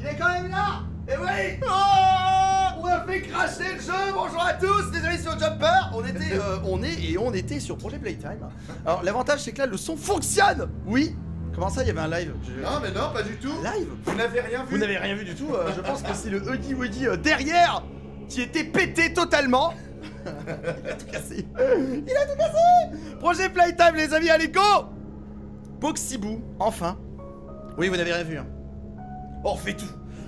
Il est quand même là Et oui Oh On a fait cracher le jeu Bonjour à tous Les amis sur Jumper On était, euh, on est et on était sur Projet Playtime. Alors l'avantage c'est que là le son fonctionne Oui Comment ça il y avait un live? Je- Non, mais non, pas du tout. Live? Vous n'avez rien vu Vous n'avez rien vu du tout, euh, je pense que c'est le Huggy Wuggy euh, derrière qui était pété totalement. Il a tout cassé. Il a tout cassé Projet Playtime les amis, allez go Boxibou, enfin. Oui, vous n'avez rien vu. Hein. On refait tout.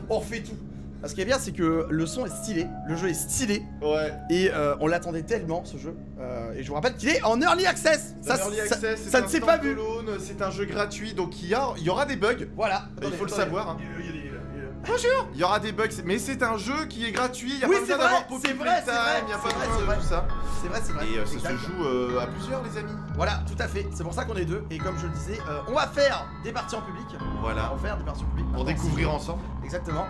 On refait tout. Ce qui est bien, c'est que le son est stylé, le jeu est stylé, Ouais. et euh, on l'attendait tellement ce jeu. Euh, et je vous rappelle qu'il est en early access. Ça, Ça, Early ça- Access, c'est ça un ne s'est pas vu. C'est un jeu gratuit, donc il y, a- il y aura des bugs. Voilà. Il faut le savoir. hein. attendez. Il y a des- il y a des- Bonjour Il y aura des bugs, mais c'est un jeu qui est gratuit, il n'y a Oui, pas besoin d'avoir c'est vrai, c'est Time, vrai, il n'y a pas besoin de tout ça. C'est vrai, c'est vrai. Et euh, ça se joue euh, à plusieurs, les amis. Voilà, tout à fait. C'est pour ça qu'on est deux. Et comme je le disais, euh, on va faire des parties en public. Voilà. On va faire des parties en public. Pour découvrir ensemble. Exactement.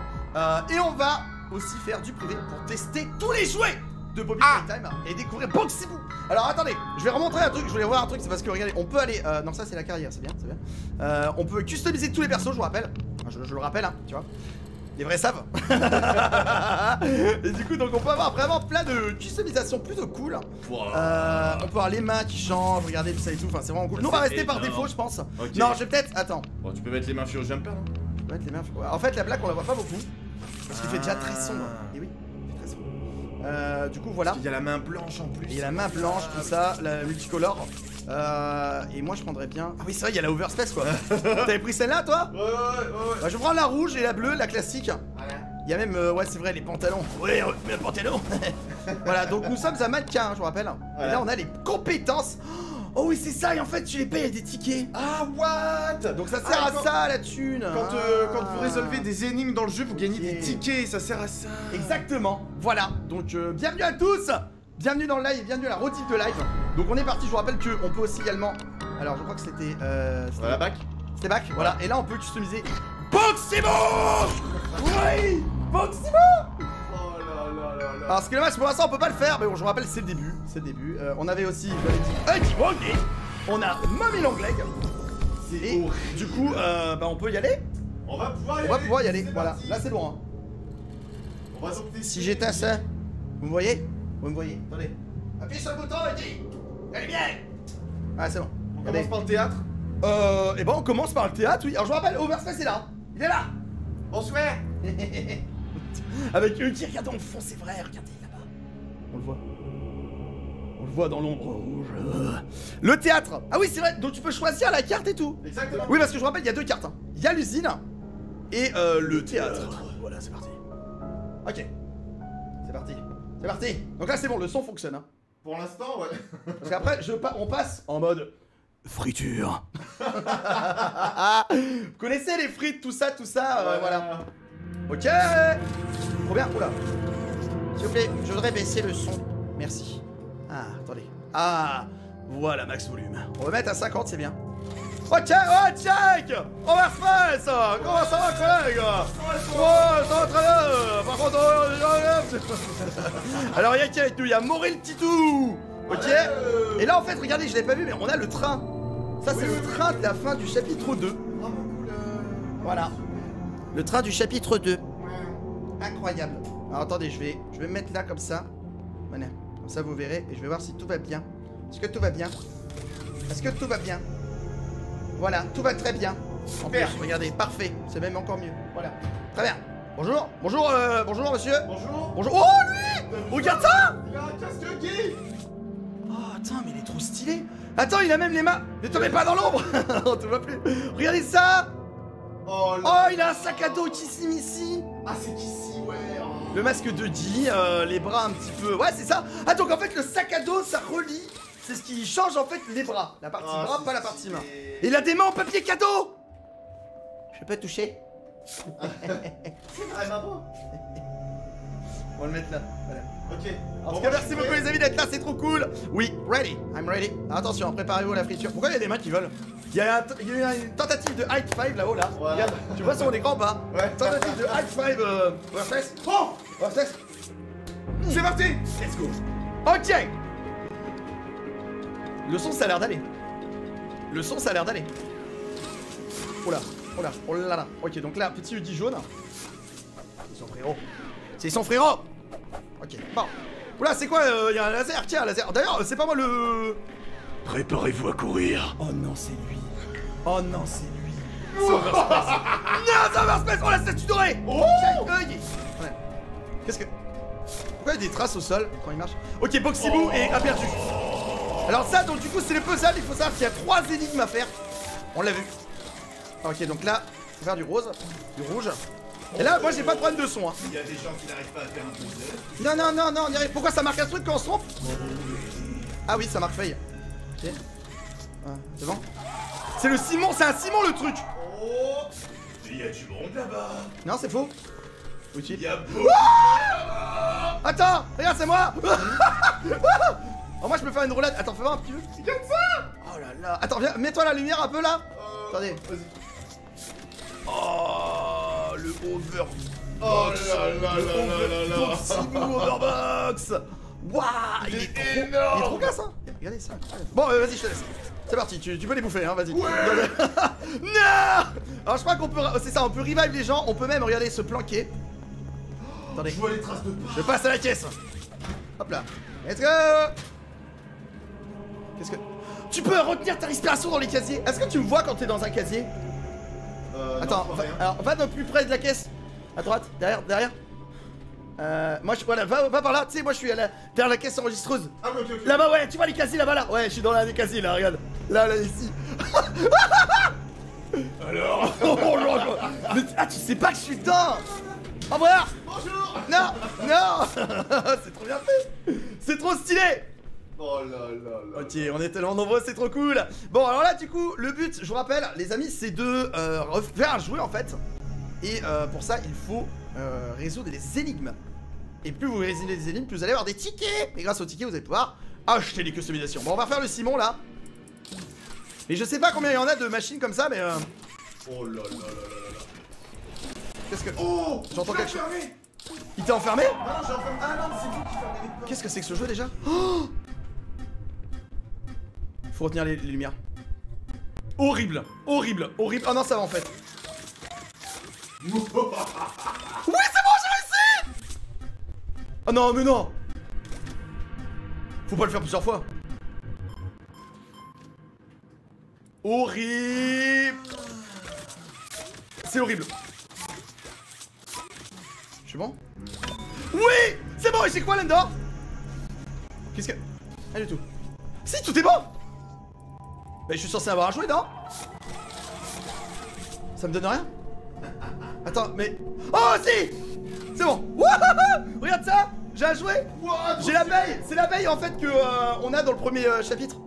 Et on va aussi faire du privé pour tester tous les jouets de Bobby Ah Playtime et découvrir Boxiboo. Alors attendez, je vais remontrer un truc. Je voulais voir un truc. C'est parce que regardez, on peut aller. euh, non, ça c'est la carrière, c'est bien, c'est bien. Euh, on peut customiser tous les persos, je vous rappelle. Je, je le rappelle, hein, tu vois. Les vrais savent. et du coup, donc on peut avoir vraiment plein de customisations plutôt cool. Euh, on peut avoir les mains qui changent, regardez tout ça et tout, enfin c'est vraiment cool. Nous on va rester par défaut je pense. Non, je vais peut-être. Attends. Bon, tu peux mettre les mains sur le jumper, mettre les mains. En fait, la blague on la voit pas beaucoup. Parce qu'il fait déjà très Ah. sombre. Et oui, il fait très sombre. Euh, du coup voilà. Il y a la main blanche en plus. Il y a la main blanche, tout ça, la multicolore. Euh, et moi je prendrais bien. Ah oui, c'est vrai, il y a la overspace quoi. T'avais pris celle-là toi Ouais, ouais, ouais. bah, Je prends la rouge et la bleue, la classique. Voilà. Il y a même, euh, ouais, c'est vrai, les pantalons. Ouais, ouais, mais le pantalon. voilà, donc nous sommes à mannequin, hein, je vous rappelle. Et là, on a les compétences. Oh oui, c'est ça, et en fait, tu les payes à des tickets. Ah, what? Donc ça sert Ah, à quand- ça, la thune. Quand, euh, Ah. quand vous résolvez des énigmes dans le jeu, vous gagnez des tickets, ça sert à ça. Exactement, voilà. Donc, euh, bienvenue à tous. Bienvenue dans le live, bienvenue à la rediff de live. Donc, on est parti. Je vous rappelle qu'on peut aussi également. Alors, je crois que c'était. Euh, c'était- Voilà, back. C'était back, voilà. Et là, on peut customiser. Boximo Oui Boximo Oh là là là là. Alors ce qui est dommage pour l'instant on peut pas le faire mais bon je vous rappelle c'est le début, c'est le début. Euh, on avait aussi, je l'avais dit. On a Mommy Longleg. C'est Et horrible. du coup euh, bah on peut y aller. On va pouvoir y On va aller. pouvoir y aller. Voilà, parti. là c'est bon. hein. On va. Si j'étais à ça, vous me voyez? Vous me voyez Attendez. Appuyez sur le bouton Huggy Allez bien Ah c'est bon. On commence par le théâtre. Euh, et ben on commence par le théâtre, oui. Alors je vous rappelle, Overspace est là. Il est là Bonsoir. Avec Huggy, regardez dans le fond, c'est vrai, regardez là-bas. On le voit. On le voit dans l'ombre rouge. Le théâtre Ah oui, c'est vrai, donc tu peux choisir la carte et tout. Exactement. Oui, parce que je vous rappelle, il y a deux cartes. hein. Il y a l'usine et euh, le théâtre. Voilà, c'est parti. Ok. C'est parti. C'est parti. Donc là, c'est bon, le son fonctionne. Hein. Pour l'instant, ouais. Parce qu'après, je pa- on passe en mode friture. Vous connaissez les frites, tout ça, tout ça, euh, voilà. Ok Trop bien, oula. S'il vous plaît, je voudrais baisser le son. Merci. Ah, attendez. Ah, voilà, max volume. On va mettre à 50, c'est bien. Ok, oh, check On va refaire ça Comment ça va, collègue? Ouais, ça va très bien Par contre, on- Alors, il y a qui avec nous? Il y a Titou Ok? Et là, en fait, regardez, je l'ai pas vu, mais on a le train. Ça, c'est le train de la fin du chapitre 2. Voilà. Le train du chapitre 2. Incroyable. Alors attendez, je vais, je vais me mettre là comme ça. Voilà. Comme ça vous verrez et je vais voir si tout va bien. Est-ce que tout va bien? Est-ce que tout va bien? Voilà, tout va très bien. En plus, Super. regardez, parfait. C'est même encore mieux. Voilà. Très bien. Bonjour, bonjour, euh, bonjour monsieur. Bonjour. Bonjour. Oh lui Regarde ça Il a un casque gay. Oh attends, mais il est trop stylé. Attends, il a même les mains. Ne tombez pas dans l'ombre. On te voit plus. Regardez ça. Oh Oh, il a un sac à dos qui ici. Ah, c'est qu'ici, ouais. Oh. Le masque de Dee, euh, les bras un petit peu. Ouais, c'est ça. Ah, donc en fait, le sac à dos, ça relie. C'est ce qui change en fait les bras. La partie Ah, bras, pas la partie main. Et il a des mains en papier cadeau. Je peux toucher Ah, maman. On va le mettre là. Voilà. Ok. En Bon, tout cas, merci beaucoup les amis d'être là, c'est trop cool. Oui, ready. I'm ready. Attention, préparez-vous à la friture. Pourquoi il y a des mains qui volent il y, a eu une tentative de high five là-haut là. Regarde, tu vois sur mon écran pas Ouais. Tentative de high five. Euh, versus. Oh Versus. C'est parti. Let's go. Ok. Le son, ça a l'air d'aller. Le son, ça a l'air d'aller. Oh là, oh là, oh là là. Ok, donc là, petit Udi jaune. C'est son frérot. C'est son frérot Ok, bon. Oula, c'est quoi Il y a un laser, tiens, un laser. D'ailleurs, c'est pas moi le... Préparez-vous à courir. Oh non, c'est lui. Oh non, c'est lui. Non, c'est Overspace Oh, la statue dorée Oh Ouais. Qu'est-ce que... Pourquoi il y a des traces au sol quand il marche? Ok, Boxibou est aperçu. Alors ça, donc du coup, c'est le puzzle. Il faut savoir qu'il y a trois énigmes à faire. On l'a vu. Ok, donc là, faut faire du rose, du rouge. Et là, moi, j'ai pas de problème de son. Hein. Il y a des gens qui n'arrivent pas à faire un puzzle. Non, non, non, non, on y arrive. Pourquoi ça marque un truc quand on se trompe Ah oui, ça marque feuille. Ok. Ah, c'est bon C'est le ciment, c'est un ciment le truc Oh Il y a du monde là-bas. Non, c'est faux. Oui, Il y a beaucoup. Attends, regarde, c'est moi Oh, moi, je peux faire une roulade. Attends, fais voir un petit peu. C'est comme ça Oh là là. Attends, viens, mets-toi la lumière un peu là. Euh, Attendez. Vas-y. Oh, le over. Oh là là là là là Overbox Waouh Il est trop, il est énorme. trop classe hein Regardez ça. Bon euh, vas-y je te laisse C'est parti, tu, tu peux les bouffer hein, vas-y Non Alors je crois qu'on peut... C'est ça, on peut revive les gens, on peut même, regardez, se planquer. Attendez, Je vois les traces de pas. je passe à la caisse Hop là Let's go Qu'est-ce que... Tu peux retenir ta respiration dans les casiers Est-ce que tu me vois quand t'es dans un casier Euh, non, Attends, vois va, alors, va de plus près de la caisse. À droite, derrière, derrière. Euh, moi je voilà, va, va par là, tu sais, moi je suis à la, derrière la caisse enregistreuse. Ah, oui. Là-bas, ouais, tu vois les casiers là-bas là Ouais, je suis dans la des casiers là, regarde. Là, là, ici. Alors Oh là là. Mais, ah, tu sais pas que je suis dedans Au revoir Bonjour Non Non C'est trop bien fait C'est trop stylé Oh là là là. Ok, on est tellement nombreux, c'est trop cool Bon, alors là, du coup, le but, je vous rappelle, les amis, c'est de euh, refaire un jouet, en fait. Et euh, pour ça, il faut euh, résoudre des énigmes. Et plus vous résolvez des énigmes, plus vous allez avoir des tickets Et grâce aux tickets, vous allez pouvoir acheter des customisations. Bon, on va faire le Simon, là. Et je sais pas combien il y en a de machines comme ça, mais... Euh, Oh là là là là là là. Qu'est-ce que... Oh J'entends quelque chose. enfermé. Il t'a enfermé Ah non, j'ai enfermé. Ah non, c'est vous qui fermez les. Qu'est-ce que c'est que ce jeu, déjà? Oh Faut retenir les, les lumières. Horrible Horrible Horrible Oh non, ça va, en fait. Oui, c'est bon, j'ai réussi Oh non, mais non Faut pas le faire plusieurs fois. Horrible C'est horrible. Je suis bon? Oui C'est bon, et c'est quoi là-dedans Qu'est-ce que... Rien du tout. Si, tout est bon Mais je suis censé avoir un jouet, non? Ça me donne rien? Attends, mais... Oh, si! C'est bon. Wouhou Regarde ça J'ai un jouet J'ai l'abeille C'est l'abeille, en fait, que euh, on a dans le premier euh, chapitre.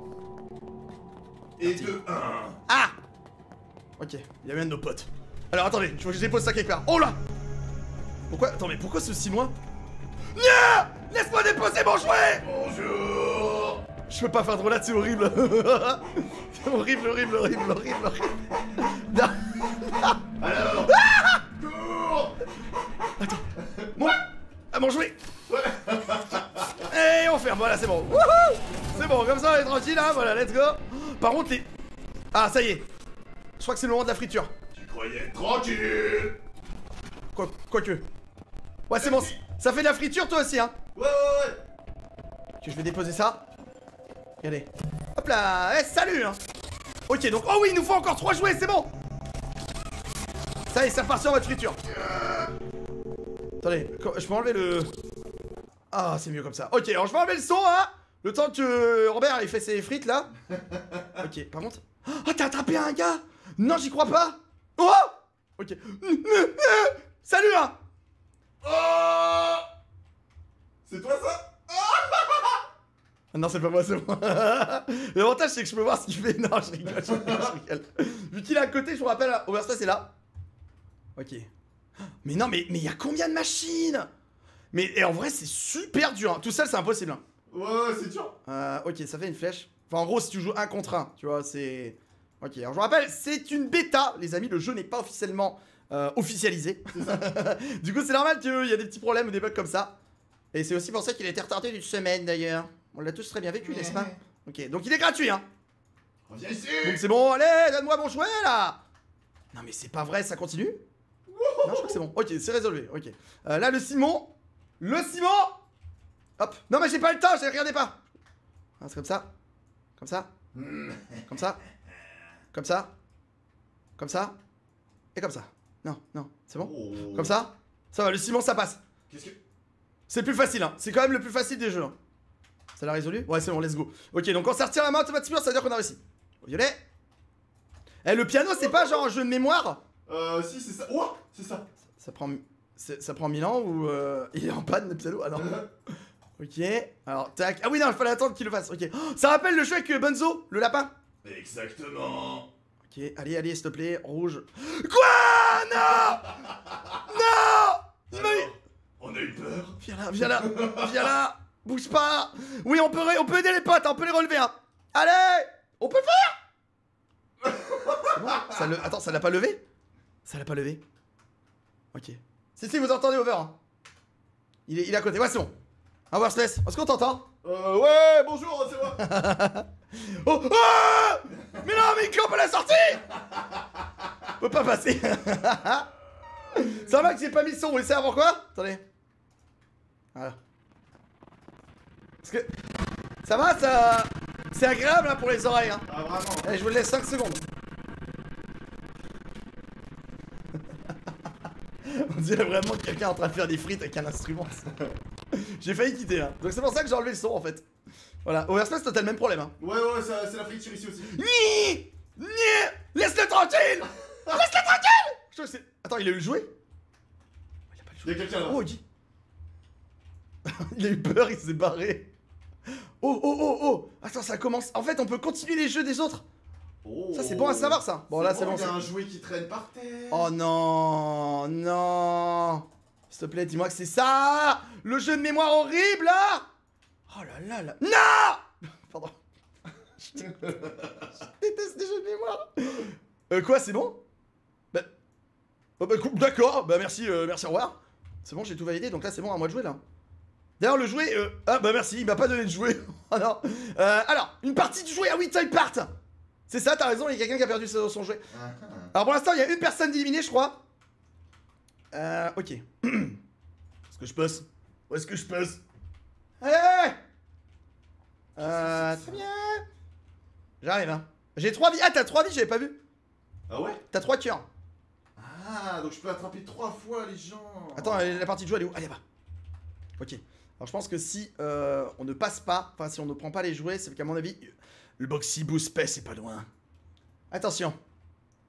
Et de 1. Ah! Ok, il y a même de nos potes. Alors, attendez, je faut que je dépose ça quelque part. Oh là! Pourquoi? Attends, mais pourquoi ce si loin Laisse-moi déposer mon jouet! Bonjour Je peux pas faire de roulade, c'est horrible. c'est horrible, horrible, horrible, horrible, horrible. Non. Alors Cours Mon... Ah, mon jouet Et on ferme, voilà, c'est bon. Wouhou C'est bon, comme ça, on est tranquille, hein, voilà, let's go. Par contre, les... Ah, ça y est. Je crois que c'est le moment de la friture. Tu croyais être tranquille Quoi, quoique. Ouais, c'est bon, ça fait de la friture, toi aussi, hein. Ouais, ouais, ouais. Ok, je vais déposer ça. Regardez. Hop là. Eh, salut hein. Ok, donc... Oh oui, il nous faut encore trois jouets, c'est bon. Ça y est, c'est reparti en mode friture. Attendez, je peux enlever le... Ah, c'est mieux comme ça. Ok, alors je vais enlever le son, hein. Le temps que Robert, il fait ses frites, là. Ok, par contre... Oh, t'as attrapé un gars. Non, j'y crois pas. Oh. Ok. Salut, hein. Oh. C'est toi ça? Ah non, c'est pas moi, c'est moi. L'avantage, c'est que je peux voir ce qu'il fait. Non, je rigole, je rigole, je rigole. Vu qu'il est à côté, je vous rappelle, Overspace est là. Ok. Mais non, mais il y a combien de machines? Mais et en vrai, c'est super dur. hein. Tout seul, c'est impossible. hein. Ouais, ouais, c'est dur. Euh, ok, ça fait une flèche. Enfin, en gros, si tu joues un contre un, tu vois, c'est. Ok, alors je vous rappelle, c'est une bêta, les amis. Le jeu n'est pas officiellement euh, officialisé. du coup, c'est normal qu'il y a des petits problèmes ou des bugs comme ça. Et c'est aussi pour ça qu'il a été retardé d'une semaine d'ailleurs. On l'a tous très bien vécu, n'est-ce pas Ok, donc il est gratuit, hein. Reviens ici Donc c'est bon, allez, donne-moi mon jouet là Non mais c'est pas vrai, ça continue Non, je crois que c'est bon. Ok, c'est résolu. Ok. Euh, là, le Simon. Le Simon Hop. Non, mais j'ai pas le temps, j'ai regardé pas. Ah, c'est comme ça. Comme ça. Comme ça. Comme ça. Comme ça. Et comme ça. Non, non, c'est bon Oh. Comme ça Ça va, le Simon, ça passe. Qu'est-ce que. C'est le plus facile, hein. C'est quand même le plus facile des jeux. hein. Ça l'a résolu Ouais, c'est bon, let's go. Ok, donc on sortir la main automatiquement, ça veut dire qu'on a réussi. Violet. Eh, le piano, c'est pas genre un jeu de mémoire Euh, si, c'est ça. Ouah, c'est ça. Ça prend, ça prend 1000 ans ou euh, il est en panne le piano? Ah non. Ok. Alors, tac. Ah oui, non, il fallait attendre qu'il le fasse. Ok. Oh, ça rappelle le jeu avec euh, Bunzo, le lapin? Exactement. Ok, allez, allez, s'il te plaît, rouge. Quoi? Non Non Il m'a eu. On a eu peur. Viens là, viens là, viens là Bouge pas Oui, on peut, on peut aider les potes, hein, on peut les relever, hein Allez On peut le faire C'est bon ça le... Attends, ça l'a pas levé? Ça l'a pas levé Ok. Si, si, vous entendez Over. hein. Il, est, il est à côté, ouais, c'est bon. Un Worthless, est-ce qu'on t'entend Euh, ouais, bonjour, c'est moi. Oh Ah Mais non, mais il à la sortie On peut pas passer Ça va que j'ai pas mis le son, vous voulez savoir pourquoi? Attendez. Voilà. Parce que... Ça va, ça... C'est agréable hein, pour les oreilles. Hein. Ah, vraiment. Allez, je vous laisse 5 secondes. On dirait vraiment que quelqu'un est en train de faire des frites avec un instrument. J'ai failli quitter là. Donc c'est pour ça que j'ai enlevé le son en fait. Voilà, Overspace, toi t'as le même problème. Hein. Ouais, ouais, c'est la friture ici aussi. Ni Ni Laisse-le tranquille Laisse-le tranquille Je. Attends, il a eu le jouet? Il a pas le Il y a quelqu'un là. Oh, Guy Il a eu peur, il s'est barré. Oh, oh, oh, oh Attends, ça commence... En fait, on peut continuer les jeux des autres. Oh. Ça, c'est bon à savoir, ça. Bon, là, c'est bon, Il y a un jouet qui traîne par terre. Oh non Non S'il te plaît, dis-moi que c'est ça Le jeu de mémoire horrible, là Oh là là là... Non Pardon. Je déteste les jeux de mémoire. Euh, quoi, c'est bon? Bah... Oh, bah, cool, d'accord, bah merci, euh, merci, au revoir. C'est bon, j'ai tout validé, donc là, c'est bon, à moi de jouer, là. D'ailleurs, le jouet... euh, Ah, bah merci, il m'a pas donné de jouet. oh non. Euh, alors, une partie du jouet, ah oui, time part C'est ça, t'as raison, il y a quelqu'un qui a perdu son son jouet. Ah, ah. Alors pour l'instant, il y a une personne d'éliminée, je crois. Euh, ok. Est-ce que je passe? Où est-ce que je passe? Allez Euh, très bien. J'arrive, hein. J'ai 3 vies. Ah, t'as 3 vies, j'avais pas vu. Ah ouais? T'as 3 cœurs. Ah, donc je peux attraper trois fois les gens. Attends, la partie de jeu, elle est où? Allez, va. Ok. Alors je pense que si euh, on ne passe pas, enfin si on ne prend pas les jouets, c'est qu'à mon avis, le Boxy Boost Paix, c'est pas loin. Attention.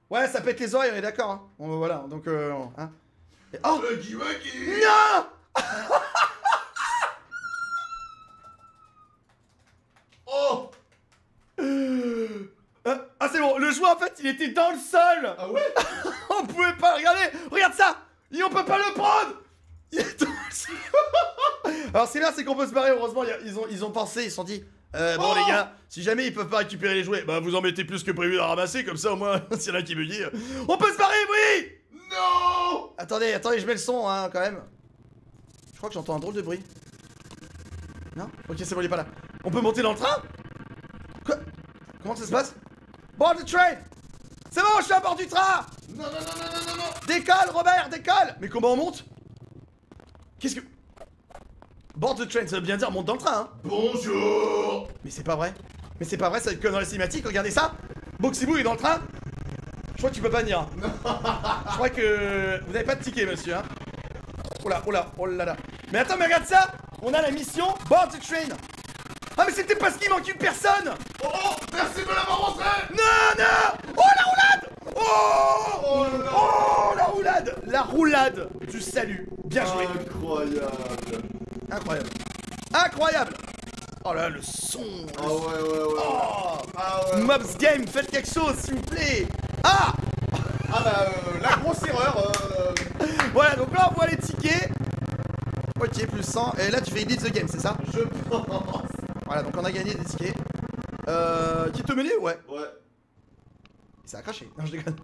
Ouais, ça pète les oreilles, on est d'accord. Hein. Bon, voilà, donc... Euh, hein. Et- oh Wuggy Wuggy Non Oh Euh, Ah c'est bon, le jouet en fait il était dans le sol Ah ouais? On pouvait pas le regarder Regarde ça Et on peut pas le prendre Il est dans le sol Alors c'est bien c'est qu'on peut se barrer heureusement ils ont, ils ont pensé, ils se sont dit euh, bon Oh les gars, si jamais ils peuvent pas récupérer les jouets, bah vous en mettez plus que prévu à ramasser, comme ça au moins s'il y en a qui me dit On peut se barrer, oui! Non! Attendez, attendez, je mets le son hein quand même. Je crois que j'entends un drôle de bruit. Non? Ok c'est bon il est pas là. On peut monter dans le train? Quoi? Comment ça se passe? Board the train! C'est bon, je suis à bord du train! Non, non, non, non, non, non, non. Décolle Robert, décolle! Mais comment on monte? Qu'est-ce que... Board the train, ça veut bien dire monte dans le train hein. Bonjour. Mais c'est pas vrai. Mais c'est pas vrai, ça va être que dans les cinématiques, regardez ça. Boxyboo est dans le train. Je crois que tu peux pas venir. hein. Je crois que... Vous avez pas de ticket monsieur hein. Oh là, oh là, oh là là. Mais attends, mais regarde ça. On a la mission Board the train. Ah mais c'était parce qu'il manque une personne. Oh, oh Merci de l'avoir montré. Non, non. Oh la roulade. Oh. Oh. Oh la roulade. La roulade. Du salut Bien joué. Incroyable Incroyable Incroyable Oh là le son Ah ouais, ouais, ouais. Oh Ah ouais. Mobs Game, faites quelque chose s'il vous plaît Ah Ah bah, euh, la grosse erreur. Euh... Voilà, donc là on voit les tickets. Ok, plus 100. Et là tu fais Edit the Game, c'est ça Je pense. Voilà, donc on a gagné des tickets. Euh. Qui te menait Ouais. Ouais. Ça a craché. Non, je déconne.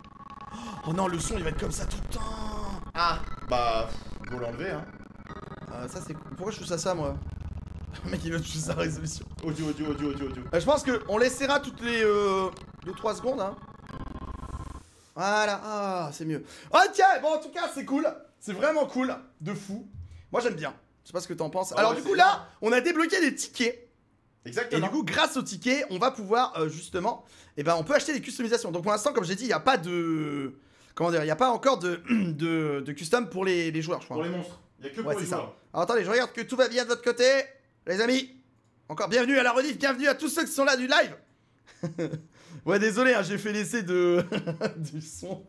Oh non, le son il va être comme ça tout le temps. Ah Bah, faut l'enlever, hein. Euh, ça c'est. Pourquoi je touche à ça moi Le mec il veut toucher sa résolution. Audio, audio, audio, audio, audio. Euh, je pense que on laissera toutes les 2-3 secondes. Hein. Voilà, ah, c'est mieux. Ok, bon, en tout cas, c'est cool. C'est vraiment cool. De fou. Moi, j'aime bien. Je sais pas ce que t'en penses. Ah Alors, ouais, du coup, bien. là, on a débloqué des tickets. Et Exactement. du coup, grâce aux tickets, on va pouvoir euh, justement, eh ben, on peut acheter des customisations. Donc pour l'instant, comme j'ai dit, il n'y a pas de, comment dire, il n'y a pas encore de, de, de custom pour les, les joueurs, je crois. pour les monstres. Il y a que pour Ouais, les ça. Alors attendez, je regarde que tout va bien de votre côté, les amis. Encore bienvenue à la rediff, bienvenue à tous ceux qui sont là du live. ouais, désolé, hein, j'ai fait l'essai de du son.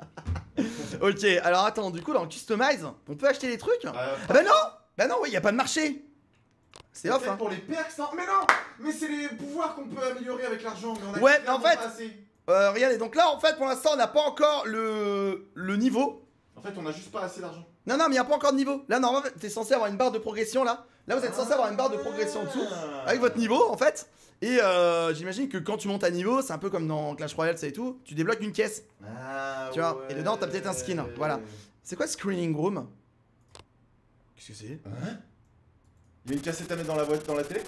ok, alors attends, du coup, dans le customize, on peut acheter des trucs. Euh, Ah bah non, bah non, oui, il y a pas de marché. C'est off, hein. pour les perks. Mais non Mais c'est les pouvoirs qu'on peut améliorer avec l'argent. mais on a Ouais, mais en fait- pas assez. Euh, regardez, donc là, en fait, pour l'instant, on n'a pas encore le, le niveau. En fait, on a juste pas assez d'argent. Non, non, mais il n'y a pas encore de niveau. Là, normalement, t'es censé avoir une barre de progression, là. Là, vous êtes censé avoir une barre de progression en dessous, Ah. avec votre niveau, en fait. Et euh, j'imagine que quand tu montes à niveau, c'est un peu comme dans Clash Royale, ça et tout, tu débloques une caisse. Ah, Tu vois, ouais. et dedans, t'as peut-être un skin, voilà. C'est quoi Screening Room? Qu'est-ce que c'est? Hein? Il y a une cassette à mettre dans la boîte, dans la télé?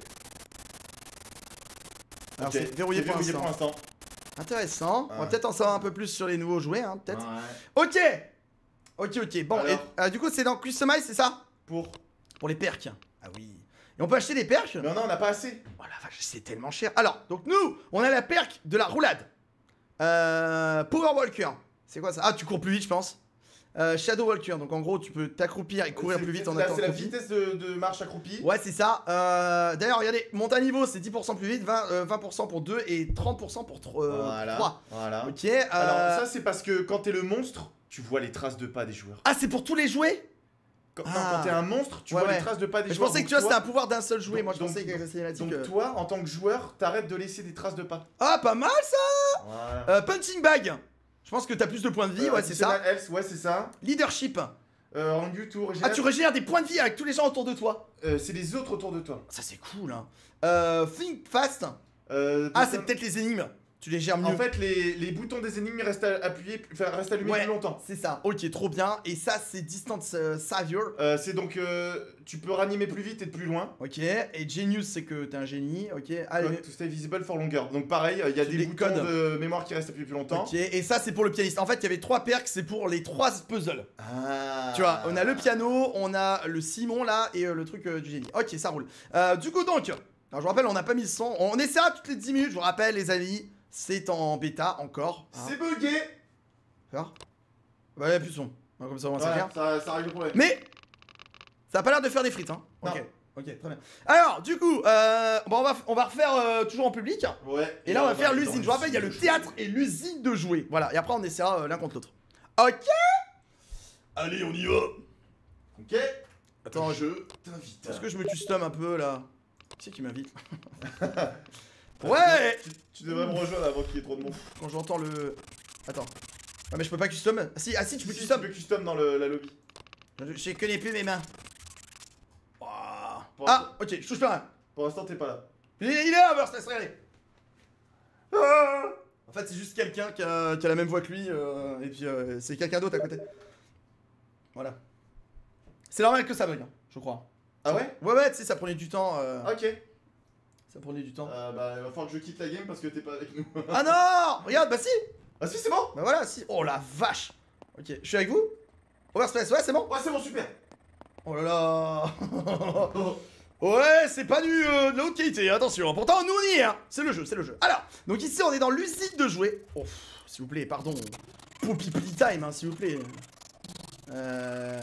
Alors, Ok. c'est verrouillé pour verrouillé l'instant. pour l'instant. Intéressant. On va Ouais. peut-être en savoir un peu plus sur les nouveaux jouets, hein, peut-être. Ouais. Ok Ok, ok. Bon, Alors et, euh, du coup, c'est dans Customize, c'est ça? Pour. Pour les perks. Ah oui. Et on peut acheter des perks? Mais non, on n'a pas assez. Oh la vache, c'est tellement cher. Alors, donc nous, on a la perk de la roulade. Euh, Power Walker. C'est quoi ça? Ah, tu cours plus vite, je pense. Euh, Shadow Walker. Donc en gros, tu peux t'accroupir et courir plus vite en étant C'est la vitesse de, de marche accroupie. Ouais, c'est ça. Euh, D'ailleurs, regardez, monte à niveau, c'est 10% plus vite, 20, euh, 20% pour 2 et 30% pour 3. voilà. Voilà. Ok. Alors, ça, c'est parce que quand t'es le monstre, tu vois les traces de pas des joueurs. Ah, c'est pour tous les jouets? Quand, non, Ah. quand t'es un monstre, tu Ouais, vois ouais. les traces de pas des Mais Je joueurs. pensais que tu vois, c'était un pouvoir d'un seul jouet. Moi, je donc- pensais que. Donc toi, en tant que joueur, t'arrêtes de laisser des traces de pas. Ah, pas mal ça Voilà. euh, Punching Bag. Je pense que t'as plus de points de vie, ouais, c'est ça. Additional health, ouais, c'est ça. Leadership. Euh, tour. Ah, tu régénères des points de vie avec tous les gens autour de toi. Euh, c'est les autres autour de toi. Ça, c'est cool, hein. Euh, think fast. Euh, Ah, c'est peut-être les énigmes. Tu les gères mieux. En fait, les, les boutons des énigmes restent appuyés, enfin restent allumés Ouais. plus longtemps. C'est ça. Ok, trop bien. Et ça, c'est Distance euh, Savior. Euh, c'est donc euh, tu peux ranimer plus vite et de plus loin. Ok. Et Genius, c'est que t'es un génie. Ok. Allez. Code to stay visible for longer. Donc pareil, il y a des, des boutons codes. de mémoire qui restent appuyés plus longtemps. Ok. Et ça, c'est pour le pianiste. En fait, il y avait trois perks. C'est pour les trois puzzles. Ah. Tu vois, on a le piano, on a le Simon là et le truc du génie. Ok, ça roule. Du coup, donc, alors, je vous rappelle, on n'a pas mis le son. On essaiera toutes les 10 minutes. Je vous rappelle, les amis, c'est en bêta encore. hein. C'est bugué. D'accord Bah, il n'y a plus de son. Donc, Comme ça, c'est Voilà, clair. ça, ça règle le problème. Mais ça a pas l'air de faire des frites, hein. Non. Ok, ok, très bien. Alors, du coup, euh, bon, on, va, on va refaire euh, toujours en public. Ouais. Et là, on va faire l'usine. Je vous rappelle, il y a le théâtre et l'usine de jouets. Voilà, et après, on essaiera euh, l'un contre l'autre. Ok Allez, on y va. Ok. Attends, je. je t'invite. Est-ce que je me custom un peu là? Qui c'est qui m'invite? Ouais Tu, tu devrais me rejoindre avant qu'il y ait trop de monde. Quand j'entends le. Attends. Ah, mais je peux pas custom Ah, si, ah, si, tu peux Si, custom Tu peux custom dans le- la lobby. Je, je connais plus mes mains. Ah, ok, je touche pas rien. Pour l'instant, t'es pas là. Il est, il est là, Burst, regardez. Ah En fait, c'est juste quelqu'un qui a, qui a la même voix que lui, euh, et puis euh, c'est quelqu'un d'autre à côté. Voilà. C'est normal que ça bug, hein, je crois. Ah ouais? Ouais, ouais, tu sais, ça prenait du temps. euh, Ok. Ça prenait du temps. Euh, bah, il va falloir que je quitte la game parce que t'es pas avec nous. Ah non Regarde, bah si ah si, c'est bon Bah voilà, si. Oh la vache Ok, je suis avec vous Overspace, ouais, c'est bon Ouais, c'est bon, super. Oh là là Ouais, c'est pas du, euh, de la haute qualité, attention. Pourtant, nous on y est, hein. C'est le jeu, c'est le jeu. Alors, donc ici, on est dans l'usine de jouets. Oh, s'il vous plaît, pardon. Poppy Playtime, hein, s'il vous plaît. Euh...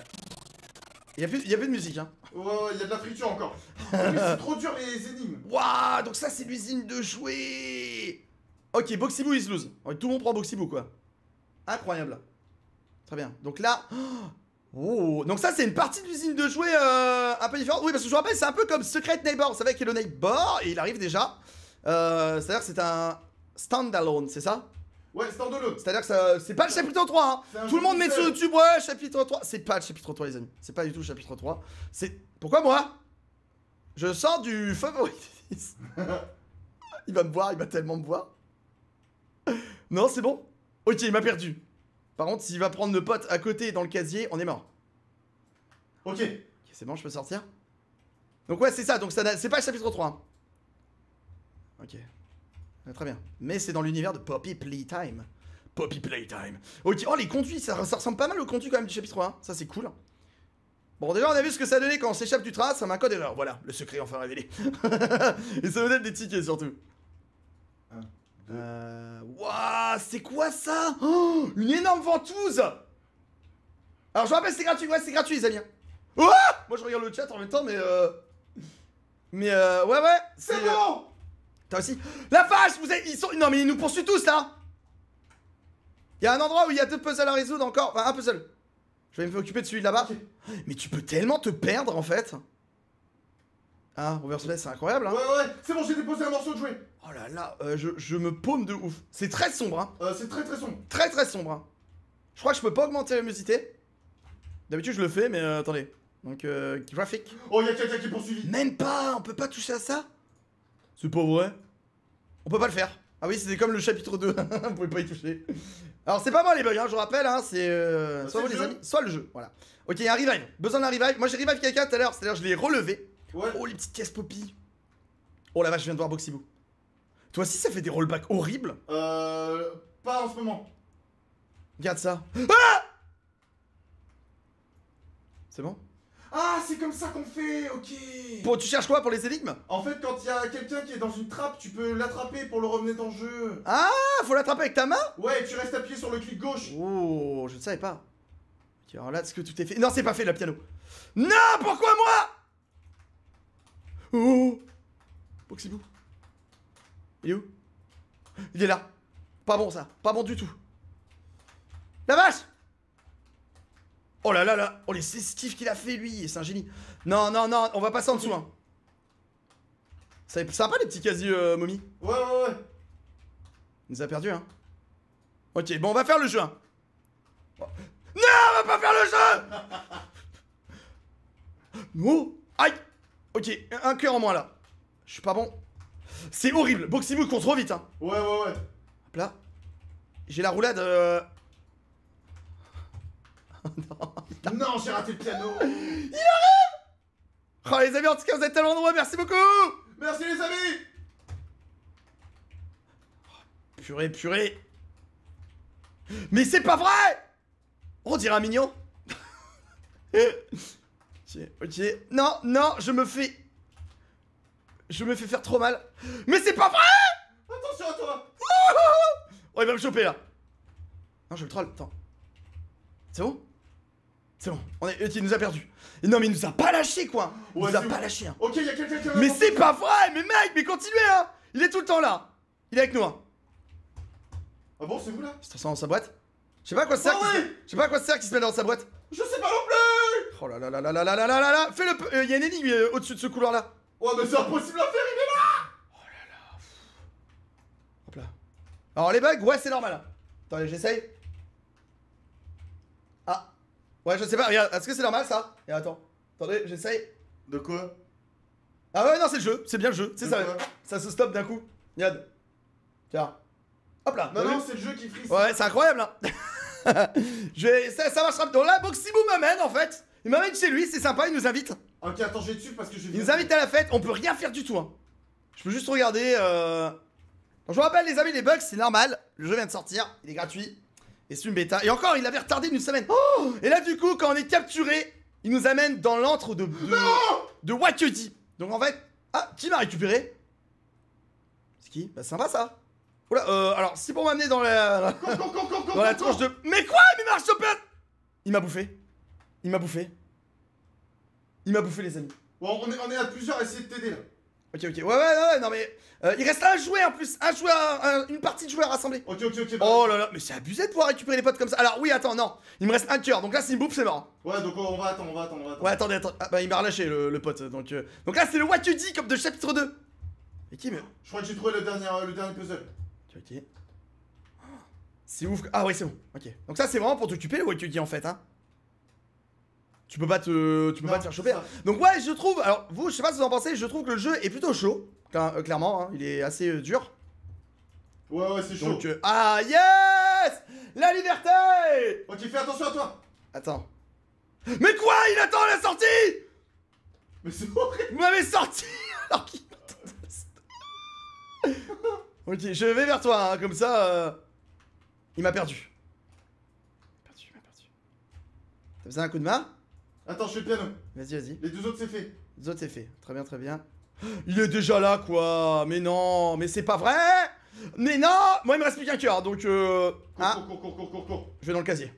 Il y, a plus, y a plus de musique, hein. Ouais, il y a de la friture encore. C'est trop dur les énigmes. Waouh, donc ça, c'est l'usine de jouets. Ok, Boxyboo is lose. Tout le monde prend Boxyboo, quoi. Incroyable. Très bien. Donc là... Oh, donc ça c'est une partie de l'usine de jouets euh, un peu différente. Oui, parce que je vous rappelle, c'est un peu comme Secret Neighbor. Vous savez, Hello Neighbor, et il arrive déjà. Euh, C'est-à-dire que c'est un standalone, c'est ça? Ouais, standalone. C'est-à-dire que ça- c'est pas le chapitre 3, hein. C'est Tout le monde met sur. YouTube, ouais, chapitre 3. C'est pas le chapitre 3, les amis. C'est pas du tout le chapitre 3. C'est. Pourquoi moi Je sors du favoritisme? il va me voir, il va tellement me voir. Non, c'est bon Ok, il m'a perdu. Par contre, s'il va prendre le pote à côté dans le casier, on est mort. Ok. Ok, c'est bon, je peux sortir? Donc, ouais, c'est ça. Donc, ça c'est pas le chapitre 3. hein. Ok. Très bien. Mais c'est dans l'univers de Poppy Playtime. Poppy Playtime. Ok, oh les conduits, ça, ça ressemble pas mal au conduit quand même du chapitre 1. Ça c'est cool. Bon, déjà on a vu ce que ça donnait quand on s'échappe du train, ça m'a un code erreur. Voilà, le secret enfin révélé. Et ça me donne des tickets surtout. Un, deux. Euh. Waouh, c'est quoi ça? Oh, Une énorme ventouse Alors je vous rappelle, c'est gratuit, ouais, c'est gratuit les amis. Oh Moi je regarde le chat en même temps, mais euh. Mais euh. Ouais, ouais, C'est euh, bon T'as aussi. La vache, vous êtes. Ils sont. Non, mais ils nous poursuivent tous là Il y a un endroit où il y a deux puzzles à résoudre encore. Enfin, un puzzle. Je vais me occuper de celui de là-bas. Mais tu peux tellement te perdre en fait. Ah, reverse play, c'est incroyable hein. Ouais, ouais, c'est bon, j'ai déposé un morceau de jouet. Oh là là, euh, je, je me paume de ouf. C'est très sombre, hein. Euh, c'est très très sombre. Très très sombre. hein. Je crois que je peux pas augmenter la luminosité. D'habitude, je le fais, mais euh, attendez. Donc, euh, graphique. Oh, y'a quelqu'un qui est poursuivi. Même pas, on peut pas toucher à ça C'est pas vrai? On peut pas le faire. Ah oui, c'était comme le chapitre 2, vous pouvez pas y toucher. Alors c'est pas moi les bugs, hein, je vous rappelle, hein, c'est euh, Bah, soit vous le les amis, soit le jeu, voilà. Ok, un revive, besoin d'un revive. Moi j'ai revive quelqu'un tout à l'heure, c'est-à-dire je l'ai relevé. Ouais. Oh les petites caisses poppy. Oh la vache, je viens de voir Boxyboo. Toi aussi ça fait des rollbacks horribles. Euh. Pas en ce moment. Regarde ça. Ah C'est bon? Ah, c'est comme ça qu'on fait, ok. Bon, tu cherches quoi pour les énigmes? En fait, quand il y a quelqu'un qui est dans une trappe, tu peux l'attraper pour le remettre dans le jeu. Ah, faut l'attraper avec ta main? Ouais, tu restes appuyé sur le clic gauche. Oh, je ne savais pas. Ok, alors là, est-ce que tout est fait? Non, c'est pas fait, le piano. Non, pourquoi moi? Oh Boxyboo. Il est où? Il est là. Pas bon, ça. Pas bon du tout. La vache Oh là là là Oh, les esquives qu'il a fait, lui C'est un génie. Non, non, non, on va passer en dessous, hein. Ça sympa, les petits quasi euh, momies. Ouais, ouais, ouais. Il nous a perdu, hein. Ok, bon, on va faire le jeu, hein. Non, on va pas faire le jeu Non Aïe Ok, un cœur en moins, là. Je suis pas bon. C'est horrible. Boxy-Boo court trop vite, hein. Ouais, ouais, ouais. Hop là. J'ai la roulade... Euh... Non, j'ai raté le piano. Oh, les amis, en tout cas, vous êtes tellement nombreux. Merci beaucoup Merci les amis. Purée, purée. Mais c'est pas vrai On dirait un mignon. ok, ok. Non, non, je me fais... Je me fais faire trop mal. Mais c'est pas vrai Attention à toi. Oh, il va me choper, là. Non, je le troll, attends. C'est bon? C'est bon. On est... Il nous a perdu. Et non, mais il nous a pas lâché, quoi. Il Ouais, nous a c'est pas lâché, hein. Ok, il y a quelqu'un qui a Mais c'est pas vrai Mais mec, mais continuez, hein Il est tout le temps là Il est avec nous, hein. Ah bon, c'est vous là Il se transforme dans sa boîte Je sais pas à quoi ça sert Ah se ouais Je sais pas quoi ça sert qu'il se met dans sa boîte Je sais pas non plus. Oh là là là là là là là là là là Fais le... Il y a une énigme euh, au-dessus de ce couloir là Ouais, mais c'est impossible à faire, il est là. Hop là Alors les bugs, ouais c'est normal hein. Attendez, j'essaye Ouais je sais pas, regarde, est-ce que c'est normal ça? Et attends, attendez, j'essaye De quoi? Ah ouais non c'est le jeu, c'est bien le jeu, c'est ça Ça se stoppe d'un coup Regarde Tiens Hop là Non, non, c'est le jeu qui frise. Ouais, c'est incroyable, hein Je vais... ça, ça marchera. Donc là, Boxyboo m'amène en fait. Il m'amène chez lui, c'est sympa, il nous invite. Ok, attends, je vais dessus parce que je vais. Il nous invite à la fête, on peut rien faire du tout. Hein. Je peux juste regarder. Euh... Donc, je vous rappelle, les amis, les bugs, c'est normal. Le jeu vient de sortir, il est gratuit. Et c'est une bêta. Et encore, il avait retardé d'une semaine. Oh et là, du coup, quand on est capturé, il nous amène dans l'antre de. de, de Wakudi. Donc en fait. Ah, qui m'a récupéré? C'est qui? Bah, sympa ça. Oula, euh, alors, si pour m'amener dans la. Dans la tranche de. Mais quoi? Mais marche Il m'a bouffé. Il m'a bouffé. Il m'a bouffé, les amis. Bon, on est, on est à plusieurs à essayer de t'aider là. Ok, ok. Ouais, ouais, ouais, non mais. euh, il reste un jouet en plus. Un jouet, un- une partie de jouets à rassembler. Ok, ok, ok. bah- Oh là là, mais c'est abusé de pouvoir récupérer les potes comme ça. Alors, oui, attends, non. Il me reste un cœur. Donc là, s'il me bouffe, c'est mort. Ouais, donc on va attendre, on va attendre, on va attendre. Ouais, attendez, attends. Ah, bah, il m'a relâché le, le pote. Donc, euh, donc là, c'est le Wakudi comme de chapitre 2. Et qui me. Je crois que j'ai trouvé le dernier, euh, le dernier puzzle. Ok, ok. C'est ouf. Ah, ouais, c'est bon. Ok. Donc, ça, c'est vraiment pour t'occuper, le Wakudi en fait, hein. Tu peux pas te, tu peux Non, pas te faire choper. hein. ça. Donc ouais, je trouve, alors vous, je sais pas ce que vous en pensez, je trouve que le jeu est plutôt chaud, euh, clairement, hein, il est assez euh, dur. Ouais, ouais, c'est chaud. Donc, euh, ah yes La liberté Ok, fais attention à toi. Attends. Mais quoi? Il attend la sortie Mais c'est horrible. Vous m'avez sorti alors qu'il Ok, je vais vers toi, hein, comme ça... euh, Il m'a perdu. Il m'a perdu, il m'a perdu. T'as besoin d'un coup de main? Attends, je fais le piano. Vas-y, vas-y. Les deux autres, c'est fait. Les autres, c'est fait. Très bien, très bien. Il est déjà là, quoi. Mais non, mais c'est pas vrai. Mais non Moi, il me reste plus qu'un cœur, donc euh... Cours, Ah, cours, cours, cours, cours, je vais dans le casier.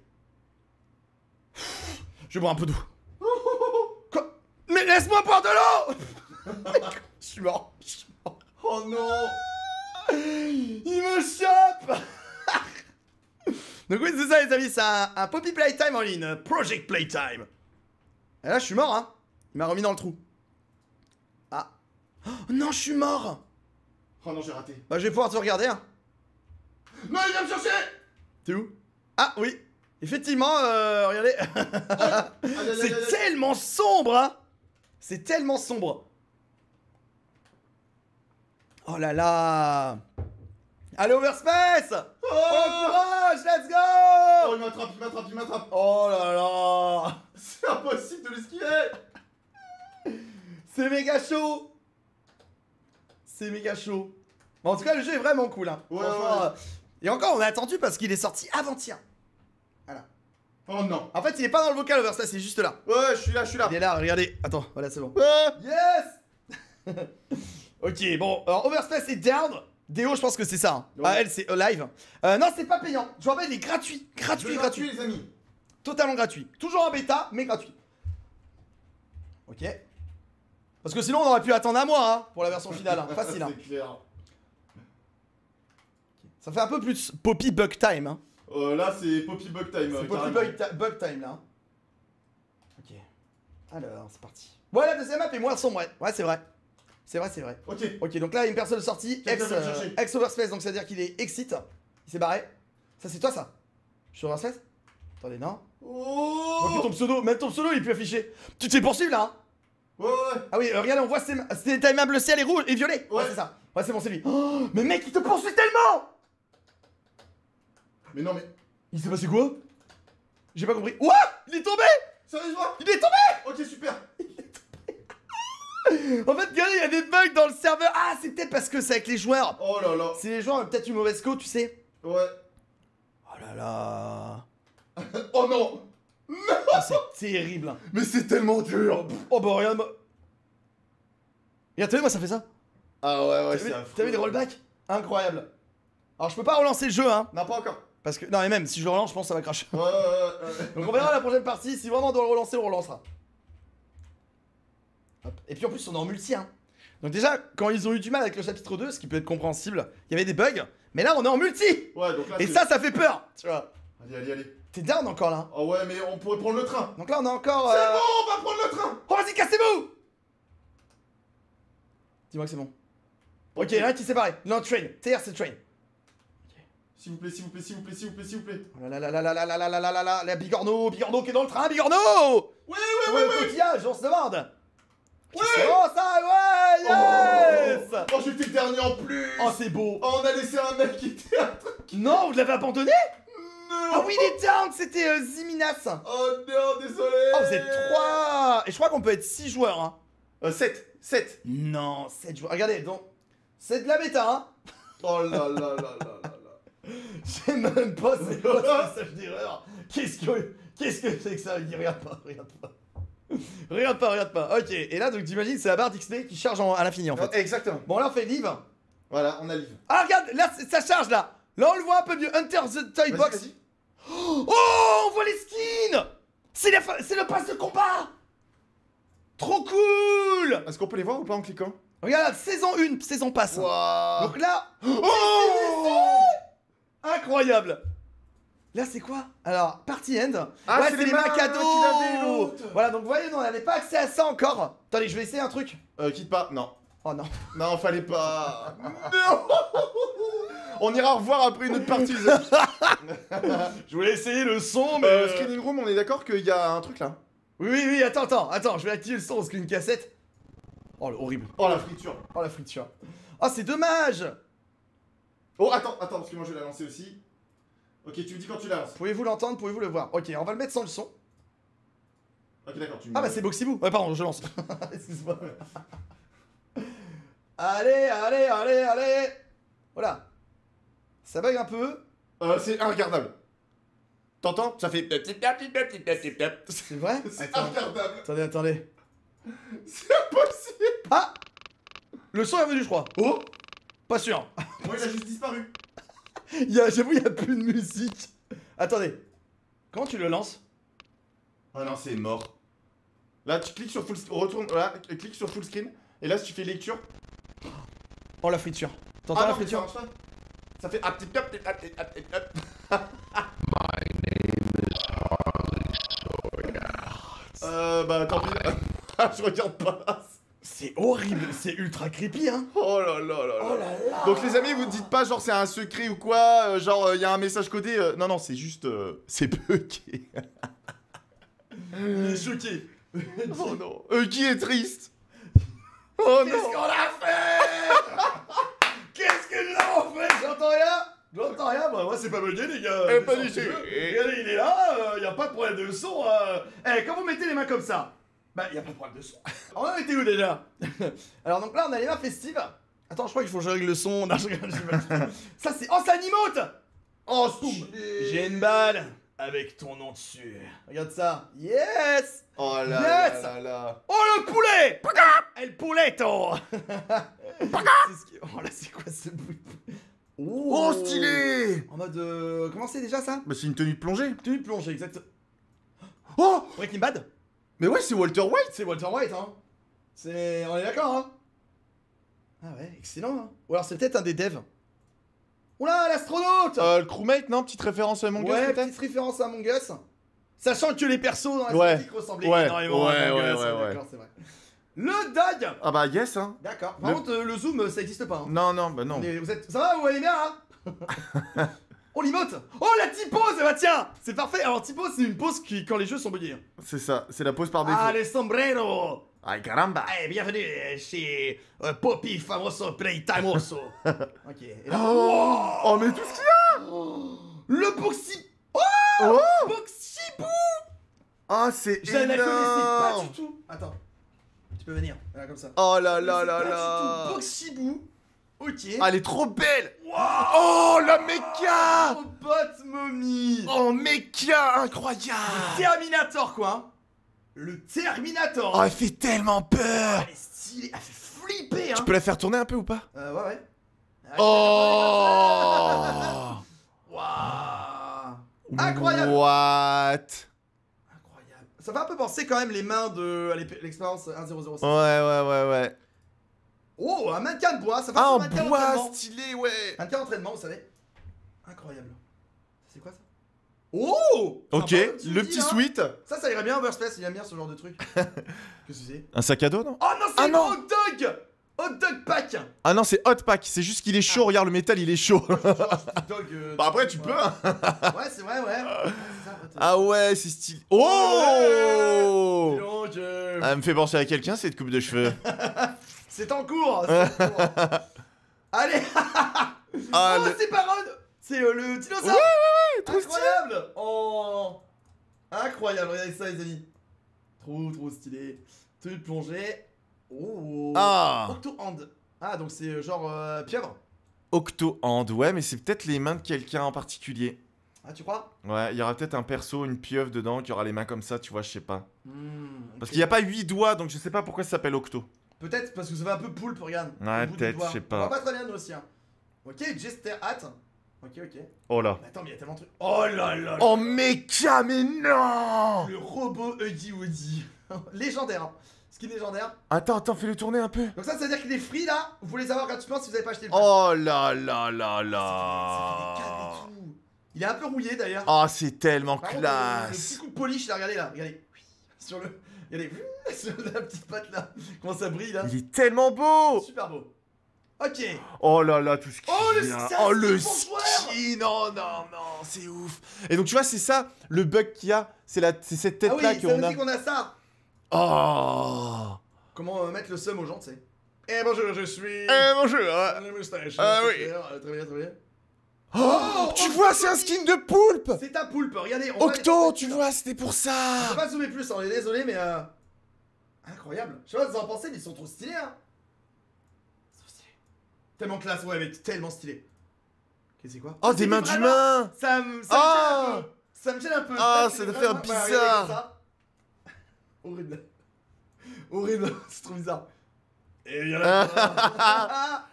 Je vais boire un peu d'eau. Quoi? Mais laisse-moi boire de l'eau Je suis mort. Je suis mort. Oh non Il me chope Donc oui, c'est ça, les amis. C'est un, un Poppy Playtime en ligne. Project Playtime. Et là, je suis mort, hein. Il m'a remis dans le trou. Ah. Oh, non, je suis mort Oh non, j'ai raté. Bah, je vais pouvoir te regarder, hein. Non, il vient me chercher T'es où? Ah oui, effectivement, euh, regardez. C'est tellement sombre, hein C'est tellement sombre. Oh là là Allez, Overspace Oh, Oh courage, let's Oh, go il m'attrape, il m'attrape, il m'attrape Oh là là C'est impossible de l'esquiver C'est méga chaud C'est méga chaud. Bon, en tout cas, le jeu est vraiment cool, hein. Ouais, Franchement, ouais. euh, Et encore, on a attendu parce qu'il est sorti avant-hier. Oh non En fait, il est pas dans le vocal, Overspace, c'est juste là. Ouais, je suis là, je suis là Il est là, regardez. Attends, voilà, c'est bon. Yes Ok, bon, alors Overspace est down. Déo, je pense que c'est ça. hein. Ouais. Ah, elle, c'est euh, live. Euh, non, c'est pas payant. Je vous rappelle, il est gratuit. Gratuit, Je gratuit. gratuit, les amis Totalement gratuit. Toujours en bêta, mais gratuit. Ok. Parce que sinon, on aurait pu attendre un mois hein, pour la version finale. hein. Facile. hein. Clair. Ça fait un peu plus Poppy Bug Time. Euh, là, c'est Poppy Bug Time. C'est Poppy. Bug, Bug Time là. Ok. Alors, c'est parti. Ouais, la deuxième map est moins sombre. Ouais, ouais c'est vrai. C'est vrai, c'est vrai. Ok. Ok, donc là, une personne sortie, Quelqu'un ex, vient me euh, chercher. ex Overspace, donc ça veut dire qu'il est exit. Il s'est barré. Ça, c'est toi, ça Je suis Overspace Attendez, non Oh ton pseudo, même ton pseudo, il est plus affiché. Tu te fais poursuivre là hein Ouais, ouais, Ah oui, euh, regardez, on voit ses, ses times bleu ciel et rouge et violet. Ouais, Ouais. c'est ça. Ouais, c'est bon, c'est lui. Oh, mais mec, il te poursuit tellement Mais non, mais. Il s'est passé quoi? J'ai pas compris. Ouah Il est tombé Sérieusement? Il est tombé Ok, super En fait, regardez, il y a des bugs dans le serveur. Ah, c'est peut-être parce que c'est avec les joueurs. Oh là là C'est les joueurs, ont peut-être une mauvaise co, tu sais. Ouais. Oh là là. Oh non Oh, c'est terrible. Mais c'est tellement dur Oh bah regarde moi. Regarde, t'as vu, moi ça fait ça. Ah ouais, ouais, c'est t'as vu les rollbacks? Incroyable. Alors je peux pas relancer le jeu, hein. Non, pas encore. Parce que. Non, mais même si je le relance, je pense que ça va crash. Ouais, ouais, ouais, ouais. Donc on verra la prochaine partie. Si vraiment on doit le relancer, on relancera. Hop. Et puis en plus, on est en multi, hein. Donc déjà, quand ils ont eu du mal avec le chapitre 2, ce qui peut être compréhensible, il y avait des bugs. Mais là, on est en multi Ouais, donc là, Et c'est- ça, ça fait peur Tu vois. Allez, allez, allez. T'es down encore là. Oh ouais, mais on pourrait prendre le train. Donc là, on a encore. C'est euh, bon, on va prendre le train Oh, vas-y, cassez-vous Dis-moi que c'est bon. Ok, il y en a un qui s'est barré. Non, train. TR, c'est train. S'il vous plaît, s'il vous plaît, s'il vous plaît, s'il vous plaît, s'il vous plaît. Oh là là là là là là là là là là là la Bigorneau, Bigorneau qui est dans le train, Bigorneau Oui, oui, le oui, oui coquillage, on se demande Oui C'est bon ça, ouais, yes. Oh, oh j'étais le dernier en plus. Oh, c'est beau. Oh, on a laissé un mec qui était un truc. Non, vous l'avez abandonné Non. Ah oui, il est down, c'était euh, Ziminas. Oh non, désolé. Oh, vous êtes 3 Et je crois qu'on peut être 6 joueurs, hein. Euh, 7 7 Non, 7 joueurs, regardez, donc... C'est de la bêta, hein. Oh là là là là là là. Je sais même pas c'est quoi ce message d'erreur. Qu'est-ce que qu'est-ce que c'est que ça? Il dit regarde pas, regarde pas. regarde pas, regarde pas. Ok, et là donc t'imagines c'est la barre d'XP qui charge en- à l'infini en fait. Exactement. Bon là on fait live. Voilà, on a livre. Ah regarde, là c'est- ça charge là. Là on le voit un peu mieux. Enter the toy Vas-y, box. vas-y. Oh, on voit les skins. C'est la fa- c'est le pass de combat. Trop cool. Est-ce qu'on peut les voir ou pas en cliquant? Regarde, saison 1, saison pass. Waouh Donc là, Oh Incroyable Là c'est quoi? Alors, party end. Ah, ouais, c'est les les l'autre. Voilà, donc vous voyez, on n'avait pas accès à ça encore. Attendez, je vais essayer un truc. Euh, quitte pas, non. Oh non. Non, fallait pas. non On ira revoir après une autre partie. Je voulais essayer le son, Euh, screening room, on est d'accord qu'il y a un truc là? Oui, oui, oui, attends, attends, attends, je vais activer le son parce qu'une cassette. Oh, le horrible. Oh la friture. Oh, la friture. Oh, c'est dommage Oh, attends, attends, parce que moi je vais la lancer aussi. Ok, tu me dis quand tu la lances. Pouvez-vous l'entendre Pouvez-vous le voir? Ok, on va le mettre sans le son. Ok, d'accord, tu me Ah bah c'est Boxyboo. Ouais, pardon, je lance. Excuse-moi. allez, allez, allez, allez. Voilà. Ça bug un peu. Euh, c'est regardable. T'entends? Ça fait. C'est vrai? C'est regardable. Attendez, attendez. C'est impossible. Ah Le son est revenu, je crois. Oh Pas sûr. Moi, il a juste disparu. Il y a- J'avoue, il n'y a plus de musique. Attendez. Comment tu le lances? Ah non, c'est mort. Là, tu cliques sur full screen. Retourne. Là, clique sur full screen. Et là, si tu fais lecture. Oh, la friture. T'entends Ah la non, ça friture pas. Ça fait. hop, tip, hop, tip, hop. Euh, bah tant pis. Ah, je regarde pas. C'est horrible, c'est ultra creepy, hein Oh là là là là. Oh là là Donc les amis, vous dites pas genre c'est un secret ou quoi, euh, genre il y a un message codé. euh, non non, c'est juste euh, c'est bugué. Il est choqué. oh non. Euh, qui est triste? Oh Qu'est-ce non. qu'on a fait? Qu'est-ce que nous avons fait? J'entends rien J'entends rien, bah, moi c'est pas bugué les gars Eh, pas du tout. Regardez, il est là, euh, y a pas de problème de son euh. Eh, quand vous mettez les mains comme ça, bah y a pas de problème de son. On en était où déjà? Alors donc là on a les mains festives. Attends, je crois qu'il faut que je règle le son. Non, je rigole. Ça c'est... Oh, ça emote Oh J'ai une balle avec ton nom dessus. Regarde ça. Yes Oh là Yes là là là. Oh le poulet El pouletto C'est ce qui- Oh là c'est quoi ce bruit? Oh stylé. En mode... euh, Comment c'est déjà ça? Bah c'est une tenue de plongée. Tenue de plongée, exact. Oh Breaking Bad Mais ouais, c'est Walter White. C'est Walter White, hein C'est... On est d'accord, hein Ah ouais, excellent, hein Ou alors c'est peut-être un des devs. Oula, l'astronaute Euh, le crewmate, non? Petite référence à mon gars Ouais, petite référence à Among Us. Sachant que les persos dans la Ouais. ressemblaient Ouais. énormément Ouais, à Among ouais, Us, ouais, ouais. d'accord, c'est vrai. Le dog Ah bah yes hein. D'accord. Par Le- contre, euh, le zoom, ça existe pas. Hein. Non non bah non. Mais vous êtes... Ça va, vous allez bien, hein? Oh, l'emote Oh, la T-pose Bah tiens C'est parfait Alors, T-pose, c'est une pose qui, quand les jeux sont buggés. hein. C'est ça, c'est la pause par défaut. Ah, les sombreros Ay caramba. Eh, bienvenue chez euh, Poppy Famoso Playtimeoso. ok. Et là... Oh, oh mais tout ce qu'il y Le Boxy... a Oh Boxyboo Ah c'est Je la connaissais pas énorme du tout. Attends. Tu peux venir. Voilà, comme ça. Oh là là là là Boxyboo. Ok. Ah elle est trop belle Oh la mecha Oh, bot mommy Oh mecha incroyable Terminator, quoi. Le Terminator. Oh elle fait tellement peur Elle est stylée. Elle fait flipper, hein. Tu peux la faire tourner un peu ou pas? Euh, ouais, ouais. Oh Waouh. Incroyable. What? Incroyable. Ça fait un peu penser quand même les mains de l'expérience 1006. Ouais ouais ouais ouais Oh, un mannequin de bois. Ça fait Ah un mannequin bois stylé ouais Mannequin d'entraînement, vous savez. Incroyable. C'est quoi ça? Oh Ok, le petit hein. sweat Ça, ça irait bien Overspace, il aime bien ce genre de truc. Qu'est-ce que c'est? Un sac à dos non? Oh non, c'est Ah non. hot dog Hot dog pack Ah non c'est hot pack, c'est juste qu'il est chaud, regarde le métal il est chaud dog. euh, Bah après tu ouais. peux hein Ouais, c'est vrai, ouais. Ça. Ah ouais c'est stylé Oh donc, euh, Ah, Elle me fait penser à quelqu'un cette coupe de cheveux c'est en cours, c'est en cours. Allez Ah Oh, le... c'est Baron C'est euh, le dinosaure trop stylé Incroyable Oh Incroyable, regardez ça les amis. Trop trop stylé. Tenue de plongée. Oh Ah Octo Hand. Ah donc c'est euh, genre euh, pieuvre Octo Hand, ouais mais c'est peut-être les mains de quelqu'un en particulier Ah tu crois? Ouais, il y aura peut-être un perso, une pieuvre dedans qui aura les mains comme ça, tu vois, je sais pas. Hmm, Parce ok. qu'il n'y a pas 8 doigts, donc je sais pas pourquoi ça s'appelle Octo. Peut-être parce que ça fait un peu poulpe, regarde. Ouais, peut-être, je sais pas. On voit pas très bien nous aussi. Hein. Ok, Jester Hat. Ok, ok. Oh là. Mais attends, mais il y a tellement de trucs. Oh là là là. Oh mecha, mais non Le robot Huggy Wuggy. légendaire. Hein. Skin légendaire. Attends, attends, fais-le tourner un peu. Donc ça, ça veut dire que les free là, vous pouvez les avoir gratuitement si vous avez pas acheté le pack. Oh là là là des là et tout. Il est un peu rouillé d'ailleurs. Oh, c'est tellement Par contre, euh, le petit classe coup de polish là, regardez là, regardez. Sur le. Regardez, la petite patte là. Comment ça brille là. Il est tellement beau Super beau. Ok. Oh là là, tout ce qui Oh, le Oh le skin Non, non, non, c'est ouf Et donc tu vois, c'est ça, le bug qu'il y a, c'est la- cette Ah tête-là oui, ça qu'on a. qu'on a ça. Oh Comment euh, mettre le seum aux gens, tu sais. Eh bonjour, je suis. Eh bonjour Le moustache. Ah oui. Très bien, très bien. Oh, Tu oh, vois, c'est un skin de poulpe C'est un poulpe, regardez. on Octo, tu là. vois, c'était pour ça peut pas zoomer plus, on est désolé, mais euh... Incroyable. Je sais pas, vous en pensez, mais ils sont trop stylés, hein. Stylés. Tellement classe, ouais, mais tellement stylé. Qu'est-ce que c'est quoi Oh, des mains d'humains Ça me, ça me gêne un peu. Ça me gêne un peu. Ah, ça doit faire bizarre. Horrible. Horrible, c'est trop bizarre. Et il y en a. Ah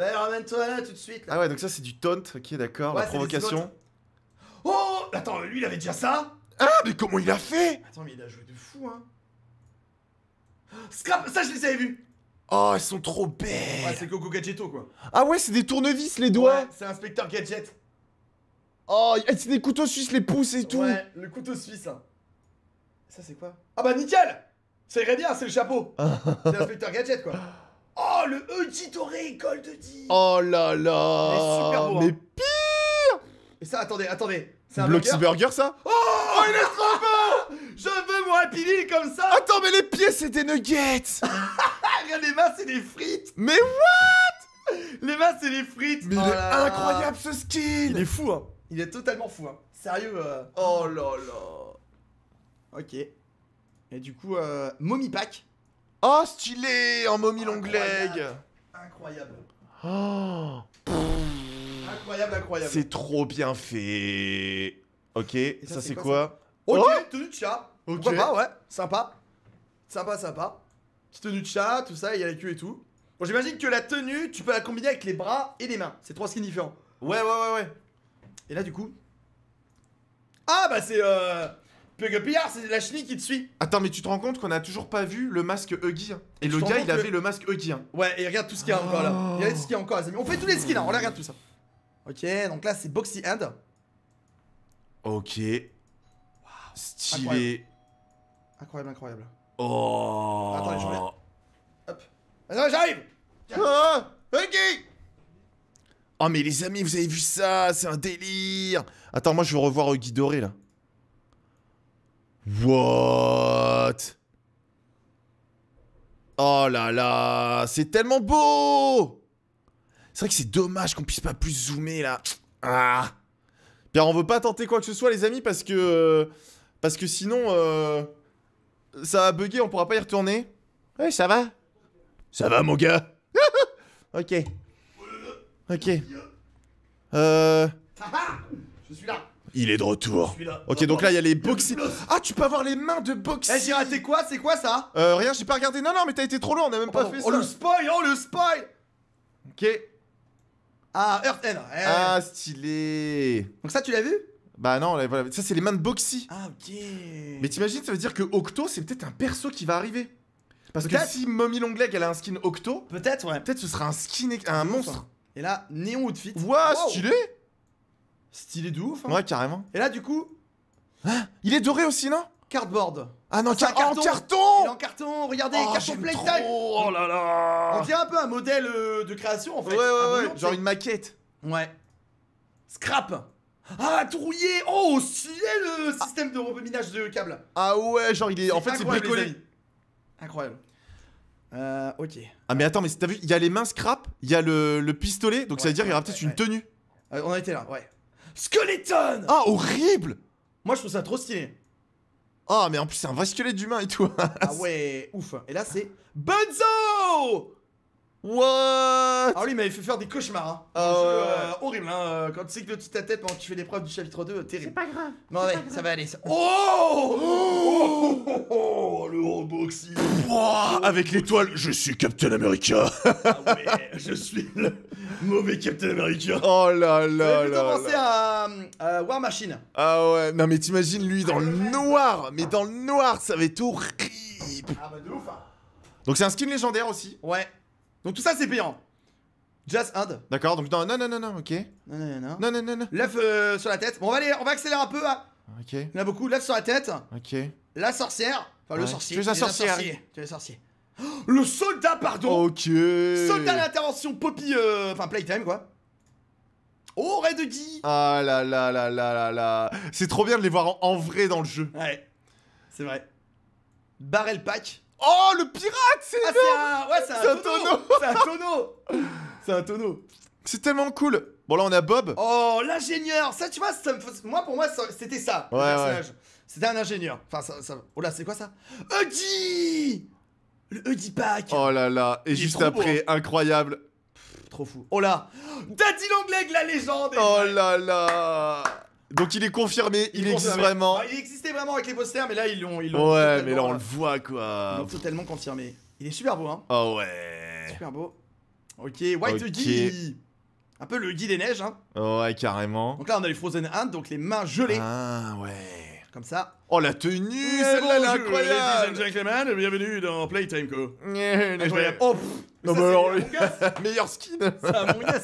Ouais, ramène-toi là tout de suite. Là. Ah ouais, donc ça c'est du taunt, ok, d'accord, Ouais, la provocation. Oh Attends, lui il avait déjà ça Ah, mais comment il a fait? Attends, mais il a joué de fou, hein. Scrap, ça je les avais vus. Oh, elles sont trop Ouais, belles c'est Coco Gadgetto quoi. Ah ouais, c'est des tournevis les doigts Ouais, c'est Inspecteur Gadget. Oh, y- c'est des couteaux suisses, les pouces et tout Ouais, le couteau suisse. hein. Ça c'est quoi? Ah bah nickel Ça irait bien, c'est le chapeau. c'est l'inspecteur Gadget quoi. Oh, le Euditore Gold D. Oh là là. Il est super beau, hein. Mais Et ça, attendez, attendez. C'est un Bloxy burger Burger ça Oh, il est trop beau Je veux mon Happy Meal comme ça. Attends, mais les pieds c'est des nuggets. Regarde, les mains, c'est des frites. Mais what? Les mains, c'est des frites. Mais Oh il est là là. incroyable ce skin. Il est fou, hein. Il est totalement fou, hein. Sérieux euh, Oh là là. Ok. Et du coup, euh, Mommy Pack. Oh, stylé En momie long Incroyable. leg Incroyable. Oh Incroyable, incroyable. C'est trop bien fait Ok, ça, ça c'est quoi, quoi, Ok, Oh tenue de chat. Ok. Pas, ouais. Sympa. Sympa, sympa. Petite tenue de chat, tout ça, il y a la queue et tout. Bon, j'imagine que la tenue, tu peux la combiner avec les bras et les mains. C'est trois skins différents. Ouais, ouais, ouais, ouais Et là, du coup. Ah, bah c'est euh. Pillard, c'est la chenille qui te suit. Attends, mais tu te rends compte qu'on a toujours pas vu le masque Huggy hein. Et le gars, il avait que- le masque Huggy hein. Ouais, et regarde tout ce qu'il y a encore là. Oh. Regarde tout ce qu'il y a encore, les amis. On fait tous les skins, hein, on les regarde tout ça. Ok, donc là, c'est Boxy Hand. Ok. Stylé. Incroyable, incroyable. Oh. Attendez, je reviens. Attends, j'arrive Ah, ok. Oh mais les amis, vous avez vu ça? C'est un délire. Attends, moi je veux revoir Huggy doré là. What? Oh là là, c'est tellement beau C'est vrai que c'est dommage qu'on puisse pas plus zoomer là. Ah Bien, on veut pas tenter quoi que ce soit les amis parce que parce que sinon euh, ça va bugger, on pourra pas y retourner. Ouais, ça va Ça va mon gars Ok. Ok. Euh. Je suis là Il est de retour. là. Ok, donc là, il y a les boxy. Ah, tu peux avoir les mains de boxy. Eh, j'ai raté quoi? C'est quoi ça? Euh, rien, j'ai pas regardé. Non, non, mais t'as été trop loin, on a même pas oh, fait oh, ça. le spoil Oh, le spoil Ok. Ah, Earth End eh. Ah, stylé. Donc ça, tu l'as vu? Bah non, là, voilà. ça c'est les mains de boxy. Ah, ok. Mais t'imagines, ça veut dire que Octo, c'est peut-être un perso qui va arriver. Parce que si Mommy Longleg, elle a un skin Octo, Peut-être, ouais. peut-être ce sera un skin, un monstre. Et là, Néon Outfit. Ouah, Wow. stylé. Stylé de ouf. hein. Ouais, carrément. Et là, du coup, Il est doré aussi, non? Cardboard. Ah non, C'est un car- carton. en Il est carton en carton, regardez, Oh, carton Playtime. Oh là là On dirait un peu un modèle euh, de création en fait. Ouais, ouais, Un ouais, bouillon, genre une maquette. Ouais. Scrap. Ah, tout rouillé. Oh, stylé le système de rebobinage de câbles. Ah ouais, genre il est. En fait, c'est bricolé. Incroyable. Euh, ok. Ah, mais attends, mais t'as vu, il y a les mains scrap, il y a le, le pistolet, donc ça veut dire qu'il y aura ouais, peut-être ouais, une tenue. Euh, on a été là, ouais. Skeleton Ah, horrible Moi, je trouve ça trop stylé. Ah, mais en plus, c'est un vrai squelette d'humain et tout. Ah ouais, ouf. Et là, c'est Bunzo What? Alors lui, il m'avait fait faire des cauchemars. Hein. Ah jeu, euh, horrible, hein. euh, Quand tu sais que toute ta tête pendant que tu fais l'épreuve du chapitre 2, terrible. C'est pas grave. Non, ouais, ça va aller. ça- Oh, oh, oh, oh, Le Roboxy Ouah, avec l'étoile, je suis Captain America. Ah ouais, je suis le mauvais Captain America. Oh là là là penser là. à, War Machine. Ah ouais, non mais t'imagines lui dans le noir, mais dans le noir, ça va être horrible. Ah bah de ouf. hein. Donc c'est un skin légendaire aussi. Ouais. Donc tout ça, c'est payant. Jazz Hand. D'accord, donc non, non, non, non, non, ok. Non, non, non, non. Non, non, non, non. L'œuf euh, sur la tête. Bon, on va, aller, on va accélérer un peu. Hein. Ok, Il y en a beaucoup. L'œuf sur la tête. ok. La sorcière. Enfin, le Ouais. sorcier. Tu es un Les sorcier, sorciers. Tu es un sorcier. Oh, le soldat, pardon. Ok. Soldat d'intervention Poppy. euh, Enfin, Playtime, quoi. Oh, Red Guy. Ah là là là là là là. C'est trop bien de les voir en, en vrai dans le jeu. Ouais. C'est vrai. Barrel Pack. Oh, le pirate, c'est Ah, un. Ouais, c'est un, tonneau. C'est un tonneau. C'est un tonneau. C'est tellement cool. Bon là on a Bob. Oh, l'ingénieur Ça, tu vois, ça me fais- moi, pour moi, c'était ça, le Ouais, personnage. C'était un ingénieur. Enfin, ça, ça... Oh là, c'est quoi ça? Huddy Le Huddy Pack Oh là là. Et Il juste beau, après, incroyable. Trop trop fou. Oh là Daddy Longleg, la légende Oh là là Donc il est confirmé, il, Ils existe vraiment. Ah, il existait vraiment avec les posters, mais là ils l'ont. ils l'ont Ouais, mais là on le euh, voit ils quoi. l'ont totalement confirmé. Il est super beau, hein. Oh ouais. Super beau. Ok, White. Huggy. Un peu le Huggy des neiges, hein. Ouais, carrément. Donc là, on a les Frozen Hand, donc les mains gelées. Ah ouais. Comme ça. Oh la tenue, Oui, elle, elle est Ladies and incroyable. gentlemen, bienvenue dans Playtime Co. Incroyable. Incroyable. Oh, pff, Non, ça, c'est un bon gars, Meilleur skin. ça, mon gars.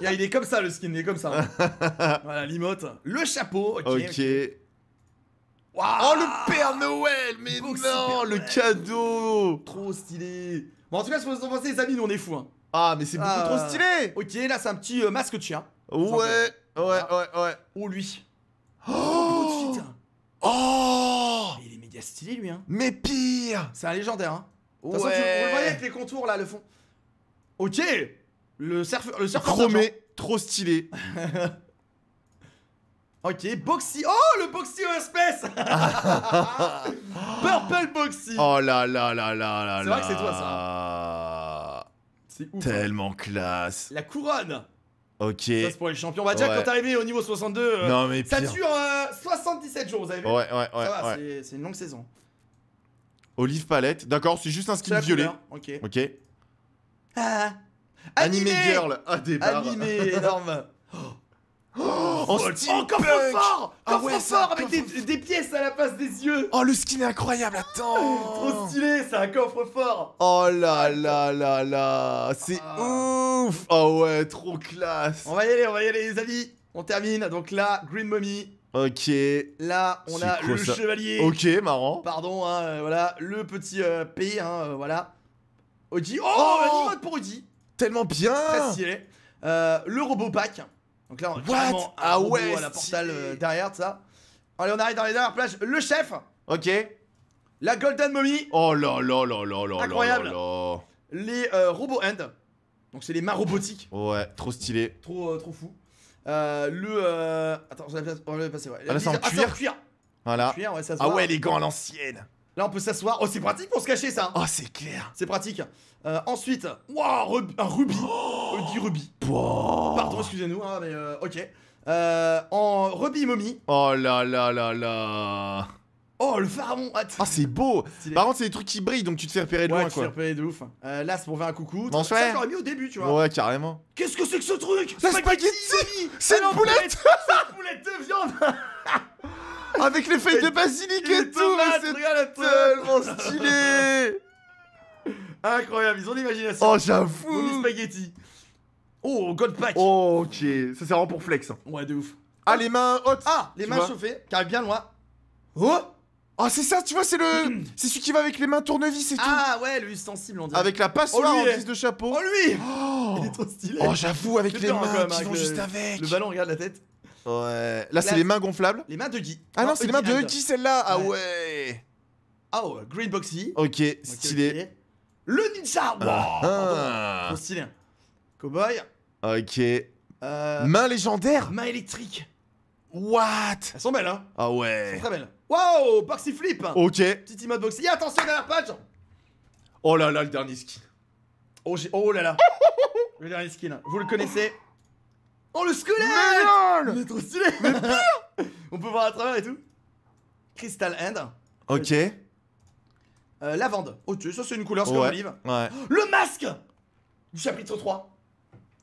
Yeah, il est comme ça le skin, il est comme ça. voilà, l'imote. Le chapeau, ok. Ok. Waouh, Oh le Père Noël, mais Boxy non, Père le Noël. Ah, cadeau. Trop stylé. Bon, en tout cas, si vous en pensez, les amis, nous on est fous. Hein. Ah mais c'est beaucoup Ah. trop stylé. Ok, là c'est un petit euh, masque de chien. Ouais, ouais, ouais, ouais. Oh, lui. Oh, Oh, oh Il est méga stylé, lui. Hein. Mais pire. C'est un légendaire. Hein. De toute façon, tu- vous le voyez avec les contours là, le fond. Ok. Le surfeur, le surfeur. Chromé, trop stylé. Ok, Boxy. Oh, le Boxy au space Purple Boxy Oh là là là là là C'est vrai que c'est toi, ça. C'est ouf. hein. Tellement classe. La couronne Ok. Ça, c'est pour les champions. Bah, déjà, Ouais. quand t'es arrivé au niveau 62, euh, Non mais ça dure euh, 77 jours, vous avez vu Ouais, ouais, ouais, Ça va, ouais. c'est- une longue saison. Olive palette. D'accord, c'est juste un skin violet. couleur, Ok. Ok. Ah. Animé girl. Ah des barres. Animé, énorme. En Oh, steampunk. coffre-fort Ah ouais, Coffre-fort avec des, des pièces à la place des yeux Oh le skin est incroyable. Attends. Trop stylé, c'est un coffre-fort Oh là là là là. C'est Ah. ouf. Oh ouais, trop classe. On va y aller, on va y aller les amis On termine, donc là, Green Mummy, Ok. là, on a le ça chevalier, Ok, marrant. pardon, hein, euh, voilà, le petit euh, P, hein, euh, voilà. Audi, oh, Oh pour Audi, Tellement bien. très stylé. Euh, le robot pack, donc là, on a What? carrément un Ah robot ouais, à la portale euh, derrière, ça. Allez, on arrive dans les dernières plages, le chef, Ok. la Golden Mummy, Oh là là là là là Incroyable. là les euh, robots hand, donc c'est les mains robotiques. Ouais, trop stylé. Trop, euh, trop fou. Euh, le. Attends, on va passer, ouais. Ah, là, c'est en Ah, cuir. cuir. Voilà. Cuir, ouais, Ah ouais, les gants à l'ancienne. Là, on peut s'asseoir. Oh, c'est pratique pour se cacher, ça. Oh, c'est clair. C'est pratique. Euh, ensuite, rub- un rubis. Euh, du rubis. Pardon, excusez-nous, hein, mais euh, ok. Euh, en rubis momie. Oh là là là là. Oh, le pharaon. Ah, c'est beau. stylé. Par contre, c'est des trucs qui brillent, donc tu te fais repérer de ouais, loin, tu quoi. repéré de ouf. Euh, là, c'est pour faire un coucou. Bonsoir. Ça, j'aurais mis au début, tu vois. Ouais, carrément. Qu'est-ce que c'est que ce truc? La spaghetti C'est Ah non, une boulette C'est une boulette de viande Avec les feuilles de basilic Et et tout, c'est tellement stylé Incroyable, ils ont l'imagination. Oh, j'avoue spaghetti. Oh, God Pack. Oh, ok. Ça, c'est vraiment pour flex. hein. Ouais, de ouf. Ah, les mains hautes Ah, les mains chauffées, qui arrivent bien loin. Oh Oh, c'est ça, tu vois, c'est le... C'est celui qui va avec les mains tournevis et tout. Ah ouais, le sensible, on dirait. Avec la passoire Oh, en guise de chapeau. Oh lui Oh, Il est trop stylé. Oh, j'avoue, avec les hein, mains qui avec vont le- juste avec. Le ballon, regarde la tête. Ouais. Là, c'est les mains gonflables. Les mains de Guy. Ah non, c'est les mains de. Huggy, celle-là. Ah Ouais. ouais. Oh, Green Boxy. Ok, stylé. Le ninja Wow, Ah. pardon. Trop stylé. Cowboy. Ok. Euh, Main légendaire main électrique. What? Elles sont belles, hein Ah Elles sont ouais. très belles. Wow, Boxy Flip. Ok. Petit mode Boxy. Attention, dernière page. Oh là là, le dernier skin. Oh, j'ai- oh là là. le dernier skin. Vous le connaissez. Oh, le squelette Il est trop stylé On peut voir à travers et tout. Crystal Hand. Ok. Euh, lavande. Ok, ça c'est une couleur, c'est Ouais. olive. Ouais. Le masque Du chapitre 3.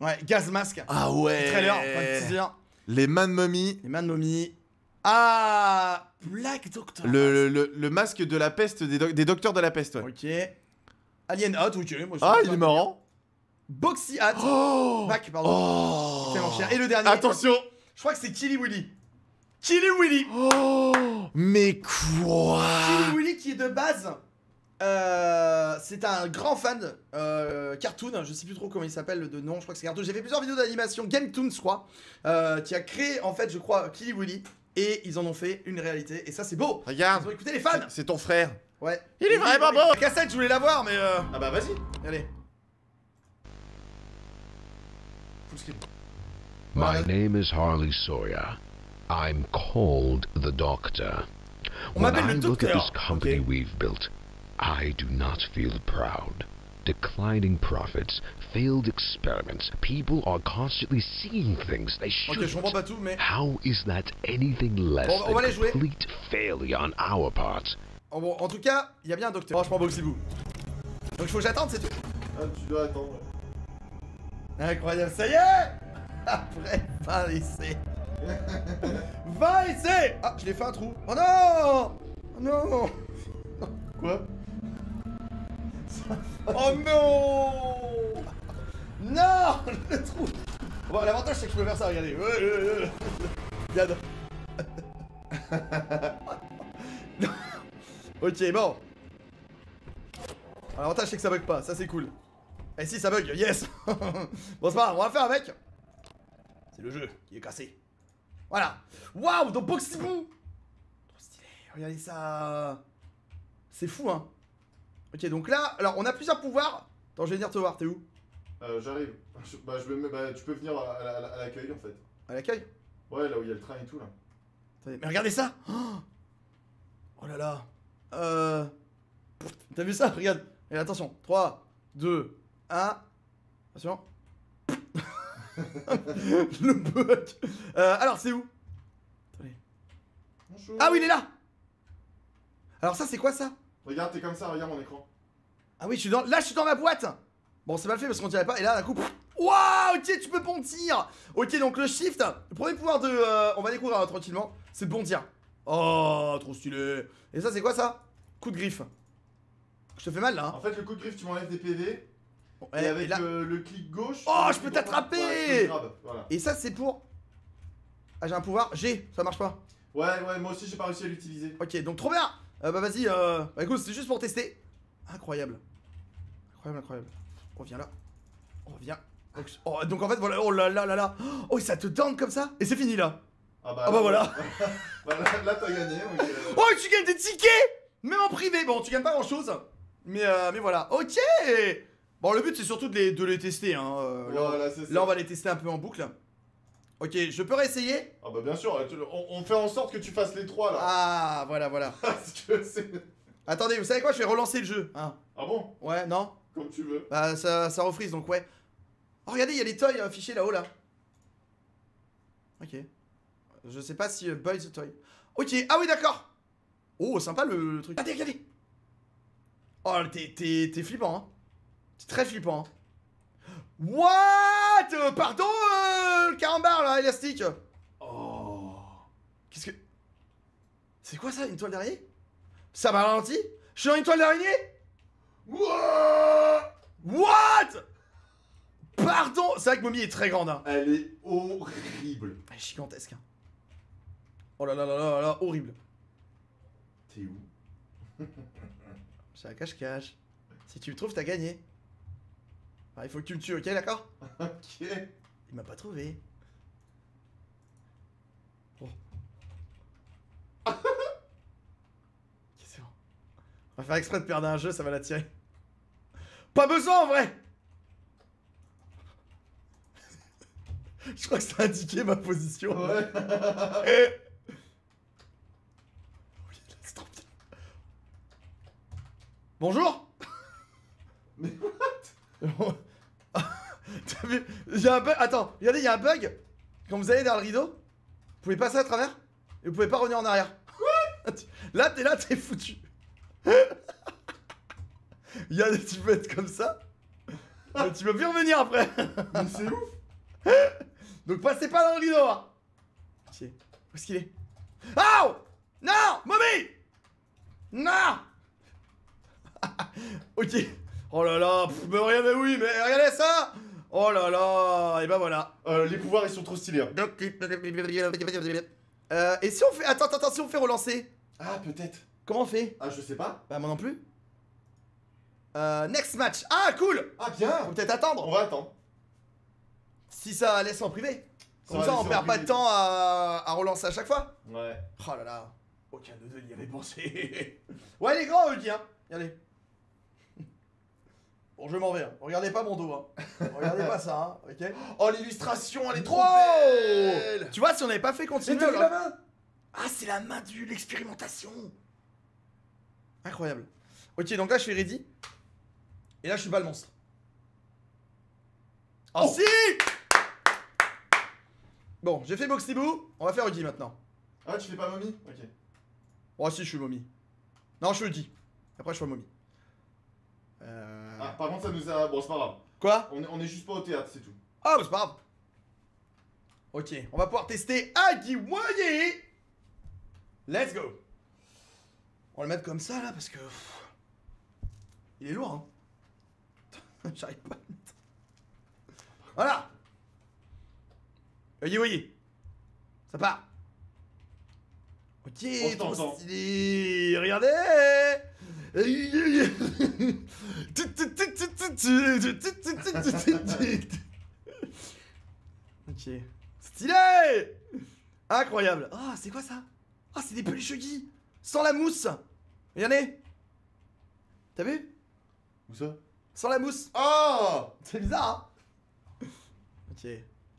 Ouais, gaz masque. Ah ouais. Trailer, enfin teaser. Les mains de momie. Les mains de momie. Ah Black Doctor. Le, le, le masque de la peste, des, doc- des docteurs de la peste, ouais. Ok. Alien Hot, ok. moi, Ah, il est marrant. Boxy Hat. Oh Back, pardon. Oh Tellement cher. Et le dernier. Attention Je crois que c'est Killy Willy. Killy Willy. Oh Mais quoi? Killy Willy qui est de base. Euh, c'est un grand fan euh, cartoon, je sais plus trop comment il s'appelle de nom, je crois que c'est cartoon. J'ai fait plusieurs vidéos d'animation, Game Toons, je crois, euh, qui a créé en fait, je crois, Killy Willy, et ils en ont fait une réalité, et ça c'est beau. Ils Regarde ont écouté les fans. C'est ton frère. Ouais. Il est vraiment beau. La cassette, je voulais la voir, mais euh... Ah bah vas-y. allez. Full screen. My Voilà. name is Harley Sawyer. I'm called the Doctor. On When m'appelle I le look at docteur. this company Ok. we've built, I do not feel proud. declining profits, failed experiments. People are constantly seeing things they Ok, je comprends shouldn't. pas tout, mais. How is that anything less Bon, on va than les jouer. complete failure on our part? En, bon, en tout cas, il y a bien un docteur. Franchement, Boxy-Boo. Donc il faut que j'attende, c'est tout. Ah, tu dois attendre. Incroyable, ça y est Après 20 essais. 20 essais Ah, je l'ai fait un trou. Oh non Oh non Quoi? Oh non Non Le trou Bon, l'avantage c'est que je peux faire ça, regardez. Non. ok, bon. L'avantage c'est que ça bug pas, ça c'est cool. Et si ça bug, yes Bon c'est pas grave, on va faire avec. C'est le jeu qui est cassé. Voilà. Waouh, donc Boxy-Boo Trop stylé, regardez ça. C'est fou, hein. Ok, donc là, alors on a plusieurs pouvoirs. Attends, je vais venir te voir, t'es où? Euh, j'arrive. Je- bah, je vais me- bah, tu peux venir à, à- à- à l'accueil en fait. À l'accueil? Ouais, là où il y a le train et tout là. Attendez, Mais regardez ça Oh Oh là là Euh... T'as vu ça? Regarde. Et attention. 3, 2, 1. Attention. Le bug Euh, Alors, c'est où? Attendez. Bonjour. Ah oui, il est là Alors ça, c'est quoi ça? Regarde, t'es comme ça, regarde mon écran. Ah oui, je suis dans... là, je suis dans ma boîte Bon, c'est mal fait parce qu'on dirait pas. Et là, d'un coup... Waouh, ok, tu peux bondir Ok, donc le shift, le premier pouvoir de... euh, on va découvrir euh, tranquillement, c'est bondir. Oh, trop stylé Et ça, c'est quoi ça? Coup de griffe. Je te fais mal, là, hein En fait, le coup de griffe, tu m'enlèves des PV. Ouais, et avec là- euh, le clic gauche. Oh, je peux t'attraper Ouais, Voilà. Et ça, c'est pour... Ah, j'ai un pouvoir G, ça marche pas. Ouais, ouais, moi aussi j'ai pas réussi à l'utiliser. Ok, donc trop bien Euh, Bah vas-y, euh... Bah écoute, c'est juste pour tester. Incroyable. Incroyable, incroyable. Reviens là. Reviens. Donc, oh, donc en fait, voilà, oh là là là là. Oh, ça te tente comme ça? Et c'est fini là. Ah bah, Ah bah voilà. bah, là, là, t'as gagné. euh, Oh, tu gagnes des tickets Même en privé. Bon, tu gagnes pas grand chose. Mais, euh, mais voilà. Ok Bon, le but c'est surtout de les, de les tester. Hein. euh, Voilà, là, on va les tester un peu en boucle. Ok, je peux réessayer? Ah bah bien sûr, tu- on, on fait en sorte que tu fasses les trois là. Ah, voilà, voilà. Parce que c'est. Attendez, vous savez quoi? Je vais relancer le jeu. Hein. Ah bon? Ouais, non? Comme tu veux. Bah ça, ça refreeze donc ouais. Oh regardez, il y a les toys affichés là-haut là. Ok. Je sais pas si euh, Boy the Toy. Ok, ah oui d'accord. Oh sympa le, le truc. Regardez, regardez. Oh t'es flippant hein. C'est très flippant hein. What? Euh, Pardon euh, le carambar là, élastique. Oh. Qu'est-ce que... C'est quoi ça, une toile d'araignée? Ça m'a ralenti? Je suis dans une toile d'araignée? What? Pardon C'est vrai que Mommy est très grande hein. Elle est horrible. Elle est gigantesque. hein. Oh là là là là là, horrible. T'es où? C'est un cache-cache. Si tu le trouves, t'as gagné. Ah, il faut que tu me tues, ok, d'accord Ok. Il m'a pas trouvé. Oh. ok, c'est bon? On va faire exprès de perdre un jeu, ça va l'attirer. Pas besoin en vrai Je crois que ça a indiqué ma position. Ouais. Oui, là, c'est trop bien. Bonjour Mais T'as vu a un bug. Attends, regardez, il y a un bug. Quand vous allez dans le rideau, vous pouvez passer à travers et vous pouvez pas revenir en arrière. Là, t'es là, t'es foutu. Il y a des tu peux être comme ça. Mais tu peux plus revenir après. Mais c'est ouf Donc passez pas dans le rideau. Hein. Où est-ce qu'il est? Oh Non Mommy Non Ok. Oh là là. pff, mais regardez, oui, mais regardez ça Oh là là. Et ben voilà. Euh, Les pouvoirs ils sont trop stylés. hein. Euh, et si on fait... Attends, attends, attends, si on fait relancer Ah, peut-être. Comment on fait? Ah, je sais pas. Bah moi non plus. Euh, next match. Ah cool Ah, bien Faut peut-être attendre. On va attendre. Si ça laisse en privé. Comme ça, on perd pas de temps à, à relancer à chaque fois. Ouais. Oh là là. Aucun de deux n'y avait pensé. ouais, il est grand, Hulk, hein. Regardez. Bon, je m'en vais. hein. Regardez pas mon dos, hein. Regardez pas ça, hein. Ok Oh, l'illustration, elle est trop Wow belle Tu vois, si on n'avait pas fait Mais continuer. alors- la main? Ah, c'est la main de l'expérimentation. Incroyable. Ok, donc là, je suis ready. Et là, je suis pas le monstre. Oh, si Bon, j'ai fait Boxtibou, on va faire Huggy maintenant. Ah, tu fais pas momie Ok. Oh, si, je suis momie. Non, je suis Huggy. Après, je suis momie. Euh... Ah, par contre, ça nous a. Bon, c'est pas grave. Quoi On est, on est juste pas au théâtre, c'est tout. Ah, bah, c'est pas grave. Ok, on va pouvoir tester Agui Woye. Let's go. On va le mettre comme ça là parce que. Il est lourd, hein. J'arrive pas à le mettre. Voilà. Ça part. Ok, trop stylé. Regardez. Ok. Stylé! Incroyable. Ah, c'est quoi ça? Ah, c'est des peluches Sans la mousse! Regardez! T'as vu? Où ça? Sans la mousse! Oh! C'est bizarre, hein? Ok.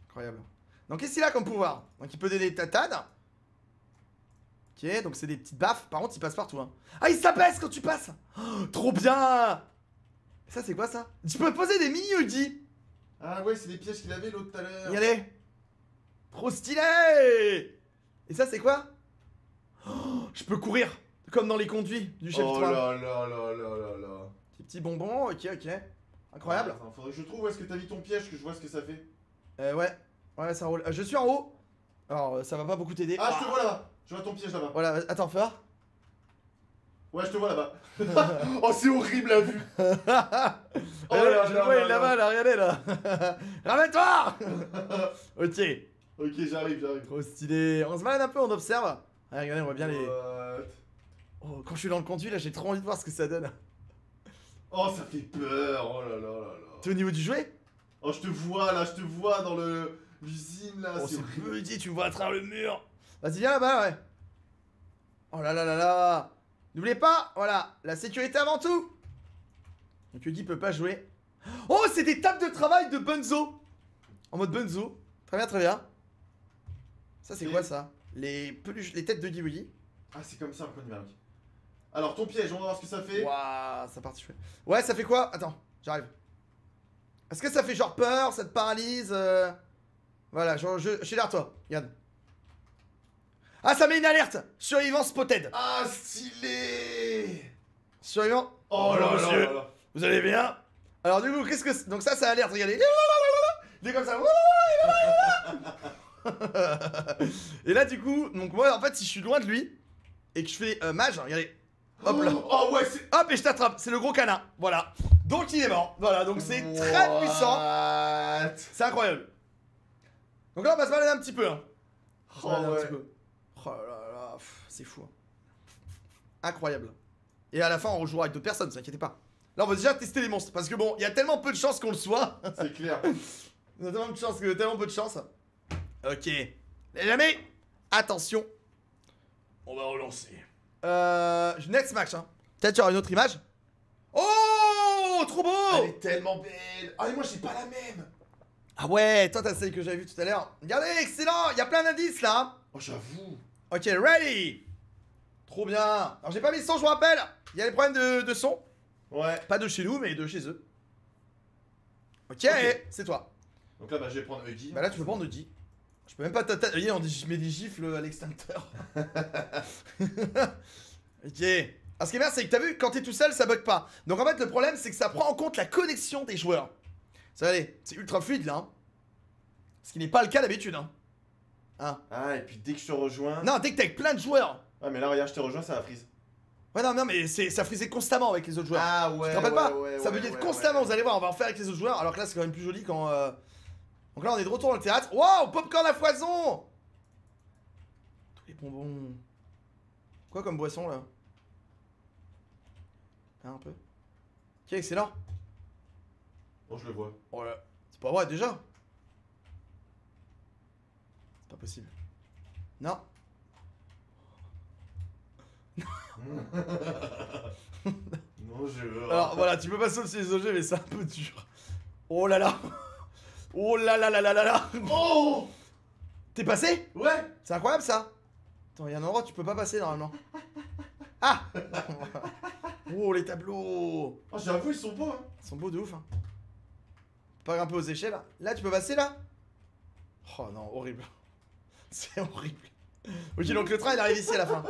Incroyable. Donc, qu'est-ce qu'il a comme pouvoir. Donc, il peut donner des tatades. Ok, donc c'est des petites baffes. Par contre, il passe partout. Hein. Ah, il s'abaisse quand tu passes Oh, Trop bien Ça, c'est quoi ça? Tu peux poser des mini Huggy Ah, ouais, c'est les pièges qu'il avait l'autre tout à l'heure. Regardez Trop stylé Et ça c'est quoi? Oh, Je peux courir Comme dans les conduits du chef Oh 3 là là là là là là. Petit petit bonbon, ok ok. Incroyable. Attends, faudrait que je trouve où est-ce que t'as mis ton piège, que je vois ce que ça fait. Euh, ouais, ouais ça roule. Euh, je suis en haut. Alors euh, ça va pas beaucoup t'aider. Ah, je te vois là-bas. Je vois ton piège là-bas. Voilà, attends, fais voir. Ouais, je te vois là-bas. oh, c'est horrible la vue. Oh là je le vois, il est là-bas, là, regardez là. Ramène-toi Ok. Ok, j'arrive, j'arrive. Trop stylé. On se balade un peu, on observe. Ah, regardez, on voit bien les. What? Oh, quand je suis dans le conduit là, j'ai trop envie de voir ce que ça donne. Oh, ça fait peur. Oh là là là là. T'es au niveau du jouet? Oh, je te vois là, je te vois dans le l'usine là. Oh, c'est petit, tu me vois à travers le mur. Vas-y, viens là-bas, ouais. Oh là là là là. N'oubliez pas, voilà, la sécurité avant tout. Donc Yugi peut pas jouer. Oh, c'est des tables de travail de Bunzo. En mode Bunzo. Très bien, très bien. Ça, c'est quoi ça? Les, peluches, les têtes de Guy Ah, c'est comme ça un peu numérique. Alors, ton piège, on va voir ce que ça fait. Waouh, ça part chouette. Ouais, ça fait quoi? Attends, j'arrive. Est-ce que ça fait genre peur, ça te paralyse euh? Voilà, je, je, je suis derrière toi. Regarde. Ah, ça met une alerte Survivant spotted. Ah, stylé Survivant. Oh là là monsieur. là là. Vous allez bien Alors, du coup, qu'est-ce que. c'est- Donc, ça, ça alerte, regardez. Il est comme ça. Et là, du coup, donc moi, en fait, si je suis loin de lui et que je fais euh, mage, regardez. Hop là. Oh ouais, c'est. Hop, et je t'attrape. C'est le gros canin. Voilà. Donc, il est mort. Voilà, donc c'est très puissant. What C'est incroyable. Donc là, on va se balader un petit peu. Hein. On va se Oh balader un ouais. petit peu. Oh là là, c'est fou. hein. Incroyable. Et à la fin, on rejouera avec d'autres personnes, ne vous inquiétez pas. Là, on va déjà tester les monstres. Parce que bon, il y a tellement peu de chances qu'on le soit. C'est clair. Il y a tellement de chance tellement peu de chance. Ok. Les amis, attention. On va relancer. Euh. Next match, hein. Peut-être il y aura une autre image. Oh Trop beau Elle est tellement belle. Ah, et moi, j'ai pas la même. Ah ouais, toi t'as celle que j'avais vue tout à l'heure. Regardez, excellent Il y a plein d'indices là. Oh, j'avoue. Ok, ready Trop bien Alors j'ai pas mis le son, je vous rappelle Il y a des problèmes de, de son. Ouais. Pas de chez nous, mais de chez eux. Ok, Ok. c'est toi. Donc là, bah, je vais prendre Huggy. Bah là tu peux prendre Audi. Je peux même pas t'attaquer. Regardez, on dit- je mets des gifles à l'extincteur. ok. Alors ce qui est bien, c'est que t'as vu, quand t'es tout seul, ça bug pas. Donc en fait, le problème, c'est que ça prend en compte la connexion des joueurs. Ça va aller, c'est ultra fluide là. hein. Ce qui n'est pas le cas d'habitude. Hein. Hein. Ah, et puis dès que je te rejoins. Non, dès que t'es avec plein de joueurs. Ah, mais là, regarde, je te rejoins, ça va freeze. Ouais, non, non, mais c'est, ça frisait constamment avec les autres joueurs. Ah, tu ouais. te rappelles ouais, pas ouais, Ça dire ouais, constamment, vous allez voir, on va en faire avec les autres joueurs, alors que là c'est quand même plus joli quand. euh, Donc là on est de retour dans le théâtre. Waouh, popcorn à foison Tous les bonbons. Quoi comme boisson là? Hein, un peu? Ok, excellent. Bon, je le vois. Oh là, c'est pas vrai déjà? Pas possible. Non. Non, je veux. Alors voilà, tu peux passer aussi les objets, mais c'est un peu dur. Oh là là Oh là là là là là là Oh T'es passé? Ouais C'est incroyable ça Attends, il y a un endroit où tu peux pas passer normalement. Ah Oh, les tableaux Oh, j'avoue, ils sont beaux, hein. Ils sont beaux de ouf. Hein. Pas grimper aux échelles. là. Là, tu peux passer là? Oh non, horrible. C'est horrible. Ok, donc le train il arrive ici à la fin.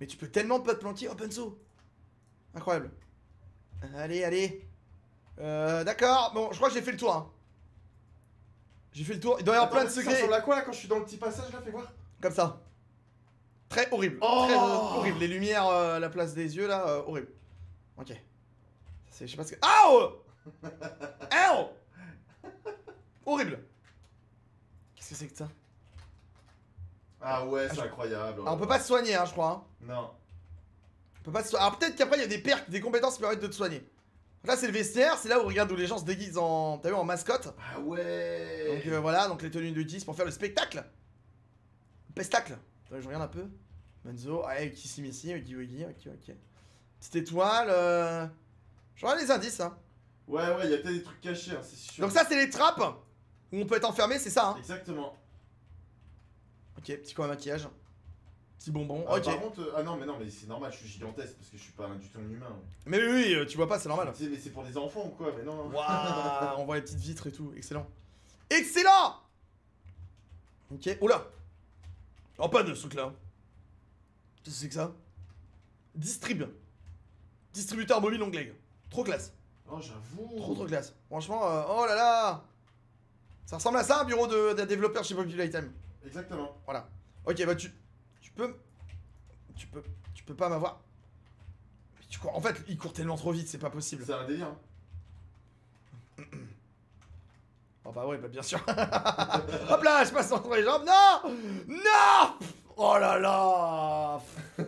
Mais tu peux tellement pas te planquer. Oh, Benzo Incroyable. Allez, allez. Euh, d'accord. Bon, je crois que j'ai fait le tour. Hein. J'ai fait le tour. Il doit y avoir plein de Ça secrets. ressemble à quoi là quand je suis dans le petit passage là Fais voir. Comme ça. Très horrible. Oh Très euh, horrible. Les lumières euh, à la place des yeux là, euh, horrible. Ok. Ça, c'est- Je sais pas ce que. Aouh Aouh Horrible. Qu'est-ce que c'est que ça? Ah ouais, Ah, c'est je- incroyable. Ah, On peut pas se soigner, hein, je crois. hein. Non. On peut pas se soigner. Alors peut-être qu'après il y a des perks, des compétences qui permettent de te soigner. Là c'est le vestiaire, c'est là où regarde où les gens se déguisent en. T'as vu en mascotte Ah ouais. Donc euh, voilà, donc les tenues de 10 pour faire le spectacle. Le pestacle. Attends, je regarde un peu. Ouais, qui s'y ici, ok, ok, ok, ok. Petite étoile. Euh... Je regarde les indices, hein. Ouais, ouais, il y a peut-être des trucs cachés, hein, c'est sûr. Donc ça c'est les trappes où on peut être enfermé, c'est ça, hein. Exactement. Ok, petit coin à maquillage. Petit bonbon, Ah, ok. Par contre, euh, ah non, mais non, mais c'est normal, je suis gigantesque parce que je suis pas du tout un humain. Mais oui, oui, euh, tu vois pas, c'est normal. Sais, mais c'est pour des enfants ou quoi Mais non. Waouh, on voit les petites vitres et tout, excellent. Excellent Ok, oula Oh, pas de ce truc là. Qu'est-ce que c'est que ça? Distrib. Distributeur mobile onglet. Trop classe. Oh, j'avoue. Trop trop classe. Franchement, euh, oh là là Ça ressemble à ça un bureau de- d'un développeur chez Popular Item. Exactement. Voilà. Ok, bah tu. Tu peux. Tu peux. Tu peux pas m'avoir. Tu cours. En fait, il court tellement trop vite, c'est pas possible. C'est un délire. hein. Oh bah ouais, bah bien sûr. Hop là, je passe entre les jambes. Non Non Oh là là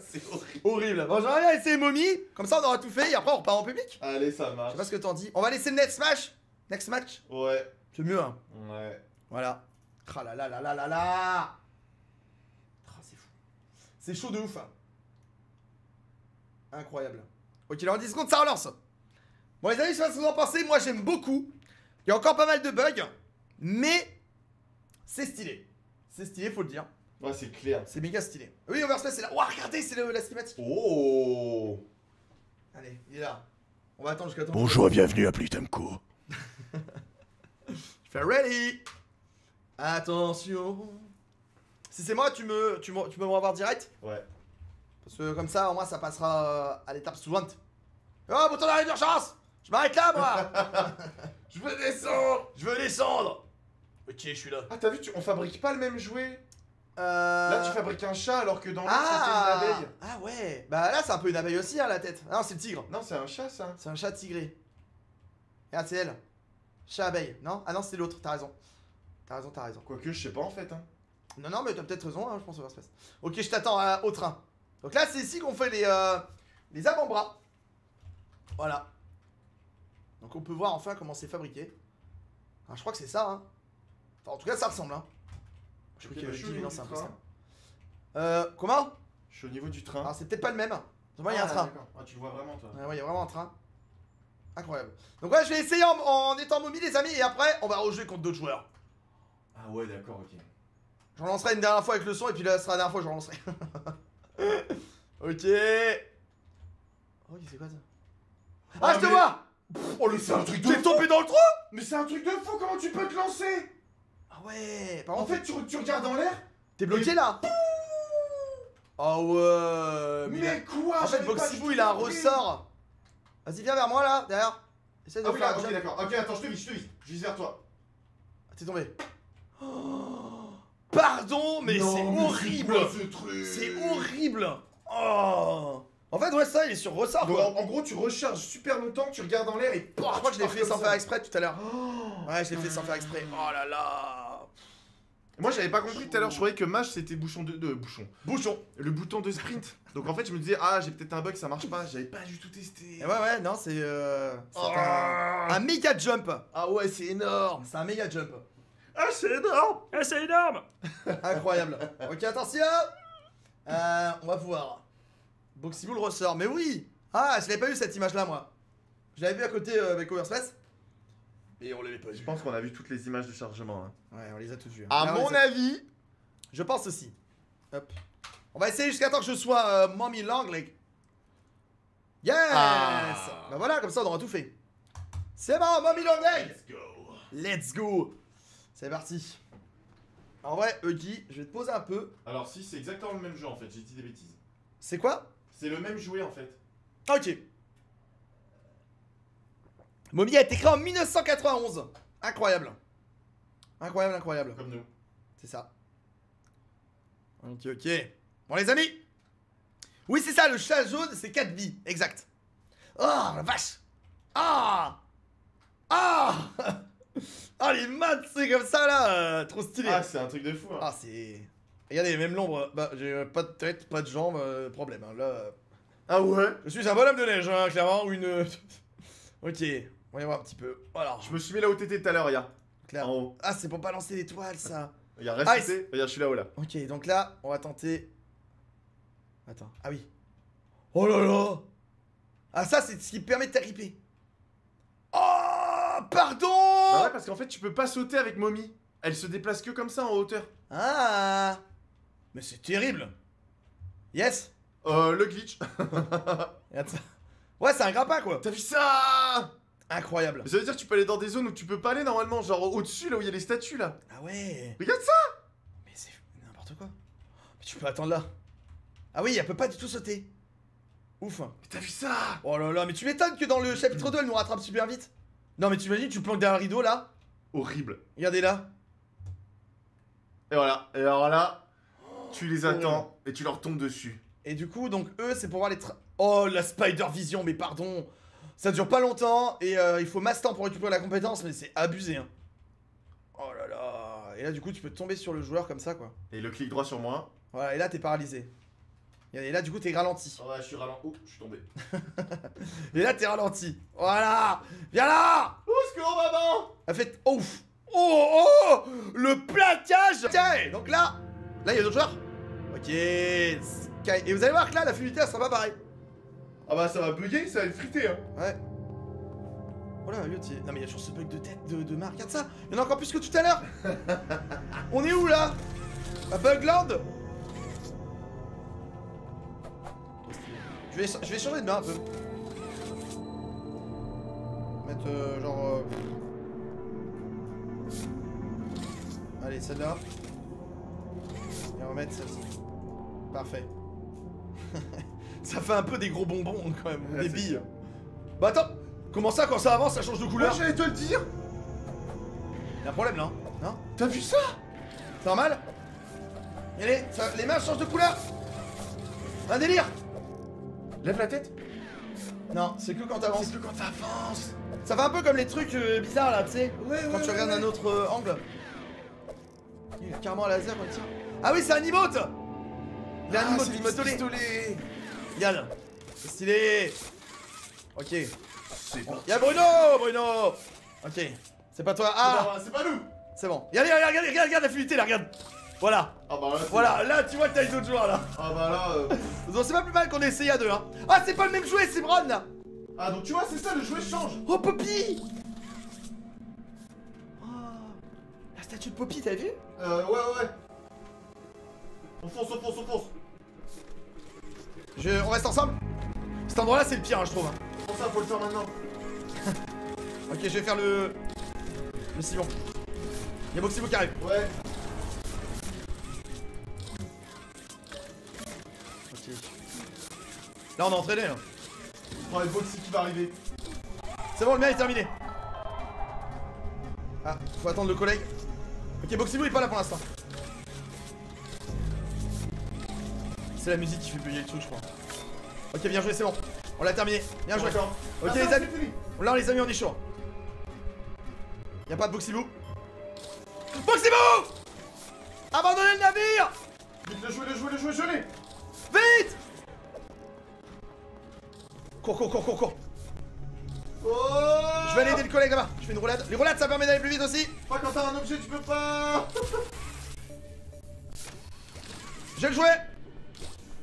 c'est horrible. Horrible. Bon, j'aimerais bien essayer Mommy. Comme ça, on aura tout fait et après, on repart en public. Allez, ça Je marche. sais pas ce que t'en dis. On va laisser le next match. Next match. Ouais. C'est mieux, hein. Ouais. Voilà. Ah là là là là là là Ah, c'est fou. C'est chaud de ouf. hein. Incroyable. Ok, là en 10 secondes, ça relance. Bon, les amis, je sais pas ce que vous en pensez. Moi, j'aime beaucoup. Il y a encore pas mal de bugs. Mais c'est stylé. C'est stylé, faut le dire. Ouais, c'est clair. C'est méga stylé. Oui, Overspace, c'est là. Ouah, regardez, c'est le- la cinématique. Oh Allez, il est là. On va attendre jusqu'à temps. Bonjour et bienvenue à Plutamco. Je fais ready. Attention. Si c'est moi, tu me, tu me, tu peux me revoir direct Ouais. Parce que comme ça, au moins, ça passera euh, à l'étape suivante. Oh, bouton d'arrêt d'urgence Je m'arrête là, moi Je veux descendre Je veux descendre Ok, je suis là. Ah, t'as vu, tu... on fabrique pas le même jouet Euh... Là, tu fabriques un chat alors que dans l'autre, Ah c'était une abeille. Ah ouais Bah là, c'est un peu une abeille aussi, hein, la tête. Ah non, c'est le tigre. Non, c'est un chat, ça. C'est un chat tigré. Regarde, c'est elle. Chat abeille. Non? Ah non, c'est l'autre, t'as raison. T'as raison, t'as raison. Quoique, je sais pas en fait. Hein. Non, non, mais t'as peut-être raison, hein, je pense, Overspace. Ok, je t'attends euh, au train. Donc là, c'est ici qu'on fait les, euh, les avant-bras. Voilà. Donc on peut voir enfin comment c'est fabriqué. Ah, je crois que c'est ça, hein. Enfin, en tout cas, ça ressemble, hein. Je crois qu'il y bah, avait je suis 10 000 au ans, niveau c'est du train. Euh, comment? Je suis au niveau du train. Alors, c'est peut-être pas le même. Moi, il y a un Ah, train. Ah, tu le vois vraiment, toi. Ouais, ouais, il y a vraiment un train. Incroyable. Donc, ouais, je vais essayer en, en étant momie, les amis, et après, on va rejouer contre d'autres joueurs. Ah, ouais, d'accord, ok. Je relancerai une dernière fois avec le son, et puis là, ce sera la dernière fois que je relancerai. ok. Oh, c'est quoi ça? Ah, Ah, je te mais- vois Oh, mais c'est un truc de T'es fou tombé dans le trou Mais c'est un truc de fou, comment tu peux te lancer? Ah ouais Par En fait, tu, tu regardes en l'air t'es bloqué là Oh ouais mais Mais quoi En fait, tout il a un ressort Vas-y, viens vers moi là, derrière Essaye de Ah oui, faire là, un ok, d'accord. Ok, attends, je te vise, je te vise. Je vise vers toi. Ah, T'es tombé. Oh, Pardon, mais c'est horrible ce C'est horrible Oh En fait, ouais, ça, il est sur ressort Donc, quoi. en, en gros, tu recharges super longtemps, tu regardes en l'air et. Oh, je crois que je l'ai fait sans faire exprès tout à l'heure. Ouais, je l'ai fait sans faire exprès. Oh là là Moi, j'avais pas compris tout à l'heure, je croyais que Mash c'était bouchon de. de bouchon. Bouchon Le bouton de sprint. Donc en fait, je me disais, ah, j'ai peut-être un bug, ça marche pas. J'avais pas du tout testé. Et ouais, ouais, non, c'est euh, c'est un, un méga jump Ah ouais, c'est énorme. C'est un méga jump Ah, c'est énorme Ah, c'est énorme Incroyable. ok, attention. Euh, on va pouvoir. Boxy Bull ressort. Mais oui. Ah, je l'avais pas vu cette image-là, moi. Je l'avais vu à côté euh, avec Overspace. Et on l'avait pas Je vu. pense qu'on a vu toutes les images de chargement. hein. Ouais, on les a toutes vues. À Là, on mon a- avis. Je pense aussi. Hop. On va essayer jusqu'à temps que je sois euh, Mommy Long Leg. Yes Ah. Bah voilà, comme ça on aura tout fait. C'est bon, Mommy Long Leg Let's go. Let's go C'est parti. En vrai, Huggy, je vais te poser un peu. Alors si, c'est exactement le même jeu en fait, j'ai dit des bêtises. C'est quoi? C'est le même jouet en fait. Ok. Mommy a été créé en 1991. Incroyable. Incroyable, incroyable. Comme nous. C'est ça. Ok, ok. Bon, les amis. Oui, c'est ça, le chat jaune, c'est 4 vies. Exact. Oh, la vache. Ah Ah Ah, les maths, c'est comme ça, là. euh, trop stylé. Ah, c'est un truc de fou. Hein. Ah, c'est. Regardez, même l'ombre. Bah, j'ai euh, pas de tête, pas de jambes, euh, problème. hein. Là, euh, Ah ouais? Je suis un bonhomme de neige, hein, clairement, ou une. ok, on va y voir un petit peu. Voilà, Je me suis mis là où t'étais tout à l'heure, regarde. clair. En haut. Ah, c'est pour pas lancer l'étoile, ça. Regarde, reste Ah, t'es. Regarde, je suis là-haut là. Ok, donc là, on va tenter. Attends, ah oui. Oh là là Ah, ça, c'est ce qui permet de t'agripper. Pardon Bah ouais, parce qu'en fait, tu peux pas sauter avec Mommy. Elle se déplace que comme ça en hauteur. Ah Mais c'est terrible Yes Euh, le glitch. Regarde ça. Ouais, c'est un grappin, quoi T'as vu ça? Incroyable. Ça veut dire que tu peux aller dans des zones où tu peux pas aller normalement, genre au-dessus là où il y a les statues là. Ah ouais Regarde ça Mais c'est n'importe quoi. Mais tu peux attendre là. Ah oui, elle peut pas du tout sauter. Ouf. Mais t'as vu ça? Oh là là, mais tu m'étonnes que dans le chapitre 2, elle nous rattrape super vite. Non, mais tu imagines, tu planques derrière un rideau là. Horrible. Regardez là. Et voilà. Et alors là, tu les attends et tu leur tombes dessus. Et du coup, donc eux, c'est pour voir les tra... Oh, la Spider Vision, mais pardon. Ça dure pas longtemps et euh, il faut masse temps pour récupérer la compétence, mais c'est abusé. Hein. Oh là là. Et là, du coup, tu peux tomber sur le joueur comme ça, quoi. Et le clic droit sur moi. Voilà, et là, t'es paralysé. Et là, du coup, t'es ralenti. Oh ouais, je suis ralent. Oh, je suis tombé. Et là, t'es ralenti. Voilà. Viens là. Au secours, maman? Elle fait. Ouf. Oh, oh Le plaquage Tiens, donc là, là, il y a d'autres joueurs. Ok. Et vous allez voir que là, la fluidité, elle sera pas pareille. Ah bah ça va bugger, ça va être frité hein. Ouais. Oh là, il- non mais il y a toujours ce bug de tête de, de Marc. Regarde ça, il y en a encore plus que tout à l'heure. On est où là? À Bugland? Je vais, je vais changer de main un peu. Mettre euh, genre. euh, Allez, celle-là. Et on va mettre celle-ci. Parfait. ça fait un peu des gros bonbons quand même, Ouais, des billes. Bah attends, comment ça quand ça avance ça change de couleur Moi j'allais te le dire Y'a un problème là, hein Non T'as vu ça? C'est normal? Allez, ça- les mains changent de couleur Un délire Lève la tête Non, c'est que quand t'avances. C'est que quand t'avances Ça fait un peu comme les trucs euh, bizarres là, tu sais Ouais, Quand tu regardes un autre euh, angle. Il y a carrément un laser tire. Ah oui, c'est un emote Il a un Ah, emote pistolet pistolet Regarde C'est stylé Ok. Bon. Y'a Bruno Bruno Ok. C'est pas toi. Ah C'est pas nous C'est bon. Regardez, regarde, regarde, regarde, regarde la fluidité là, regarde Voilà. Ah bah là, Voilà, là tu vois que t'as les autres joueurs là. Ah bah là... euh, Donc c'est pas plus mal qu'on ait essayé à deux hein. Ah c'est pas le même jouet, c'est Bron. Là Ah donc tu vois, c'est ça, le jouet change. Oh Poppy. Oh La statue de Poppy, t'as vu? Euh, ouais, ouais. On fonce, on fonce, on fonce. Je... On reste ensemble. Cet endroit là c'est le pire hein, je trouve hein. Pour ça, faut le faire maintenant. Ok je vais faire le... Le Simon Y'a Boximo qui arrive. Ouais. Là on est entraîné là. Oh, le boxy qui va arriver. C'est bon le mien est terminé. Ah faut attendre le collègue. Ok Boximo il est pas là pour l'instant. C'est la musique qui fait bugger le truc je crois. Ok bien joué c'est bon. On l'a terminé. Bien joué. Ok Ah, les amis. Là les amis on est chaud. Y'a pas de Boxibou. Boxibou! Abandonnez le navire! Vite, le jouet, le jouet, le jouet, je l'ai Vite Cours cours cours cours cours. Oh Je vais aller aider le collègue là-bas. Je fais une roulade. Les roulades ça permet d'aller plus vite aussi. Pas quand t'as un objet, tu peux pas. J'ai le jouet.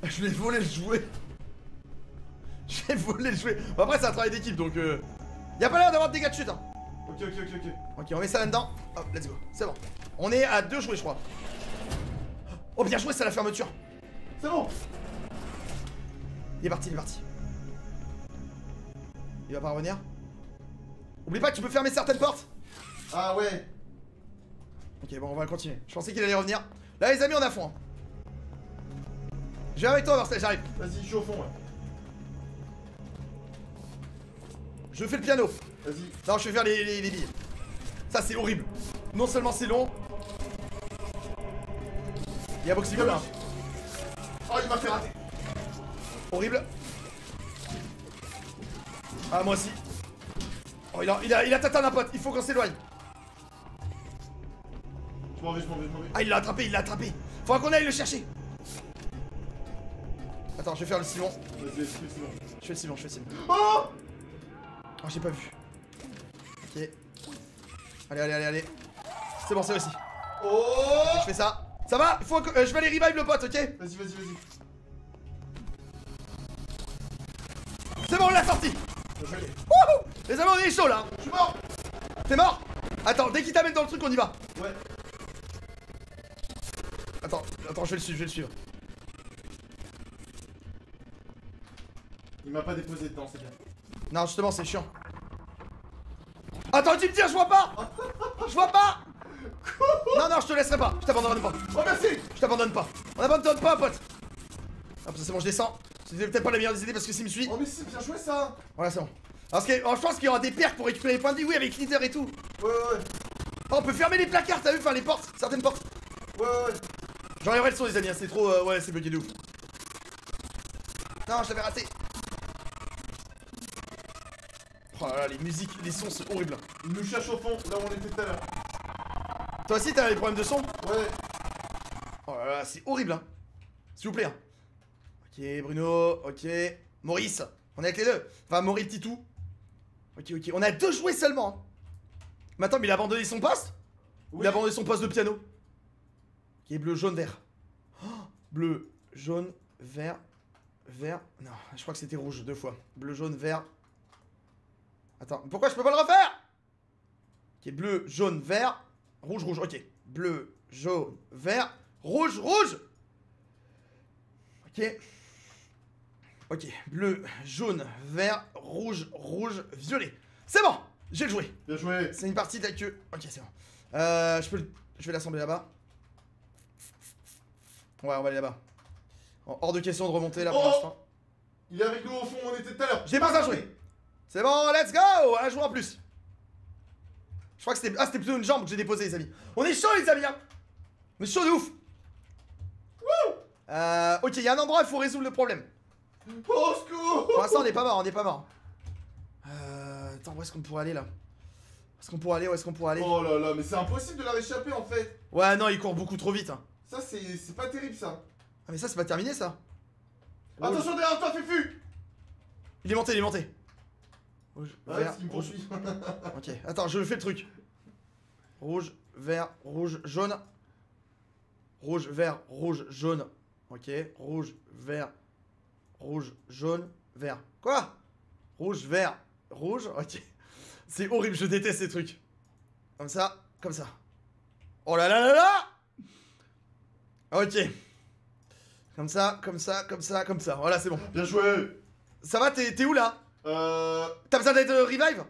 Je l'ai volé le jouet. J'ai volé le jouet. Bon après c'est un travail d'équipe donc euh... Y'a pas l'air d'avoir de dégâts de chute hein. Ok, ok, ok, ok. Ok on met ça là-dedans. Hop let's go. C'est bon. On est à deux jouets je crois. Oh bien joué c'est la fermeture. C'est bon. Il est parti il est parti Il va pas revenir. Oublie pas que tu peux fermer certaines portes. Ah ouais. Ok, bon, on va continuer. Je pensais qu'il allait revenir. Là, les amis, on a fond. hein. Je viens avec toi, Marcel, j'arrive. Vas-y, je suis au fond, ouais. Je fais le piano. Vas-y. Non, je vais faire les, les- les billes. Ça, c'est horrible. Non seulement c'est long. Il y a Boxy là. Oh, il m'a fait rater. Horrible. Ah, moi aussi. Oh, il a, il a, il a tatane un pote. Il faut qu'on s'éloigne. Je m'en vais, je m'en vais, je m'en vais. Ah, il l'a attrapé, il l'a attrapé. Faudra qu'on aille le chercher. Attends, je vais faire le Simon. Vas-y, vas-y, c'est bon. Je fais le Simon, je fais le Simon. Oh Oh, j'ai pas vu. Ok. Allez, allez, allez, allez. C'est bon, c'est aussi. Oh Je fais ça. Ça va? Faut que- euh, Je vais aller revive le pote, ok? Vas-y, vas-y, vas-y. C'est bon, on l'a sorti. Wouhou Les amis, on est chaud là Je suis mort T'es mort Attends, dès qu'il t'amène dans le truc, on y va. Ouais. Attends, attends, je vais le suivre, je vais le suivre. Il m'a pas déposé dedans, c'est bien. Non, justement, c'est chiant. Attends, tu me tires, je vois pas Je vois pas Non, non, je te laisserai pas. Je t'abandonne pas. Oh, merci Je t'abandonne pas. On abandonne pas, pote. Hop, c'est bon, je descends. C'était peut-être pas la meilleure des idées parce que s'il me suit. Oh, mais c'est bien joué ça Voilà, c'est bon. Parce que oh, je pense qu'il y aura des perks pour récupérer les points de vie, oui, avec leader et tout. Ouais, ouais, ouais. Oh, on peut fermer les placards, t'as vu, enfin les portes, certaines portes. Ouais, ouais, ouais. J'enlèverai le son, les amis, hein, c'est trop. euh, ouais, c'est bugué de ouf. Non, je l'avais raté. Oh là là, les musiques, les sons, c'est horrible. Il nous cherche au fond, là où on était tout à l'heure. Toi aussi, t'as des problèmes de son? Ouais. Oh là là, c'est horrible, hein. S'il vous plaît. hein. Ok, Bruno, ok. Maurice, on est avec les deux. Enfin, Maurice Titou. Ok, ok. On a deux jouets seulement. hein. Mais attends, mais il a abandonné son poste? Oui. Il a abandonné son poste de piano. Qui est bleu, jaune, vert. Oh, bleu, jaune, vert, vert. Non, je crois que c'était rouge deux fois. Bleu, jaune, vert. Attends, pourquoi je peux pas le refaire? Qui est bleu, jaune, vert, rouge, rouge. Ok. Bleu, jaune, vert, rouge, rouge. Ok. Ok. Bleu, jaune, vert, rouge, rouge, violet. C'est bon J'ai le joué. Bien joué. C'est une partie de la queue. Ok, c'est bon. Euh, je peux le- Je vais l'assembler là-bas. Ouais, on va aller là-bas. Hors de question de remonter là pour Oh l'instant. Il est avec nous au fond, on était tout à l'heure. J'ai pas un jouet. C'est bon, let's go Un jouet en plus. Je crois que c'était... Ah, c'était plutôt une jambe que j'ai déposée, les amis. On est chaud, les amis, hein On est chaud de ouf Euh, ok, il y a un endroit où il faut résoudre le problème. Oh, secours Pour l'instant, on n'est pas mort, on n'est pas mort. Euh... Attends, où est-ce qu'on pourrait aller, là? Où est-ce qu'on pourrait aller Où est-ce qu'on pourrait aller? Oh là là, mais c'est impossible de la réchapper en fait. Ouais, non, il court beaucoup trop vite. hein. Ça, c'est c'est pas terrible ça. Ah, mais ça, c'est pas terminé, ça Attention derrière toi, Fufu Il est monté, il est monté. Rouge, Ouais, vert, me rouge. Ok, attends, je fais le truc. Rouge, vert, rouge, jaune. Rouge, vert, rouge, jaune. Ok, rouge, vert, rouge, jaune, vert. Quoi? Rouge, vert, rouge. Ok. C'est horrible, je déteste ces trucs. Comme ça, comme ça. Oh là là là là Ok. Comme ça, comme ça, comme ça, comme ça. Voilà, c'est bon. Bien joué Ça va, t'es où là? Euh... T'as besoin d'être euh, revive?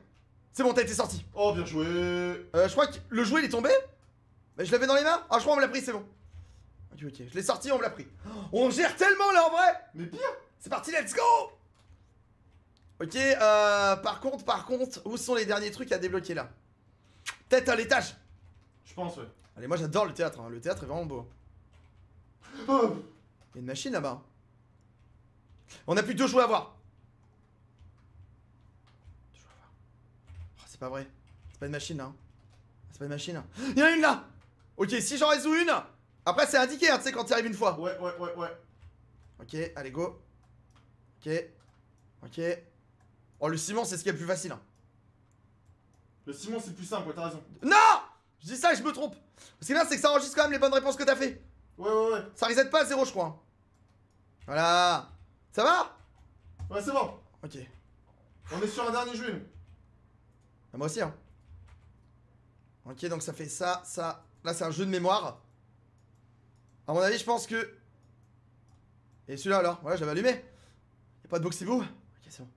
C'est bon, t'as été sorti. Oh, bien joué Euh, je crois que le jouet il est tombé Mais je l'avais dans les mains? Ah, je crois qu'on me l'a pris, c'est bon. Ok, ok. Je l'ai sorti, on me l'a pris. Oh, On gère tellement là en vrai Mais pire C'est parti, let's go Ok, euh, par contre, par contre, où sont les derniers trucs à débloquer là? Peut-être à l'étage. Je pense, ouais. Allez, moi j'adore le théâtre, hein. le théâtre est vraiment beau. Oh, Il y a une machine là-bas. On a plus deux jouets à voir. Deux jouets à voir. Oh, c'est pas vrai. C'est pas une machine là. hein. C'est pas une machine. hein. Il y en a une là Ok, si j'en résous une, après c'est indiqué, hein, tu sais, quand tu arrives une fois. Ouais, ouais, ouais, ouais. Ok, allez, go. Ok. Ok. Oh, le ciment, c'est ce qui est le plus facile. hein. Le Simon, c'est plus simple, ouais, t'as raison. Non Je dis ça et je me trompe. Ce qui est bien, c'est que ça enregistre quand même les bonnes réponses que t'as fait. Ouais, ouais, ouais. Ça reset pas à zéro, je crois. hein. Voilà. Ça va? Ouais, c'est bon. Ok. On est sur un dernier jeu. nous. Ah, Moi aussi, hein. Ok, donc ça fait ça, ça. Là, c'est un jeu de mémoire. À mon avis, je pense que. Et celui-là, alors? Voilà, j'avais allumé. Pas de boxy boo Ok, c'est bon.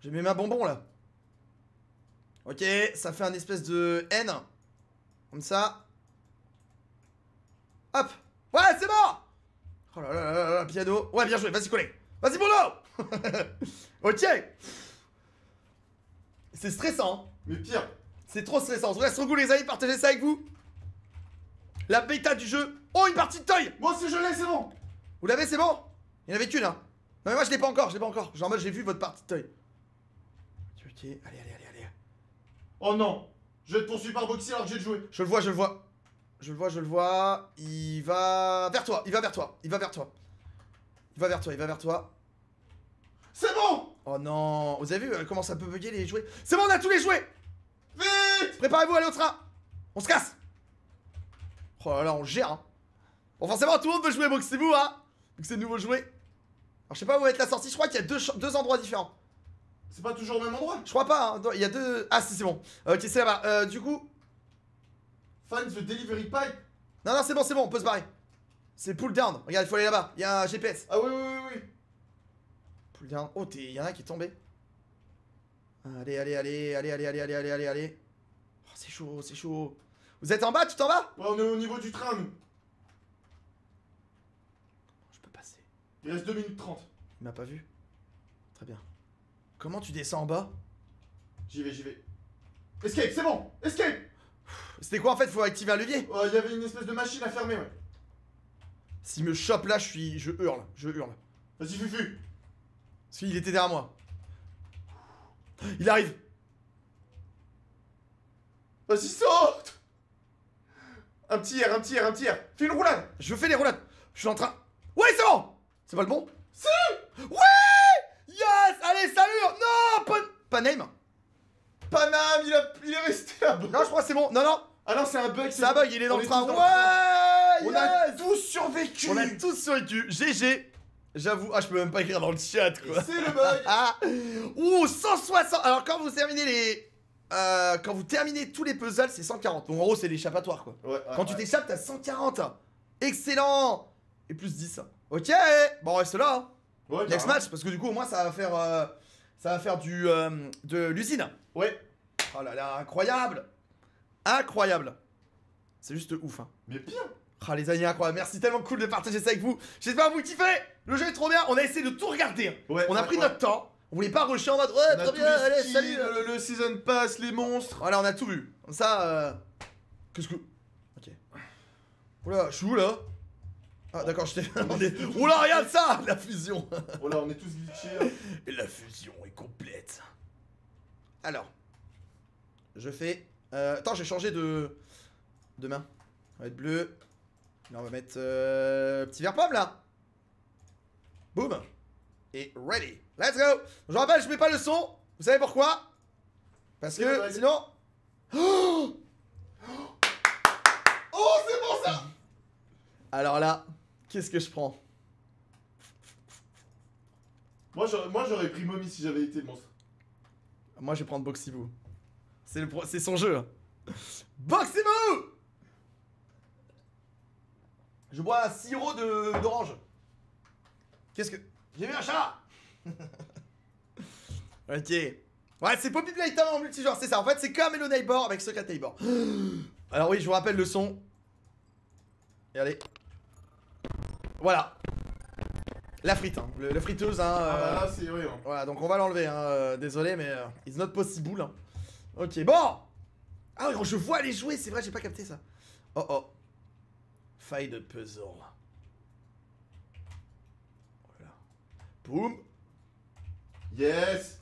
J'ai mis ma bonbon là. Ok, ça fait un espèce de N. Comme ça. Hop. Ouais, c'est bon Oh là là là là, piano. Ouais, bien joué, vas-y, collègue. Vas-y, Bono Ok. C'est stressant. Mais pire. C'est trop stressant. Je vous laisse goût, les amis, partagez ça avec vous. La bêta du jeu. Oh, une partie de toy Moi aussi je l'ai, c'est bon. Vous l'avez, c'est bon? Il y en avait qu'une, hein. Non, mais moi, je l'ai pas encore, je l'ai pas encore. Genre, moi, j'ai vu votre partie de. Ok, allez, allez, allez, allez. Oh non. Je vais te poursuivre par Boxy alors que j'ai joué. Je le vois, je le vois. Je le vois, je le vois. Il va vers toi, il va vers toi, il va vers toi. Il va vers toi, il va vers toi. C'est bon Oh non, vous avez vu euh, comment ça peut bugger les jouets? C'est bon, on a tous les jouets Vite Préparez-vous, allez au train On se casse Oh là là, on gère hein. Bon, forcément, tout le monde veut jouer Boxez-vous, hein Vu que c'est de nouveaux jouets. Alors, je sais pas où va être la sortie, je crois qu'il y a deux, deux endroits différents. C'est pas toujours au même endroit? Je crois pas, hein. il y a deux... Ah si, c'est bon. Ok, c'est là-bas. Euh, du coup... Find the delivery pipe Non, non, c'est bon, c'est bon, on peut se barrer. C'est pull down. Regarde, il faut aller là-bas. Il y a un GPS. Ah oui, oui, oui, oui. Pull down. Oh, il y en a un qui est tombé. Allez, allez, allez, allez, allez, allez, allez, allez, allez, allez. Oh, c'est chaud, c'est chaud. Vous êtes en bas, tu t'en vas Ouais, on est au niveau du train, nous. Je peux passer. Il reste 2 minutes 30. Il m'a pas vu. Très bien. Comment tu descends en bas? J'y vais, j'y vais. Escape, c'est bon Escape C'était quoi en fait? Faut activer un levier? Euh, Il y avait une espèce de machine à fermer, ouais. S'il me chope là, je suis. Je hurle. Je hurle. Vas-y, Fufu. Parce qu'il était derrière moi. Il arrive Vas-y, saute Un petit air, un petit air, un petit air. Fais une roulade Je fais les roulades. Je suis en train. Ouais, c'est bon C'est pas le bon? Si Ouais Yes Allez, salut Non Pas, pas name? Paname, il, a... il est resté là-bas. Non, je crois que c'est bon. Non, non Ah non, c'est un bug. C'est un bug, il est dans On le train. dans le Ouais On a yes tous survécu On a tous survécu. GG. J'avoue. Ah, je peux même pas écrire dans le chat, quoi. C'est le bug Ah Ouh, 160 Alors, quand vous terminez les... Euh, quand vous terminez tous les puzzles, c'est 140. Donc, en gros, c'est l'échappatoire, quoi. Ouais, ouais, Quand tu t'échappes, t'as 140. Excellent Et plus 10. Ok Bon, on reste là. hein. Ouais, Next match, parce que du coup, au moins, ça va faire... euh, ça va faire du... euh, de l'usine. Ouais. Oh là là, incroyable Incroyable C'est juste ouf, hein. Mais pire Ah les amis, incroyable. Merci tellement cool de partager ça avec vous. J'espère vous kiffez. Le jeu est trop bien. On a essayé de tout regarder. hein. Ouais, On a pris notre temps. On voulait pas rusher en mode ouais, tous bien, allez, skins, salut. le, le season pass, les monstres. Voilà, on a tout vu. Ça, euh... qu'est-ce que. Ok. Oula, je suis où là? Ah, d'accord, je t'ai. on est- Oula, regarde ça La fusion Oh là, on est tous glitchés. là. Et la fusion est complète. Alors, je fais. Euh, attends, j'ai changé de. de main. On va être bleu. Là, on va mettre. Euh, petit vert pomme là. Boum. Et ready. Let's go. Je rappelle, je mets pas le son. Vous savez pourquoi? Parce que sinon. Oh, c'est bon ça Alors là, qu'est-ce que je prends Moi, j'aurais moi, j'aurais pris Mommy si j'avais été le monstre. Moi, je vais prendre Boxiboo. C'est le pro- c'est son jeu. hein. Boxiboo Je bois un sirop de d'orange. Qu'est-ce que j'ai vu un chat Ok. Ouais, c'est Poppy Playtime en multijoueur, c'est ça. En fait, c'est comme Hello Neighbor avec Secret Neighbor. Alors oui, je vous rappelle le son. Regardez. Voilà. La frite, hein. le, le friteuse, hein. Ah euh, bah là, c'est. Oui, hein. voilà, donc on va l'enlever, hein. euh, désolé, mais euh, it's not possible. hein. Ok, bon Ah oui, je vois les jouer, c'est vrai, j'ai pas capté ça. Oh oh. Faille de puzzle. Voilà. Boum Yes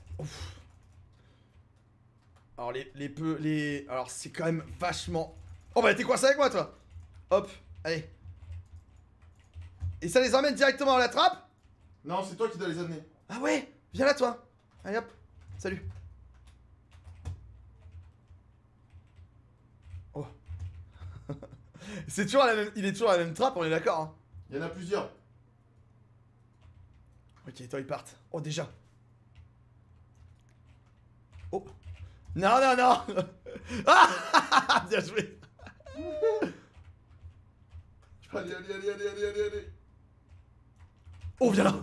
Alors les, les peu... Les... Alors c'est quand même vachement... Oh bah t'es coincé avec moi toi Hop, allez. Et ça les emmène directement à la trappe Non, c'est toi qui dois les amener. Ah ouais Viens là toi. Allez hop. Salut. Oh. C'est toujours la même... Il est toujours à la même trappe, on est d'accord hein. Il y en a plusieurs. Ok, toi ils partent. Oh déjà. Oh. Non, non, non. Ah Bien joué. Allez, allez, allez, allez, allez, allez, allez. Oh, viens là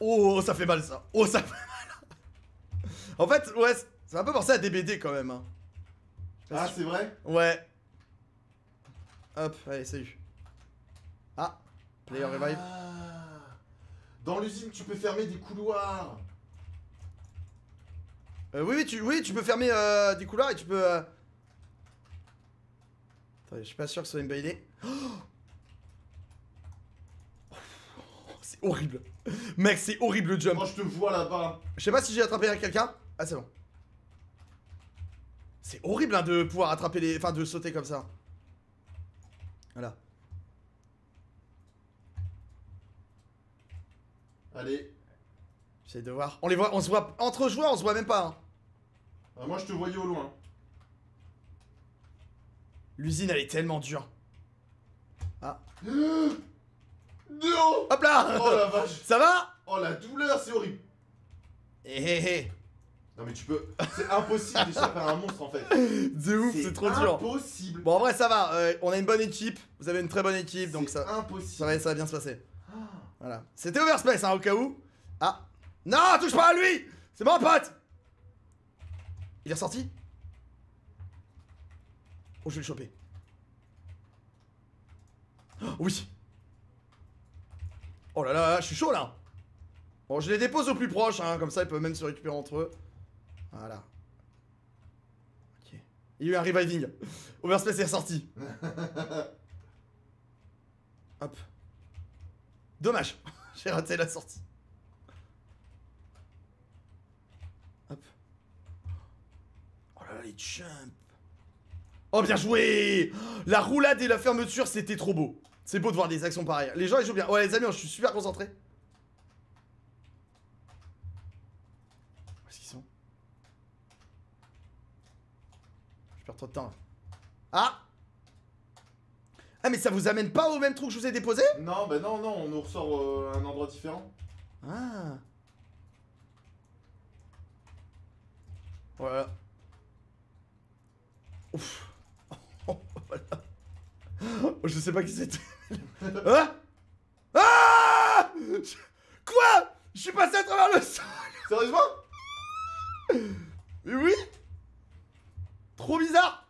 Oh, ça fait mal ça Oh, ça fait mal En fait, ouais, ça m'a un peu pensé à DBD quand même. Hein. Ah, c'est vrai? Ouais. Hop, allez, salut. Ah, player revive. Ah. Dans l'usine, tu peux fermer des couloirs. Euh, oui, oui, tu, oui, tu peux fermer euh, des couloirs et tu peux. euh, Attendez, je suis pas sûr que ce soit une bonne idée. Oh c'est horrible. Mec, c'est horrible le jump. Moi, je te vois là-bas. Je sais pas si j'ai attrapé quelqu'un. Ah, c'est bon. C'est horrible hein, de pouvoir attraper les. Enfin, de sauter comme ça. Voilà. Allez. J'essaie de voir. On les voit, on se voit entre joueurs, on se voit même pas. hein. Ah, moi, je te voyais au loin. L'usine, elle est tellement dure. Non Hop là Oh la vache Ça va? Oh la douleur, c'est horrible Eh eh eh. Non mais tu peux... C'est impossible d'échapper à un monstre en fait. De ouf, c'est trop dur. impossible. Bon, en vrai, ça va. euh, on a une bonne équipe. Vous avez une très bonne équipe, donc C'est ça, impossible. ça, va, ça va bien se passer. Voilà. C'était Overspace, hein, au cas où. Ah. Non, touche pas à lui C'est mon pote Il est ressorti Oh, je vais le choper. Oh, oui Oh là là, je suis chaud là Bon, je les dépose au plus proche, hein, comme ça ils peuvent même se récupérer entre eux. Voilà. Ok. Il y a eu un reviving. Overspace est ressorti. Hop. Dommage. J'ai raté la sortie. Hop. Oh là là, les jumps. Oh, bien joué La roulade et la fermeture, c'était trop beau. C'est beau de voir des actions pareilles. Les gens, ils jouent bien. Ouais, les amis, je suis super concentré. Où est-ce qu'ils sont? Je perds trop de temps. là. Ah Ah, mais ça vous amène pas au même trou que je vous ai déposé? Non, bah non, non, on nous ressort euh, un endroit différent. Ah. Voilà. Ouf. Oh, voilà. Oh, je sais pas qui c'était. Hein Ah Quoi Je suis passé à travers le sol. Sérieusement? Mais oui Trop bizarre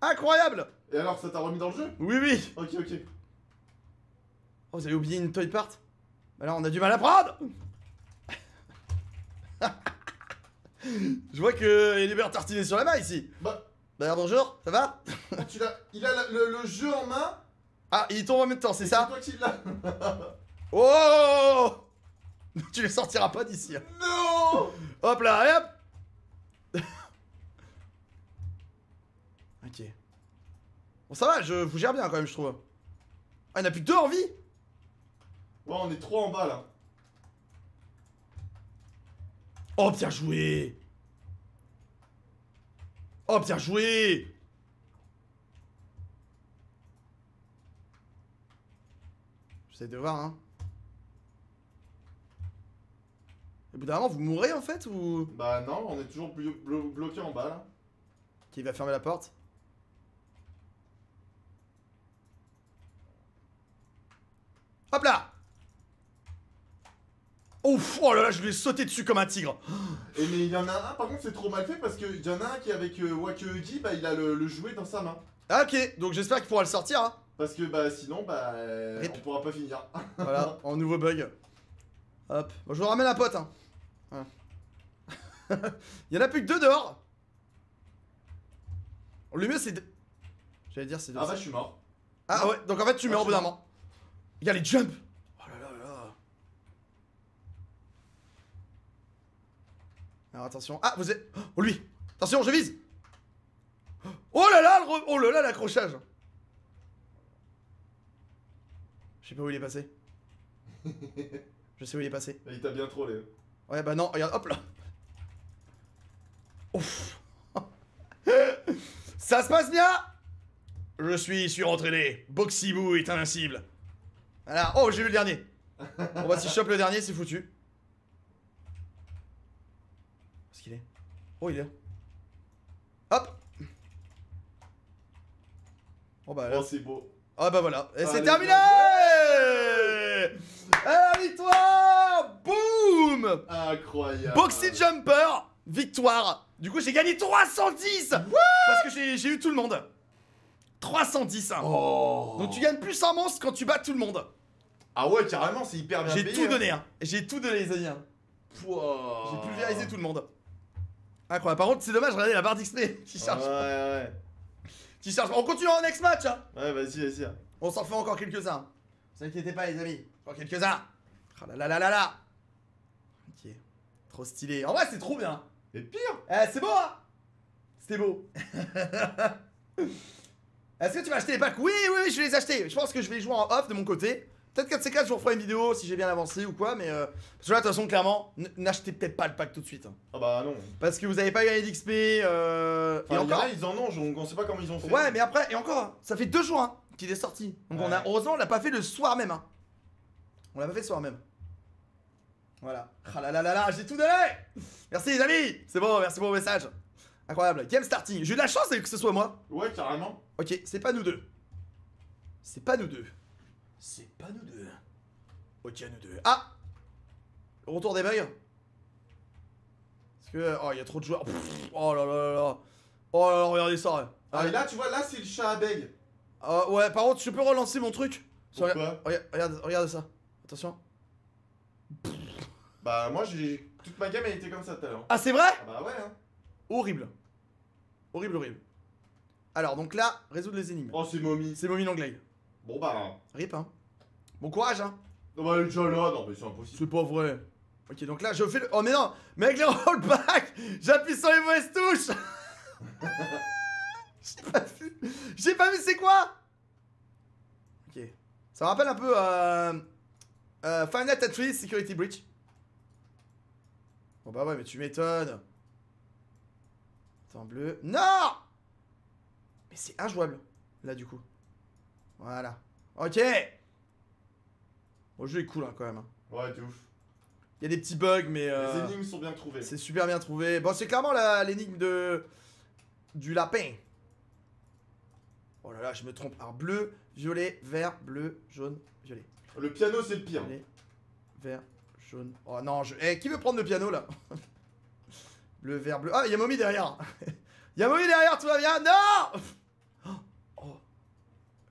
Incroyable Et alors, ça t'a remis dans le jeu? Oui, oui Ok, ok. Oh, vous avez oublié une toy part? Bah là, on a du mal à prendre Je vois que Hélibert tartiné sur la main ici. Bah, D'ailleurs, bonjour, ça va? Tu. Il a la- le, le jeu en main Ah, il tombe en même temps, c'est ça? toi qui l'as Oh Tu les sortiras pas d'ici. hein. Non Hop là, hop Ok. Bon, ça va, je vous gère bien quand même, je trouve. Ah, il n'y a plus que deux en vie? Ouais, on est trop en bas là. Oh, bien joué Oh, bien joué J'essaie de voir, hein. Au bout d'un moment, vous mourrez en fait ou? Bah non, on est toujours blo- blo- bloqué en bas là. Qui va fermer la porte? Hop là Ouf Oh là là, je lui ai sauté dessus comme un tigre Et mais il y en a un, par contre c'est trop mal fait parce qu'il y en a un qui est avec euh, Wakeugi, bah il a le, le jouet dans sa main. Ah, Ok, donc j'espère qu'il pourra le sortir, hein. Parce que bah sinon bah euh, Rip. on pourra pas finir. Voilà, en nouveau bug. Hop. Bon, je vous ramène un pote, hein. Voilà. Il y en a plus que deux dehors. Le mieux, c'est de... J'allais dire, c'est de... Ah bah je suis mort. Ah ouais, donc en fait, tu Ah, meurs au je bout d'un moment. Il y a les jumps. Oh là là là. Alors attention. Ah, vous êtes. Oh lui Attention, je vise Oh là là, le re- oh là là, l'accrochage Je sais pas où il est passé. Je sais où il est passé. Il t'a bien trollé. Ouais, bah non, regarde, hop là. Ouf. Ça se passe bien Je suis surentraîné. Boxibou est invincible. Voilà. Oh, j'ai vu le dernier. Bon bah si je chope le dernier, c'est foutu. Où est-ce qu'il est Oh, il est là. Hop Oh bah là. Oh c'est beau. Ah bah voilà, et c'est terminé Et la victoire Boum Incroyable. Boxy Jumper, victoire. Du coup, j'ai gagné 310 Parce que j'ai eu tout le monde. 310 hein. Oh. Donc tu gagnes plus en monstre quand tu bats tout le monde. Ah ouais, carrément, c'est hyper bien J'ai tout hein. donné, hein. J'ai tout donné, les amis. hein. J'ai pulvérisé tout le monde. Incroyable. Par contre, c'est dommage, regardez la barre d'XP qui charge. Ouais, ouais. Qui charge. On continue en next match. Hein. Ouais, vas-y, vas-y. hein. On s'en fait encore quelques-uns. Ne vous inquiétez pas, les amis. Encore quelques-uns. Oh là là là là là. Ok. Trop stylé. En vrai, c'est trop bien. Et pire Eh, c'est beau, hein C'était beau. Est-ce que tu vas acheter les packs? Oui, oui, oui, je vais les acheter. Je pense que je vais les jouer en off de mon côté. Peut-être qu'à ces cas, je vous referai une vidéo si j'ai bien avancé ou quoi, mais euh, parce que là, de toute façon, clairement, n'achetez peut-être pas le pack tout de suite. hein. Ah bah non. Parce que vous avez pas gagné d'XP. Euh... Enfin, et encore. a, ils en ont, on sait pas comment ils ont fait. Ouais, mais après, et encore, ça fait deux jours hein, qu'il est sorti. Donc on a, heureusement, on l'a pas fait le soir même. Hein. On l'a pas fait le soir même. Voilà. Ah là là là là, j'ai tout donné Merci les amis C'est bon, merci pour vos messages. Incroyable. Game starting. J'ai eu de la chance que ce soit moi. Ouais, carrément. Ok, c'est pas nous deux. C'est pas nous deux. C'est pas nous deux. Ok, nous deux. Ah Retour des bugs. Parce que. Oh, il y a trop de joueurs. Pff, oh là là là là. Oh là là, regardez ça. ouais. Ah, et là, tu vois, là, c'est le chat à beg. Ah ouais, par contre, je peux relancer mon truc Pourquoi Regarde, regarde, ça. Attention. Bah, moi, j'ai. Toute ma gamme, elle était comme ça tout à l'heure. Ah, c'est vrai? Ah bah ouais, hein. Horrible. Horrible, horrible. Alors, donc là, résoudre les énigmes. Oh, c'est momie. C'est Mommy Langley. Bon bah. Rip, hein. Bon courage, hein. Non, bah, déjà là. Non, mais c'est impossible. C'est pas vrai. Ok, donc là, je fais le. Oh, mais non Mais avec les rollbacks, j'appuie sur les mauvaises touches J'ai pas vu. J'ai pas vu, c'est quoi? Ok. Ça me rappelle un peu. Euh. Euh. Final Freddy's Security Breach. Bon, bah ouais, mais tu m'étonnes. Attends, bleu. Non Mais c'est injouable, là, du coup. Voilà. Ok Bon, le jeu est cool, hein, quand même. hein. Ouais, t'es ouf. Il y a des petits bugs, mais. Les euh, énigmes sont bien trouvées. c'est super bien trouvé. Bon, c'est clairement la- l'énigme de. du lapin. Oh là là, je me trompe. Alors, bleu, violet, vert, bleu, jaune, violet. Le piano, c'est le pire. Violet, vert, jaune. Oh non, je. Eh, qui veut prendre le piano là? Bleu, vert, bleu. Ah, il y a Mommy derrière. Il y a Mommy derrière, tout va bien. Non.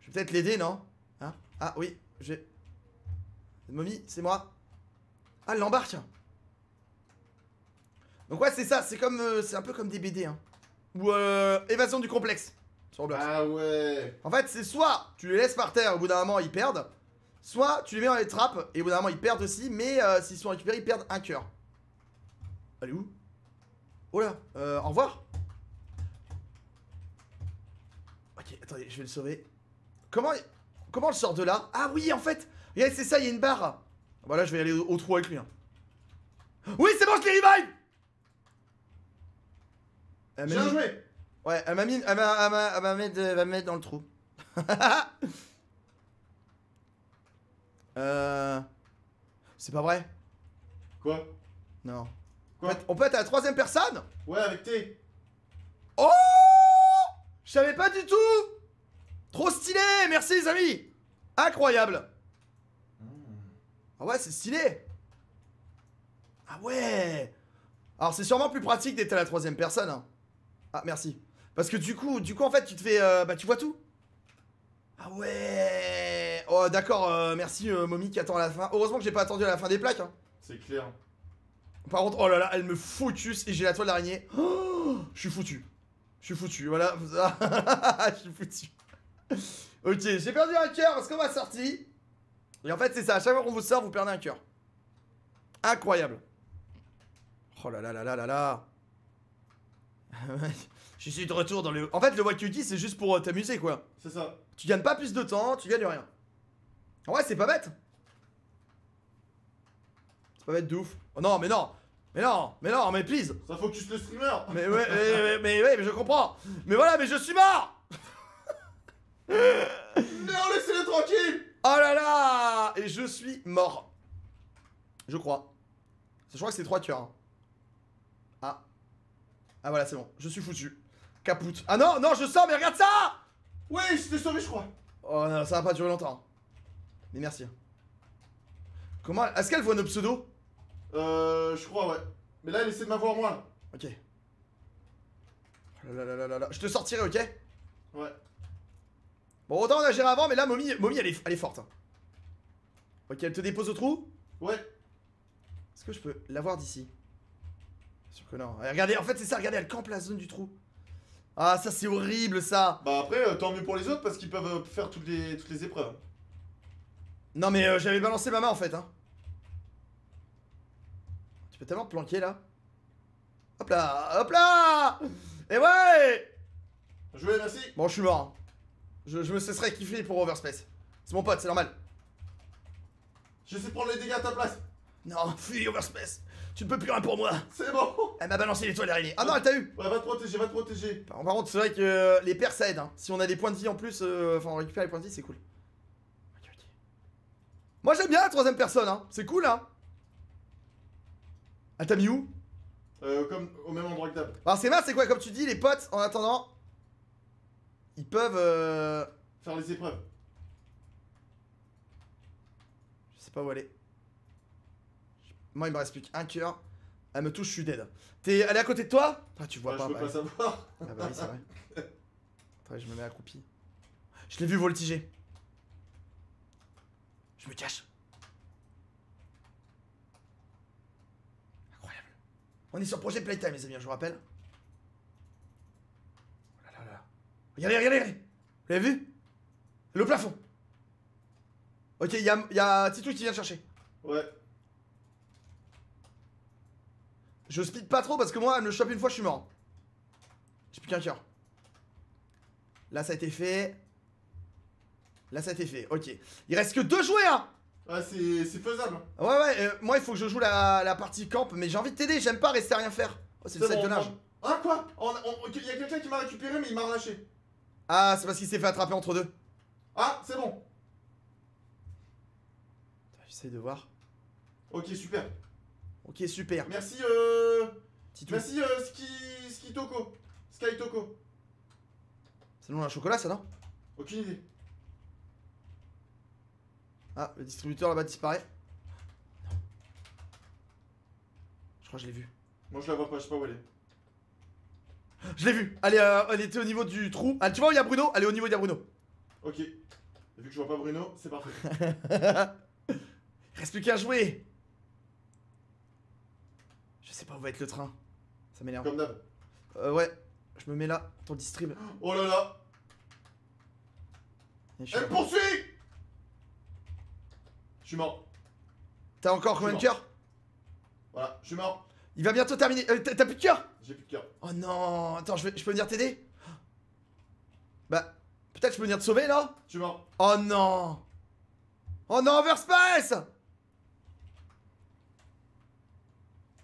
Je vais peut-être l'aider, non Hein Ah oui, j'ai. Mommy, c'est moi. Ah, elle l'embarque. Donc ouais, c'est ça. C'est comme, euh, c'est un peu comme des BD, hein. Ou euh, évasion du complexe sur Roblox. Ah ouais. En fait, c'est soit tu les laisses par terre, au bout d'un moment ils perdent, soit tu les mets dans les trappes et au bout d'un moment ils perdent aussi, mais euh, s'ils sont récupérés, ils perdent un cœur. Elle est où? Oh là, euh, au revoir. Ok, attendez, je vais le sauver. Comment, comment je sors de là Ah oui, en fait, regardez, c'est ça, il y a une barre. Voilà, je vais aller au, au trou avec lui. hein. Oui, c'est bon, je l'ai revive Elle m'a Bien mis- joué. Ouais, elle m'a mis, elle m'a, elle m'a- elle m'a mettre, elle va me mettre dans le trou. euh, c'est pas vrai Quoi? Non. Quoi? On peut être à la troisième personne? Ouais, avec T. Oh Je savais pas du tout Trop stylé Merci les amis Incroyable Ah ouais, c'est stylé Ah ouais Alors c'est sûrement plus pratique d'être à la troisième personne. hein. Ah merci. Parce que du coup, du coup en fait tu te fais... euh, bah tu vois tout Ah ouais Oh d'accord, euh, merci euh, qui attend à la fin. Heureusement que j'ai pas attendu à la fin des plaques. hein. C'est clair. Par contre, oh là là, elle me foutus et j'ai la toile d'araignée. Oh, je suis foutu. Je suis foutu, voilà. je suis foutu. ok, j'ai perdu un cœur parce qu'on m'a sorti. Et en fait, c'est ça, à chaque fois qu'on vous sort, vous perdez un cœur. Incroyable. Oh là là là là là là. je suis de retour dans le. En fait, le Wakuki, c'est juste pour euh, t'amuser quoi. C'est ça. Tu gagnes pas plus de temps, tu gagnes rien. Ouais, c'est pas bête. C'est pas bête de ouf. Oh non, mais non. Mais non, mais non, mais please. Ça focus le streamer. Mais ouais, mais, mais, mais, ouais, mais je comprends. Mais voilà, mais je suis mort. Non, laissez-le tranquille. Oh là là Et je suis mort. Je crois. Je crois que c'est trois cœurs. hein. Ah. Ah voilà, c'est bon. Je suis foutu. Capoute. Ah non, non, je sors, mais regarde ça Ouais, je t'ai sauvé, je crois. Oh non, ça va pas durer longtemps. Mais merci. Comment Est-ce qu'elle voit nos pseudos? Euh, je crois, ouais. Mais là, elle essaie de m'avoir moi. Ok. Oh là là là là là. Je te sortirai, ok? Ouais. Bon, autant on a géré avant, mais là, Mommy, Mommy elle, est, elle est forte. hein. Ok, elle te dépose au trou Ouais. Est-ce que je peux l'avoir d'ici? Bien sûr que non. Ouais, regardez, en fait, c'est ça, regardez, elle campe la zone du trou. Ah, ça, c'est horrible, ça. Bah après, euh, tant mieux pour les autres parce qu'ils peuvent euh, faire toutes les, toutes les épreuves. Non, mais euh, j'avais balancé ma main, en fait, hein. Tu peux tellement te planquer, là. Hop là, hop là Et ouais Joué, merci. Bon, je suis mort. Je, je me cesserai kiffer pour Overspace. C'est mon pote, c'est normal. J'essaie de prendre les dégâts à ta place. Non, fuis Overspace. Tu ne peux plus rien pour moi. C'est bon. Elle m'a balancé l'étoile d'araignée. Ah non, elle t'a eu. Ouais, va te protéger, va te protéger. Par par contre, c'est vrai que euh, les paires ça aide. Hein. Si on a des points de vie en plus, euh, enfin on récupère les points de vie, c'est cool. Ok, ok. Moi j'aime bien la troisième personne, hein. c'est cool. Hein. Ah, t'as mis où? Euh, comme au même endroit que d'hab. Alors, c'est mal, c'est quoi? Comme tu dis, les potes, en attendant, ils peuvent. euh, Faire les épreuves. Je sais pas où aller. Moi, il me reste plus qu'un cœur. Elle me touche, je suis dead. T'es. Elle est à côté de toi? Ah, tu vois Ouais, pas. je peux bah pas savoir. Ah bah oui, c'est vrai. Attends, je me mets accroupi. Je l'ai vu voltiger. Je me cache. Incroyable. On est sur projet Playtime, les amis, je vous rappelle. Oh là là là. Regardez, regardez, regardez. Vous l'avez vu? Le plafond. Ok, il y a, y a Titou qui vient le chercher. Ouais. Je speed pas trop parce que moi, elle me chope une fois, je suis mort. J'ai plus qu'un cœur. Là, ça a été fait. Là, ça a été fait. Ok. Il reste que deux jouets, hein Ouais, c'est faisable. Ouais, ouais. euh, moi, il faut que je joue la, la partie camp. Mais j'ai envie de t'aider. J'aime pas rester à rien faire. Oh, c'est le site bon, de on- Ah, quoi? On- on- Il y a quelqu'un qui m'a récupéré, mais il m'a relâché. Ah, c'est parce qu'il s'est fait attraper entre deux. Ah, c'est bon. J'essaye de voir. Ok, super. Ok, super. Merci, euh. Titou. Merci, euh, Ski. Ski Toko. Sky Toko. C'est long un chocolat, ça, non? Aucune idée. Ah, le distributeur là-bas disparaît. Non. Je crois que je l'ai vu. Moi, je la vois pas, je sais pas où elle est. Je l'ai vu. Elle, est, euh, elle était au niveau du trou. Ah, tu vois où il y a Bruno? Elle est au niveau d'il y a Bruno. Ok. Et vu que je vois pas Bruno, c'est parfait. Il reste plus qu'à jouer. Je sais pas où va être le train. Ça m'énerve. Comme d'hab. Euh, ouais. Je me mets là. Ton distrib. Oh là là Elle me poursuit Je suis mort. T'as encore combien de Je suis cœur Voilà, je suis mort. Il va bientôt terminer. Euh, T'as plus de cœur? J'ai plus de cœur. Oh non. Attends, je, vais- je peux venir t'aider? Bah, peut-être je peux venir te sauver là? Je suis mort. Oh non Oh non, Overspace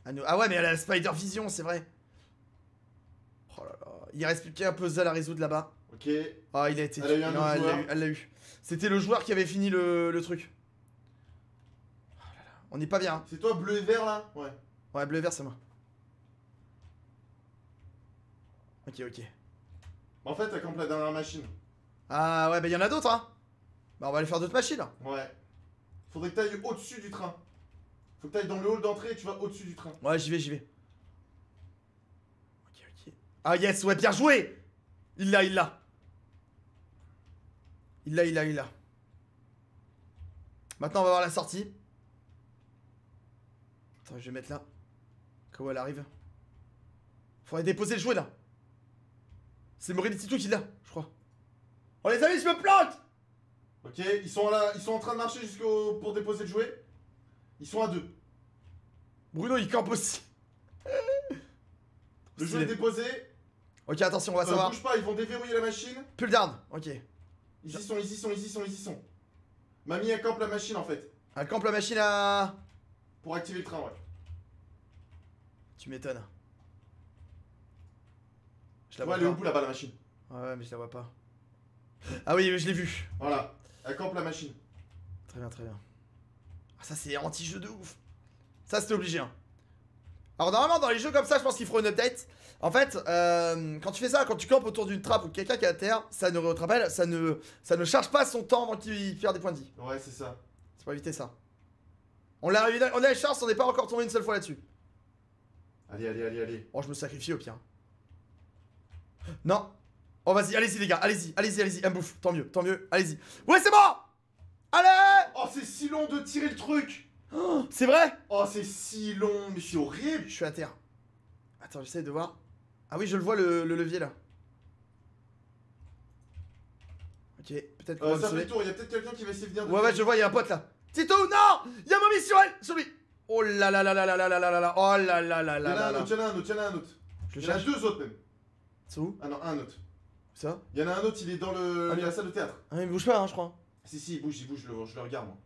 ah, ah ouais, mais elle a la Spider Vision, c'est vrai. Oh là là. Il reste plus qu'un puzzle à résoudre là-bas. Ok. Ah, il a été Elle a eu un Non, autre elle l'a joueur. eu, elle l'a eu. C'était le joueur qui avait fini le, le truc. Oh là là. On n'est pas bien. hein. C'est toi, bleu et vert là? Ouais. Ouais, bleu et vert, c'est moi. Ok, ok. En fait, t'as comme la dernière machine. Ah ouais, bah il y en a d'autres, hein. Bah on va aller faire d'autres machines. Ouais. Faudrait que t'ailles au-dessus du train. Faut que t'ailles dans le hall d'entrée et tu vas au-dessus du train. Ouais, j'y vais, j'y vais. Ok, ok. Ah yes, ouais, bien joué Il l'a, il l'a. Il l'a, il l'a, il l'a. Maintenant, on va voir la sortie. Attends, je vais mettre là. Comment elle arrive? Faudrait déposer le jouet là. C'est Morelli-Titou qui l'a, je crois. Oh les amis, je me plante Ok, ils sont là, ils sont en train de marcher jusqu'au pour déposer le jouet. Ils sont à deux. Bruno, il campe aussi. Le jouet est déposé. Ok, attention, on va Euh, savoir. bouge pas, ils vont déverrouiller la machine. Pull down. Ok. Ils y sont, ils y sont, ils y sont, ils y sont. Mamie, elle campe la machine en fait. Elle campe la machine à... Pour activer le train, ouais. Tu m'étonnes. Je la vois, elle est au bout là-bas la machine? Ouais, mais je la vois pas. Ah oui, je l'ai vu. Voilà. Elle campe la machine. Très bien, très bien. Ah, ça, c'est anti-jeu de ouf. Ça, c'était obligé. Hein. Alors, normalement, dans les jeux comme ça, je pense qu'il faudra une update. En fait, euh, quand tu fais ça, quand tu campes autour d'une trappe ou quelqu'un qui est à terre, ça ne, te rappelle, ça ne, ça ne charge pas son temps avant qu'il perde des points de vie. Ouais, c'est ça. C'est pour éviter ça. On l'a on a la chance, on n'est pas encore tombé une seule fois là-dessus. Allez, allez, allez, allez. Oh, je me sacrifie au pire. Non. Oh, vas-y, allez-y, les gars, allez-y, allez-y, allez-y. Un bouffe, tant mieux, tant mieux, allez-y. Ouais, c'est bon Allez Oh, c'est si long de tirer le truc Oh, C'est vrai? Oh, c'est si long, mais c'est horrible Je suis à terre. Attends, j'essaie de voir. Ah oui, je le vois, le, le levier là. Ok, peut-être qu'on euh, va le Ça fait tour, il y a peut-être quelqu'un qui va essayer de venir. Ouais, ouais, je vois, il y a un pote là. Tito, non Il y a Mommy sur elle Sur lui Oh là là là là là là là là là là Oh là là là là là là il y en a un autre, il y en a un autre. Je Il y en a deux autres même. C'est où Ah non, un autre. Ça Il y en a un autre, il est dans le... Ah, la salle de théâtre. Ah, il bouge pas, hein, je crois. Si, si, il bouge, il bouge, je le, je le regarde moi.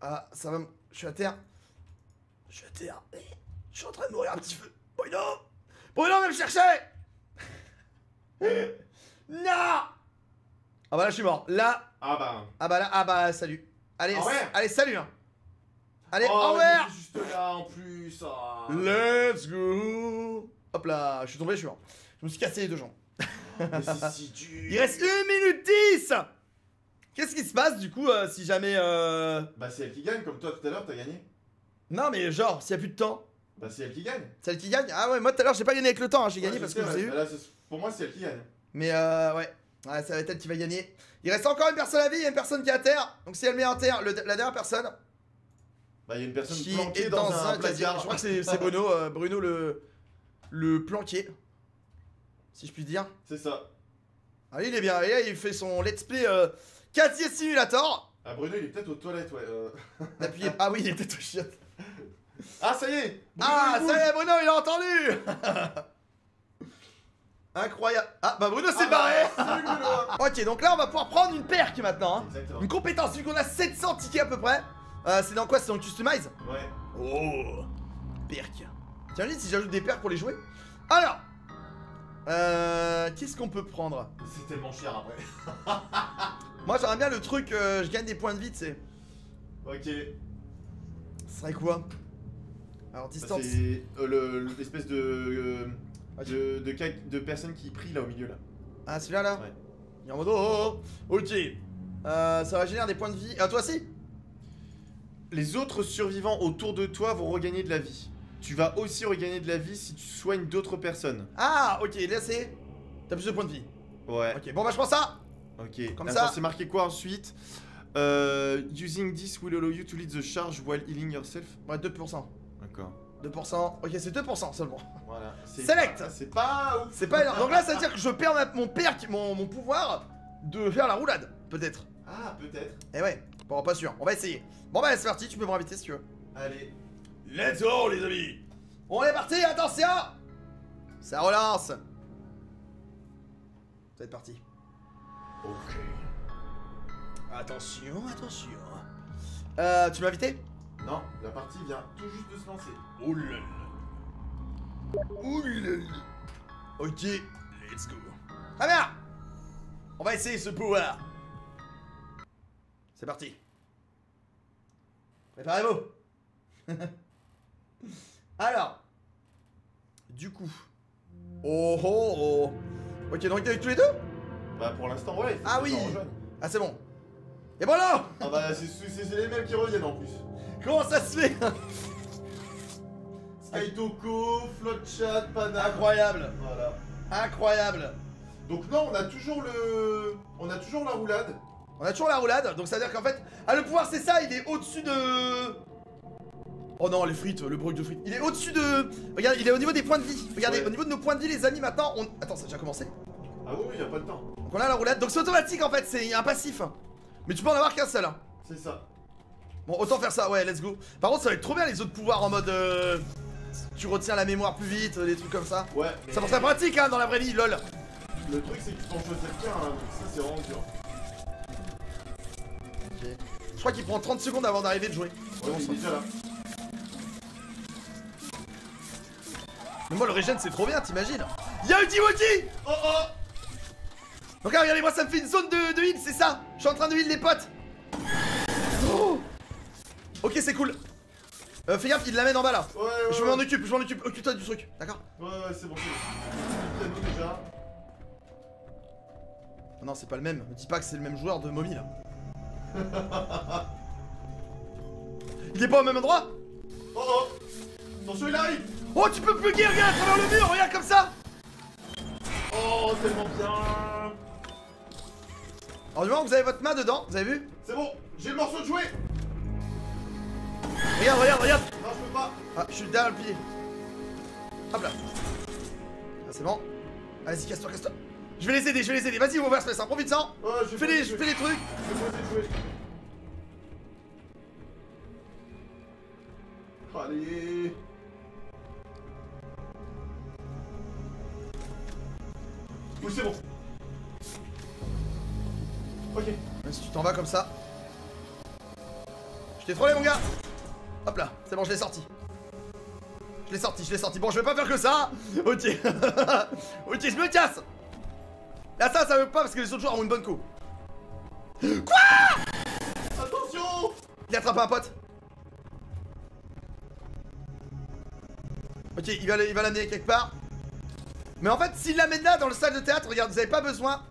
Ah, ça va. m- Je suis à terre. Je suis à terre. Je suis en train de mourir un petit peu. Bruno Bruno, viens me chercher Non Ah bah là, je suis mort. Là, Ah bah. ah bah là, ah bah salut. Allez, Ah ouais allez, salut. hein. Allez, oh, revoir est juste là en plus. ah. Let's go Hop là, je suis tombé, je suis mort. Je me suis cassé les deux jambes. Mais c'est si dur. Il reste 1 minute 10 Qu'est-ce qui se passe du coup euh, si jamais... Euh... Bah, c'est elle qui gagne, comme toi tout à l'heure, t'as gagné. Non mais genre, s'il y a plus de temps, Bah, c'est elle qui gagne. celle qui gagne Ah ouais, moi tout à l'heure j'ai pas gagné avec le temps, hein, j'ai gagné parce que sais, je vous ai ouais. eu. Là, c'est- pour moi, c'est elle qui gagne. Mais euh, ouais. Ouais, ça va être elle qui va gagner. Il reste encore une personne à vie, il y a une personne qui est à terre. Donc si elle met à terre, le- la dernière personne Bah, il y a une personne qui planquée est dans, dans, un un placard. Je crois que c'est Bruno, euh, Bruno le le planqué, si je puis dire. C'est ça. Ah il est bien. Et là il fait son let's play euh, Casier Simulator. Ah, Bruno, il est peut-être aux toilettes, ouais. euh. Appuyez. Ah oui, il est peut-être au chiottes. Ah, ça y est Bruno, Ah ça y est, Bruno, il a entendu. Incroyable. Ah bah Bruno s'est Ah, bah, barré. Bruno. Ok, donc là on va pouvoir prendre une perque maintenant. hein. Une compétence, vu qu'on a 700 tickets à peu près. Euh, c'est dans quoi? C'est dans le Customize? Ouais. Oh Perk. T'imagines si j'ajoute des perks pour les jouer Alors Euh. Qu'est-ce qu'on peut prendre? C'est tellement cher après. Moi j'aimerais bien le truc, euh, je gagne des points de vie, tu sais. Ok. Ce serait quoi? Alors Bah, distance. c'est euh, le- l'espèce de, euh, de, de, ca- de personnes qui prient là au milieu là. Ah celui-là là? Ouais. Il est en mode oh, oh, oh. Ok. Euh, ça va générer des points de vie. Ah toi aussi? Les autres survivants autour de toi vont regagner de la vie. Tu vas aussi regagner de la vie si tu soignes d'autres personnes. Ah ok, là c'est. T'as plus de points de vie. Ouais. Ok, bon bah je prends ça Ok. Comme Attends, ça. c'est marqué quoi ensuite Euh, Using this will allow you to lead the charge while healing yourself. Ouais, 2%. D'accord. 2%. Ok, c'est 2% seulement. Voilà. Select. C'est pas. C'est pas énorme. Donc là, ça veut dire que je perds ma- mon perk, mon, mon pouvoir de faire la roulade. Peut-être. Ah, peut-être. Eh ouais. Bon, pas sûr. On va essayer. Bon bah c'est parti, tu peux me réinviter si tu veux. Allez. Let's go les amis On est parti, attention Ça relance C'est parti. Ok. Attention, attention. Euh, tu m'as invité Non, la partie vient tout juste de se lancer. Oh là là. Oh là là. Ok, let's go. Très bien On va essayer ce pouvoir. C'est parti. Préparez-vous. Alors. Du coup. Oh oh oh. Ok, donc avec tous les deux? Bah pour l'instant ouais. Ah oui. Ah, c'est bon. Et voilà Ah bah c'est les mêmes qui reviennent en plus. Comment ça se fait? Skytoko, Floodchat, Pana. Incroyable Voilà. Incroyable Donc non, on a toujours le, on a toujours la roulade. On a toujours la roulade, donc ça veut dire qu'en fait... Ah, le pouvoir, c'est ça, il est au-dessus de... Oh non, les frites, le bruit de frites. Il est au-dessus de... Regarde, il est au niveau des points de vie. Regardez, Ouais. au niveau de nos points de vie, les amis, maintenant, on... Attends, ça a déjà commencé Ah oui, oui, y a pas de temps. Donc on a la roulade, donc c'est automatique, en fait, c'est un passif. Mais tu peux en avoir qu'un seul. hein. C'est ça. Bon, autant faire ça, ouais, let's go. Par contre, ça va être trop bien, les autres pouvoirs en mode... euh, Tu retiens la mémoire plus vite, des trucs comme ça. Ouais. mais Ça pour ça pratique, hein, dans la vraie vie, lol. Le truc c'est que tu peux en choisir qu'un, hein, donc ça c'est vraiment dur. Je crois qu'il prend 30 secondes avant d'arriver de jouer. Ouais, mais il est déjà là. Mais moi, le régène, c'est trop bien, t'imagines Y'a Ultiwoki Oh oh Donc là, regardez-moi, ça me fait une zone de, de heal, c'est ça Je suis en train de heal les potes Oh Ok, c'est cool. Euh, fais gaffe, il l'amène en bas là. Ouais, ouais, Je m'en occupe, je m'en occupe. Occupe-toi du truc, d'accord Ouais, ouais, c'est bon, c'est bon. Déjà. Non, c'est pas le même. Me dis pas que c'est le même joueur de Mommy là. Il est pas au même endroit Oh oh Attention, il arrive Oh, tu peux plugger, regarde, à travers le mur, regarde comme ça Oh, tellement bien Alors, du moment que vous avez votre main dedans, vous avez vu C'est bon, j'ai le morceau de jouet Regarde, regarde, regarde Non, je peux pas Ah, je suis derrière le pilier. Hop là. Ah, c'est bon. Vas-y, casse-toi, casse-toi. Je vais les aider, je vais les aider. Vas-y, va se faire profite-en. Ouais, je Fais les, le fais les trucs. Je. Allez Oui, c'est bon. Ok. Si tu t'en vas comme ça. Je t'ai trollé, mon gars. Hop là, c'est bon, je l'ai sorti. Je l'ai sorti, je l'ai sorti. Bon, je vais pas faire que ça. Ok. ok, je me casse. Là, ça, ça veut pas parce que les autres joueurs ont une bonne co. Attention Il attrape un pote. Ok, il va l- il va l'amener quelque part. Mais en fait, s'il l'amène là dans le salle de théâtre, regarde, vous avez pas besoin.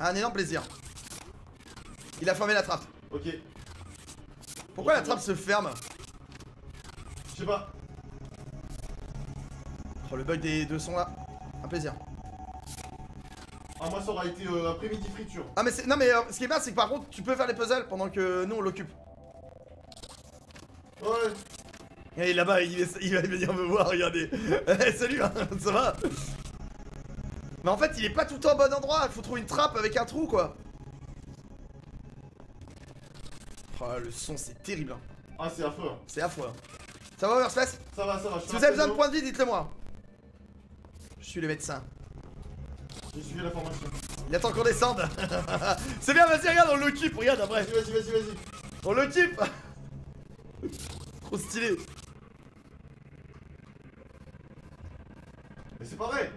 Un énorme plaisir. Il a fermé la trappe. Ok. Pourquoi la trappe se ferme? Je sais pas. Oh, le bug des deux sons là. Un plaisir. Ah, moi, ça aura été euh, après-midi friture. Ah, mais c'est. Non, mais euh, ce qui est bien, c'est que par contre, tu peux faire les puzzles pendant que nous on l'occupe. Ouais. Et là-bas, il, est- il va venir me voir, regardez. Eh, salut, hein, ça va? Mais en fait, il est pas tout le temps au bon endroit. Il faut trouver une trappe avec un trou, quoi. Oh, le son, c'est terrible. hein. Ah, c'est affreux. hein. C'est affreux. hein. Ça va, Overspace? Ça va, ça va. je Si vous avez besoin de points de vie, dites-le moi. Je suis le médecin. J'ai suivi la formation. Il attend qu'on descende. c'est bien, vas-y, regarde, on l'occupe. Regarde après. Vas-y, vas-y, vas-y, vas-y. On l'occupe. Trop stylé. Mais c'est pas vrai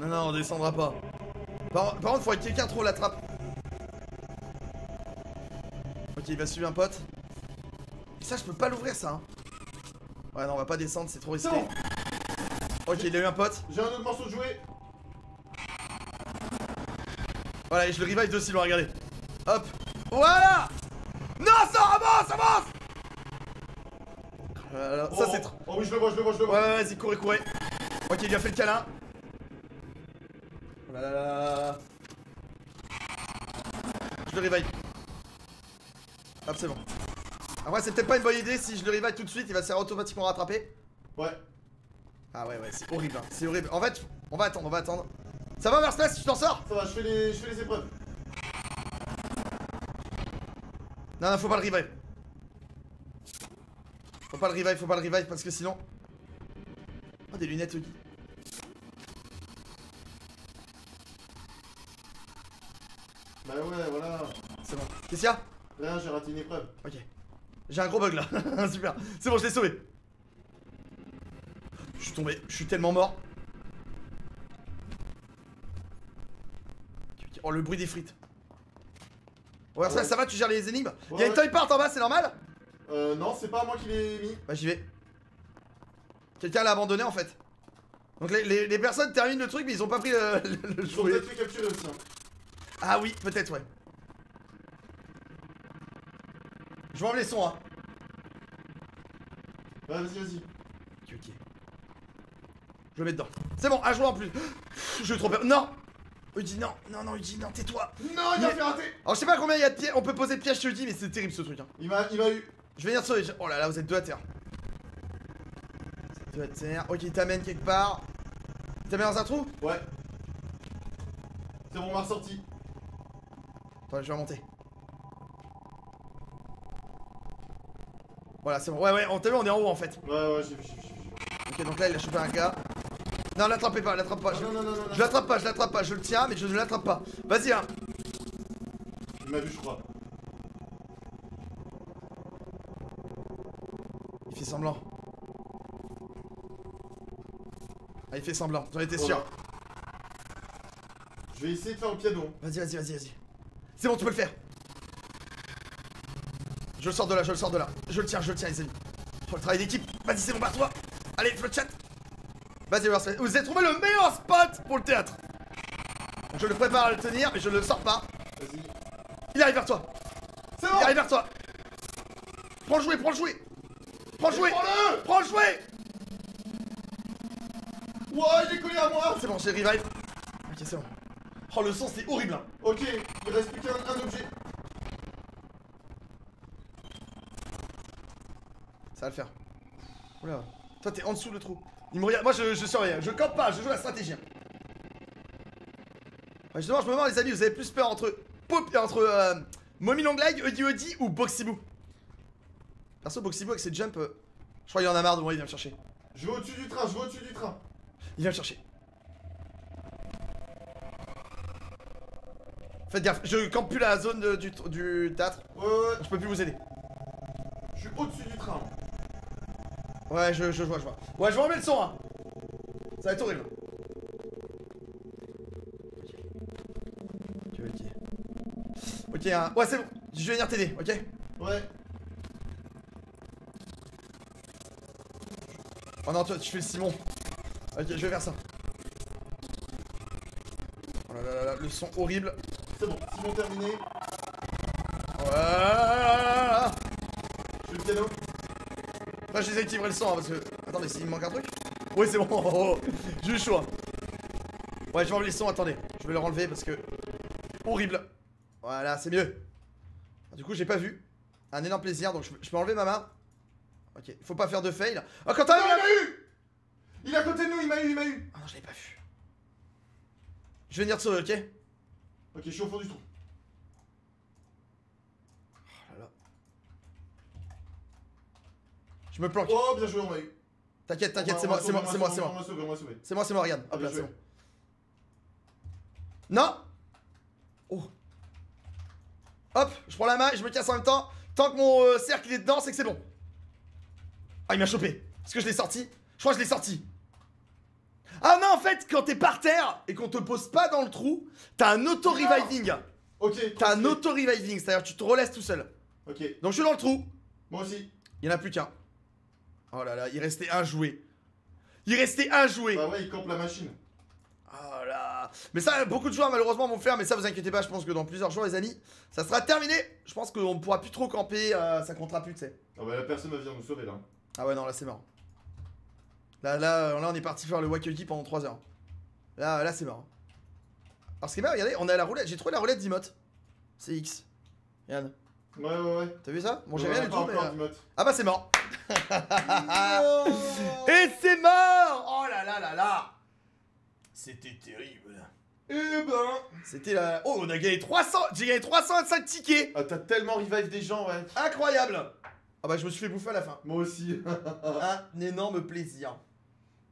Non, non, on descendra pas. Par, par contre, faudrait que quelqu'un trouve la trappe. Ok, il va suivre un pote. Et ça, je peux pas l'ouvrir, ça. hein. Ouais, non, on va pas descendre, c'est trop risqué. Ok, il a eu un pote. J'ai un autre morceau de jouet. Voilà, et je le revive de loin, regardez. Hop. Voilà Non, ça avance, avance Voilà, Ça, Oh, c'est oh. trop... Oh oui, je le vois, je le vois, je le Ouais, vois. ouais, vas-y, courez, courez. Ok, il lui a fait le câlin. Oh là là là. Je le revive. Hop, c'est bon. Après, c'est peut-être pas une bonne idée si je le revive tout de suite, il va se faire automatiquement rattraper. Ouais. Ah ouais, ouais, c'est horrible, hein. c'est horrible. En fait, on va attendre, on va attendre. Ça va, Verspace, tu t'en sors? Ça va, je fais les, je fais les épreuves. Non, non, faut pas le revive. Faut pas le revive, faut pas le revive parce que sinon. Oh, des lunettes, Huggy. Bah ouais, voilà. C'est bon. Qu'est-ce qu'il y a? Là, j'ai raté une épreuve. Ok. J'ai un gros bug là. Super. C'est bon, je l'ai sauvé. Je suis tombé. Je suis tellement mort. Oh, le bruit des frites. Ouais, ça, Ouais. ça va, tu gères les énigmes? Il y a une Ouais. toy part en bas, c'est normal? Euh, non, c'est pas moi qui l'ai mis. Bah, j'y vais. Quelqu'un l'a abandonné en fait. Donc, les, les- les personnes terminent le truc, mais ils ont pas pris le, le- le Ils ont peut-être fait capturer aussi. hein. Ah oui, peut-être, ouais. Je vais enlever les sons, hein. Ouais, vas-y, vas-y. Ok, ok. Je le mets dedans. C'est bon, un joueur en plus. J'ai trop peur. Non Uji, non, non, non, Uji, non, tais-toi. Non, il a fait rater Alors, je sais pas combien il y a de pièges. On peut poser de pièges chez Uji, mais c'est terrible ce truc. Hein. Il m'a il m'a eu. Je vais venir te sauver. je- Oh là là, vous êtes deux à terre. Vous êtes deux à terre. Ok, il t'amène quelque part. Il t'amène dans un trou Ouais. C'est bon, on m'a ressorti. Attends, je vais remonter. Voilà, c'est bon. Ouais, ouais, on t'a vu, on est en haut en fait. Ouais, ouais, j'ai vu, j'ai vu, j'ai vu. Ok, donc là, il a chopé un gars. Non, l'attrapez pas, l'attrape pas. Non, Je, non, non, non, non. je l'attrape pas, je l'attrape pas. Je le tiens, mais je ne l'attrape pas. Vas-y, hein. Il m'a vu, je crois. Il fait semblant. Ah, il fait semblant, j'en étais sûr. Je vais essayer de faire le piano. Vas-y, vas-y, vas-y, vas-y. C'est bon, tu peux le faire. Je le sors de là, je le sors de là. Je le tiens, je le tiens, les amis. Pour le travail d'équipe. Vas-y, c'est bon, barre-toi. Allez, flotte chat. Vas-y. Vous avez trouvé le meilleur spot pour le théâtre. Je le prépare à le tenir, mais je ne le sors pas. Vas-y. Il arrive vers toi. Allez vers toi Prends le jouet, prends le jouet Prends le jouet Prends-le Prends le jouet Ouah, il est collé à moi C'est bon, j'ai revive. Ok, c'est bon. Oh, le son, c'est horrible. hein. Ok, il reste plus qu'un un objet. Ça va le faire. Oula. Toi, t'es en dessous le trou. Il me regarde. Moi, je, je surveille. Je campe pas, je joue la stratégie. Ouais, justement, je me demande, les amis, vous avez plus peur entre. Pop, entre. Euh, Mommy Long Leg, Udi Udi ou Boxiboo Perso, Boxiboo avec ses jumps. euh, je crois qu'il en a marre de moi, il vient me chercher. Je vais au-dessus du train, je vais au-dessus du train. Il vient me chercher. Faites gaffe, je campe plus la zone de- du, du théâtre. Ouais, ouais, ouais. Je peux plus vous aider. Je suis au-dessus du train. Ouais, je, je vois, je vois. Ouais, je vous remets le son, hein. Ça va être horrible. Ok, ok. Ok, hein. Ouais, c'est bon. Je vais venir t'aider, ok? Ouais. Oh non, toi, tu fais le Simon. Ok, je vais faire ça. Oh là là là, le son horrible. C'est bon, Simon terminé. Oh là là là là là là. Je fais le piano. Là, je désactiverai le son, hein, parce que... Attendez, s'il me manque un truc Oui, c'est bon. Oh, oh, oh. J'ai eu le choix. Ouais, je vais enlever le son, attendez. Je vais le renlever parce que... Horrible. Voilà, c'est mieux. Du coup, j'ai pas vu. Un énorme plaisir, donc je, je peux enlever ma main. Ok, faut pas faire de fail. Oh, quand Ah, t'as il m'a eu Il est à côté de nous, il m'a eu, il m'a eu Ah non, je l'avais pas vu. Je vais venir te sauver, ok? Ok, je suis au fond du trou. Oh là là. Je me planque. Oh, bien joué, on m'a eu. T'inquiète, t'inquiète, c'est moi, c'est moi, c'est moi, c'est moi. C'est moi, c'est moi, regarde. Hop là, c'est bon. Non Oh Hop, je prends la main et je me casse en même temps. Tant que mon euh, cercle est dedans, c'est que c'est bon. Ah, il m'a chopé. Est-ce que je l'ai sorti Je crois que je l'ai sorti. Ah non, en fait, quand t'es par terre et qu'on te pose pas dans le trou, t'as un auto-reviving. Ok. T'as un auto-reviving, c'est-à-dire que tu te relaisses tout seul. Ok, Donc je suis dans le trou. moi aussi. Il y en a plus qu'un. Oh là là, il restait un jouet. Il restait un jouet. Bah ouais, il campe la machine. Oh là Mais ça, beaucoup de joueurs malheureusement vont faire, mais ça vous inquiétez pas, je pense que dans plusieurs jours les amis, ça sera terminé. Je pense qu'on ne pourra plus trop camper, euh, ça comptera plus, tu sais. Ah bah la personne va venir nous sauver là. Ah ouais, non, là c'est marrant. Là, là, là, on est parti faire le Wakeuki pendant 3 heures. Là, là c'est marrant. Alors ce qui est bien, regardez, on est à la roulette, j'ai trouvé la roulette d'Imote. C'est X. Yann, Ouais, ouais, ouais. t'as vu ça? Bon, j'ai Ouais, rien du tout, mais. euh. Ah bah c'est mort Et c'est mort Oh là là là là C'était terrible. Eh ben C'était la. Oh, on a gagné 300 J'ai gagné 325 tickets Ah t'as tellement revive des gens, ouais. Incroyable Ah bah je me suis fait bouffer à la fin. Moi aussi. Un énorme plaisir.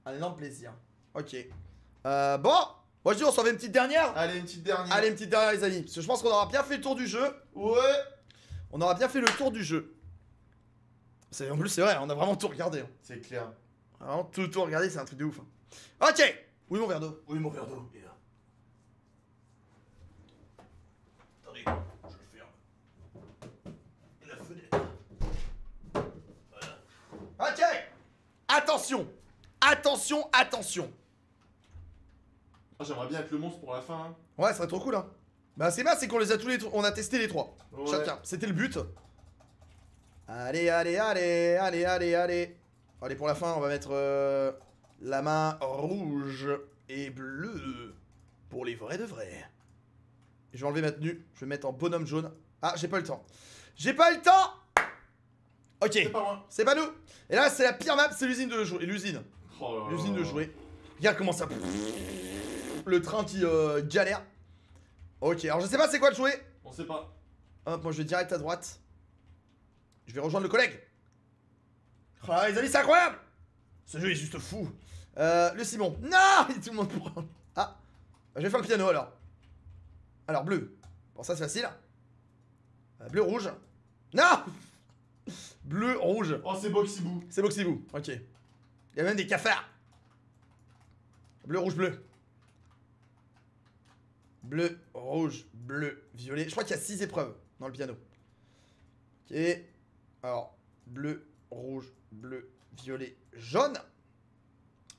Un énorme plaisir. Ok. Euh, bon Moi je dis on s'en fait une petite dernière Allez, une petite dernière. Allez une petite dernière les amis. Parce que je pense qu'on aura bien fait le tour du jeu. Ouais. On aura bien fait le tour du jeu. C'est- En plus c'est vrai, on a vraiment tout regardé. hein. C'est clair. Vraiment tout tout regardé, c'est un truc de ouf. hein. Ok Oui mon verre d'eau. Oui, mon verre d'eau. est là. Attendez, je le ferme. La fenêtre. Ok Attention Attention, attention Ah, J'aimerais bien être le monstre pour la fin. hein. Ouais, ça serait trop cool hein. Bah c'est bien, c'est qu'on les a tous les on a testé les trois. Ouais. Chacun, c'était le but. Allez, allez, allez, allez, allez, allez. Allez, pour la fin, on va mettre euh, la main rouge et bleue pour les vrais de vrais. Je vais enlever ma tenue, je vais mettre en bonhomme jaune. Ah, j'ai pas eu le temps. J'ai pas eu le temps Ok, C'est pas pas nous. Et là, c'est la pire map, c'est l'usine de jouer. L'usine. Oh. L'usine de jouer. Regarde comment ça. Le train qui euh, galère. Ok, alors je sais pas c'est quoi le jouet. On sait pas. Hop, moi je vais direct à droite. Je vais rejoindre le collègue. Ah, les amis, c'est incroyable! Ce jeu est juste fou. Euh, le Simon. Non! Tout le monde pour. Ah! Je vais faire le piano alors. Alors, bleu. Bon, ça c'est facile. Euh, bleu, rouge. Non! Bleu, rouge. Oh, c'est Boxyboo. C'est Boxyboo. Ok. Il y a même des cafards. Bleu, rouge, bleu. Bleu, rouge, bleu, violet. Je crois qu'il y a 6 épreuves dans le piano. Ok. Alors, bleu, rouge, bleu, violet, jaune.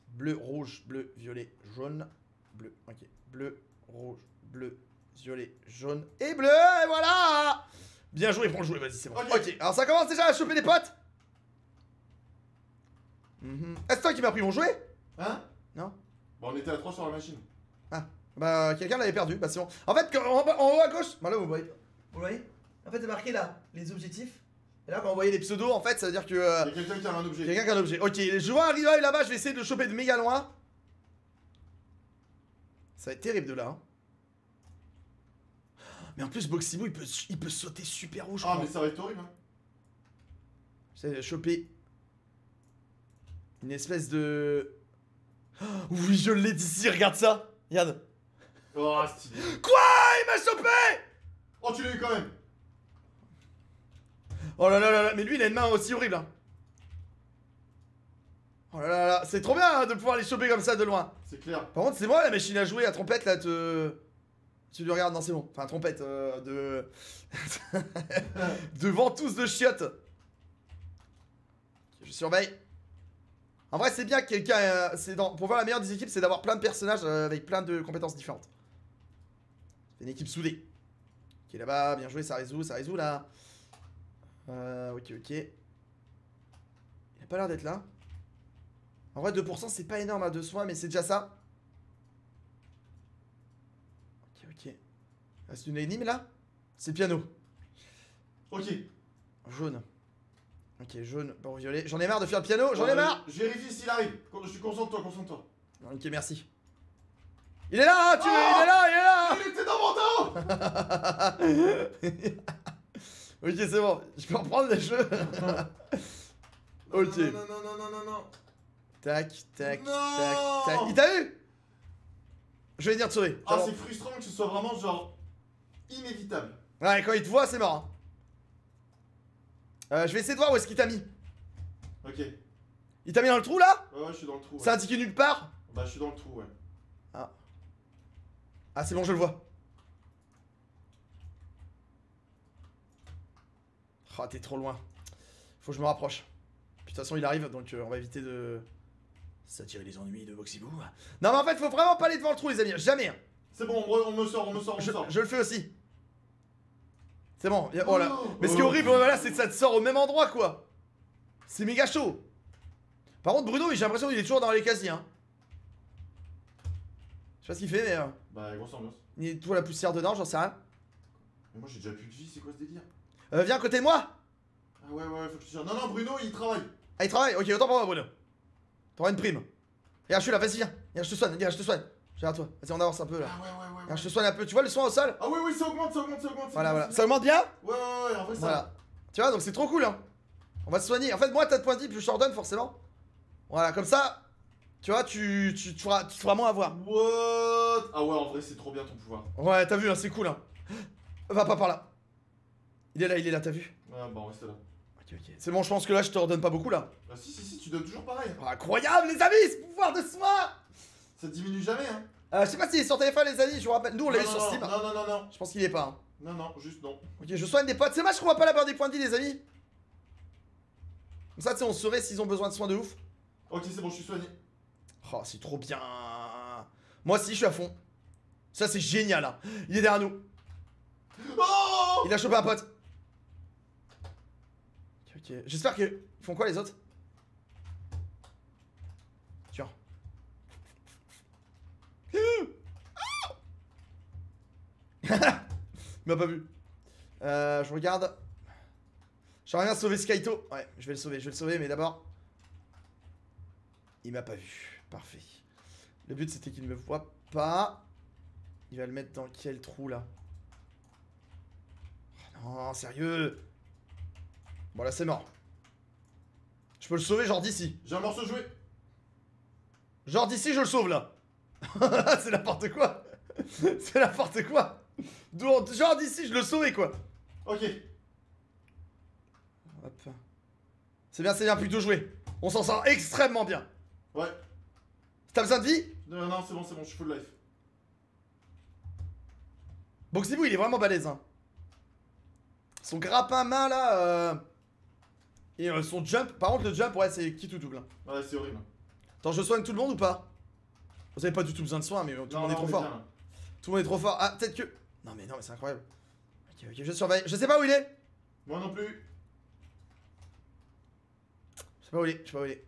Bleu, rouge, bleu, violet, jaune. Bleu, ok. Bleu, rouge, bleu, violet, jaune et bleu. Et voilà Bien joué, le jouet, vas-y, c'est bon. Ok. ok, alors ça commence déjà à choper des potes. Mhm. C'est toi qui m'as pris mon jouet? Hein? Non? Bon, on était à 3 sur la machine. Bah, quelqu'un l'avait perdu, bah c'est bon. En fait, en, en haut à gauche, bah là vous voyez. Vous voyez En fait, c'est marqué là, les objectifs. Et là, quand vous voyez les pseudos, en fait, ça veut dire que. euh, Il y a quelqu'un qui a un objet. Quelqu'un qui a un objet. Ok, je vois un revive là-bas, je vais essayer de le choper de méga loin. Ça va être terrible de là. hein. Mais en plus, Boxyboo, il peut, il peut sauter super haut, je Ah, mais ça va être horrible, hein. J'essaie de choper une espèce de. Oh, oui, je l'ai d'ici, regarde ça. Regarde. Oh, stylé. Quoi Il m'a chopé Oh, tu l'as eu quand même. Oh là là là là, mais lui, il a une main aussi horrible. hein. Oh là là là, c'est trop bien hein, de pouvoir les choper comme ça de loin. C'est clair. Par contre, c'est moi la machine à jouer, la trompette là, te. Tu le regardes, non, c'est bon. Enfin, trompette euh, de. de ventouse de chiottes. Je surveille. En vrai, c'est bien que quelqu'un. euh, c'est dans... Pour voir la meilleure des équipes, c'est d'avoir plein de personnages euh, avec plein de compétences différentes. C'est une équipe soudée. Ok, là-bas, bien joué, ça résout, ça résout là. Euh, ok, ok. Il a pas l'air d'être là. En vrai, 2%, c'est pas énorme à deux soins, mais c'est déjà ça. Ok, ok. Ah, C'est une énigme là? C'est piano. Ok. Jaune. Ok, jaune pour violet. J'en ai marre de faire le piano, j'en ai Euh, marre Je vérifie s'il arrive. Je suis concentre-toi, concentre-toi. Ok, merci. Il est là, tu Oh Il est là, il est là Ok, c'est bon, je peux reprendre les jeux. Ok. Non, non, non, non, non, non, non. Tac, tac, Non tac, tac. Il t'a eu Je vais venir te sauver. Ah, C'est frustrant que ce soit vraiment genre inévitable. Ouais, quand il te voit, c'est mort. hein. Euh, je vais essayer de voir où est-ce qu'il t'a mis. Ok. Il t'a mis dans le trou là? Ouais, ouais, je suis dans le trou. ouais. C'est indiqué nulle part? Bah, je suis dans le trou, ouais. Ah, c'est bon, je le vois. Ah, t'es trop loin. Faut que je me rapproche. Puis de toute façon, il arrive, donc euh, on va éviter de. s'attirer les ennuis de Boxyboo. Non, mais en fait, faut vraiment pas aller devant le trou, les amis. Jamais. hein. C'est bon, on, me sort, on me sort, on me sort. je le fais aussi. C'est bon. a- Oh là. Oh. Mais ce qui est horrible, voilà, c'est que ça te sort au même endroit, quoi. C'est méga chaud. Par contre, Bruno, j'ai l'impression qu'il est toujours dans les casiers. Hein. Je sais pas ce qu'il fait, mais. euh, Bah, grosse ambiance. il est tout la poussière dedans, j'en sais rien. Mais moi, j'ai déjà plus de vie, c'est quoi ce délire? Euh, viens à côté de moi. Ah, ouais, ouais, faut que je te dise. Non, non, Bruno, il travaille. Ah, il travaille Ok, autant pour moi, Bruno. T'auras une prime. Regarde, je suis là, vas-y, viens. Regarde, je te soigne, regarde, je te soigne. À toi. Vas-y, on avance un peu là. Ah, ouais, ouais, ouais. Regarde, je te soigne un peu. Tu vois le soin au sol? Ah, oui, oui, ça augmente, ça augmente, ça augmente. Voilà, voilà. Ça augmente bien? Ouais, ouais, ouais, en vrai, ça. Voilà. Tu vois, donc c'est trop cool, hein. On va se soigner. En fait, moi, t'as de points de vie, plus je t'en donne, forcément. Voilà, comme ça, tu vois, tu, tu, tu, feras, tu te feras moins avoir. What? Ah, ouais, en vrai, c'est trop bien ton pouvoir. Ouais, t'as vu, hein, c'est cool, hein. Va pas par là. Il est là, il est là, t'as vu Ouais, bah, on reste là. Ok, ok. C'est bon, je pense que là, je te redonne pas beaucoup, là. Bah, si, si, si, tu donnes toujours pareil. Oh, incroyable, les amis, ce pouvoir de soin Ça diminue jamais, hein. euh, Je sais pas s'il est sur téléphone, les amis, je vous rappelle. Nous, on l'a eu sur Steam. Non, non, non, non. Je pense qu'il est pas, hein. Non, non, juste non. Ok, je soigne des potes. C'est dommage qu'on va pas la barre des points de vie, les amis. Comme ça, tu sais, on saurait s'ils ont besoin de soins de ouf. Ok, c'est bon, je suis soigné. Oh, c'est trop bien. Moi aussi, je suis à fond. Ça, c'est génial. Hein. Il est derrière nous. Oh Il a chopé un pote. J'espère que. Ils font quoi, les autres? Tiens. Il m'a pas vu. Euh, je regarde. J'aimerais bien sauver Skyto. Ouais, je vais le sauver, je vais le sauver, mais d'abord. Il m'a pas vu. Parfait. Le but c'était qu'il ne me voit pas. Il va le mettre dans quel trou là? Oh Non, sérieux? Bon là c'est mort. Je peux le sauver genre d'ici. J'ai un morceau joué. Genre d'ici je le sauve là. c'est n'importe quoi. c'est n'importe quoi. Genre d'ici je le sauvais quoi. Ok. Hop. C'est bien, c'est bien, plutôt joué. On s'en sort extrêmement bien. Ouais. T'as besoin de vie? Non, non, c'est bon, c'est bon, je suis full life. Boxyboo il est vraiment balèze hein. Son grappin main là euh, Et euh, son jump, par contre le jump ouais c'est qui tout double. hein. Ouais, c'est horrible. Attends je soigne tout le monde ou pas? Vous avez pas du tout besoin de soins mais tout le monde est trop fort. bien. Tout le monde est trop fort. Ah peut-être que... Non mais non mais c'est incroyable. Ok ok je surveille. Je sais pas où il est. Moi non plus. Je sais pas où il est, je sais pas où il est.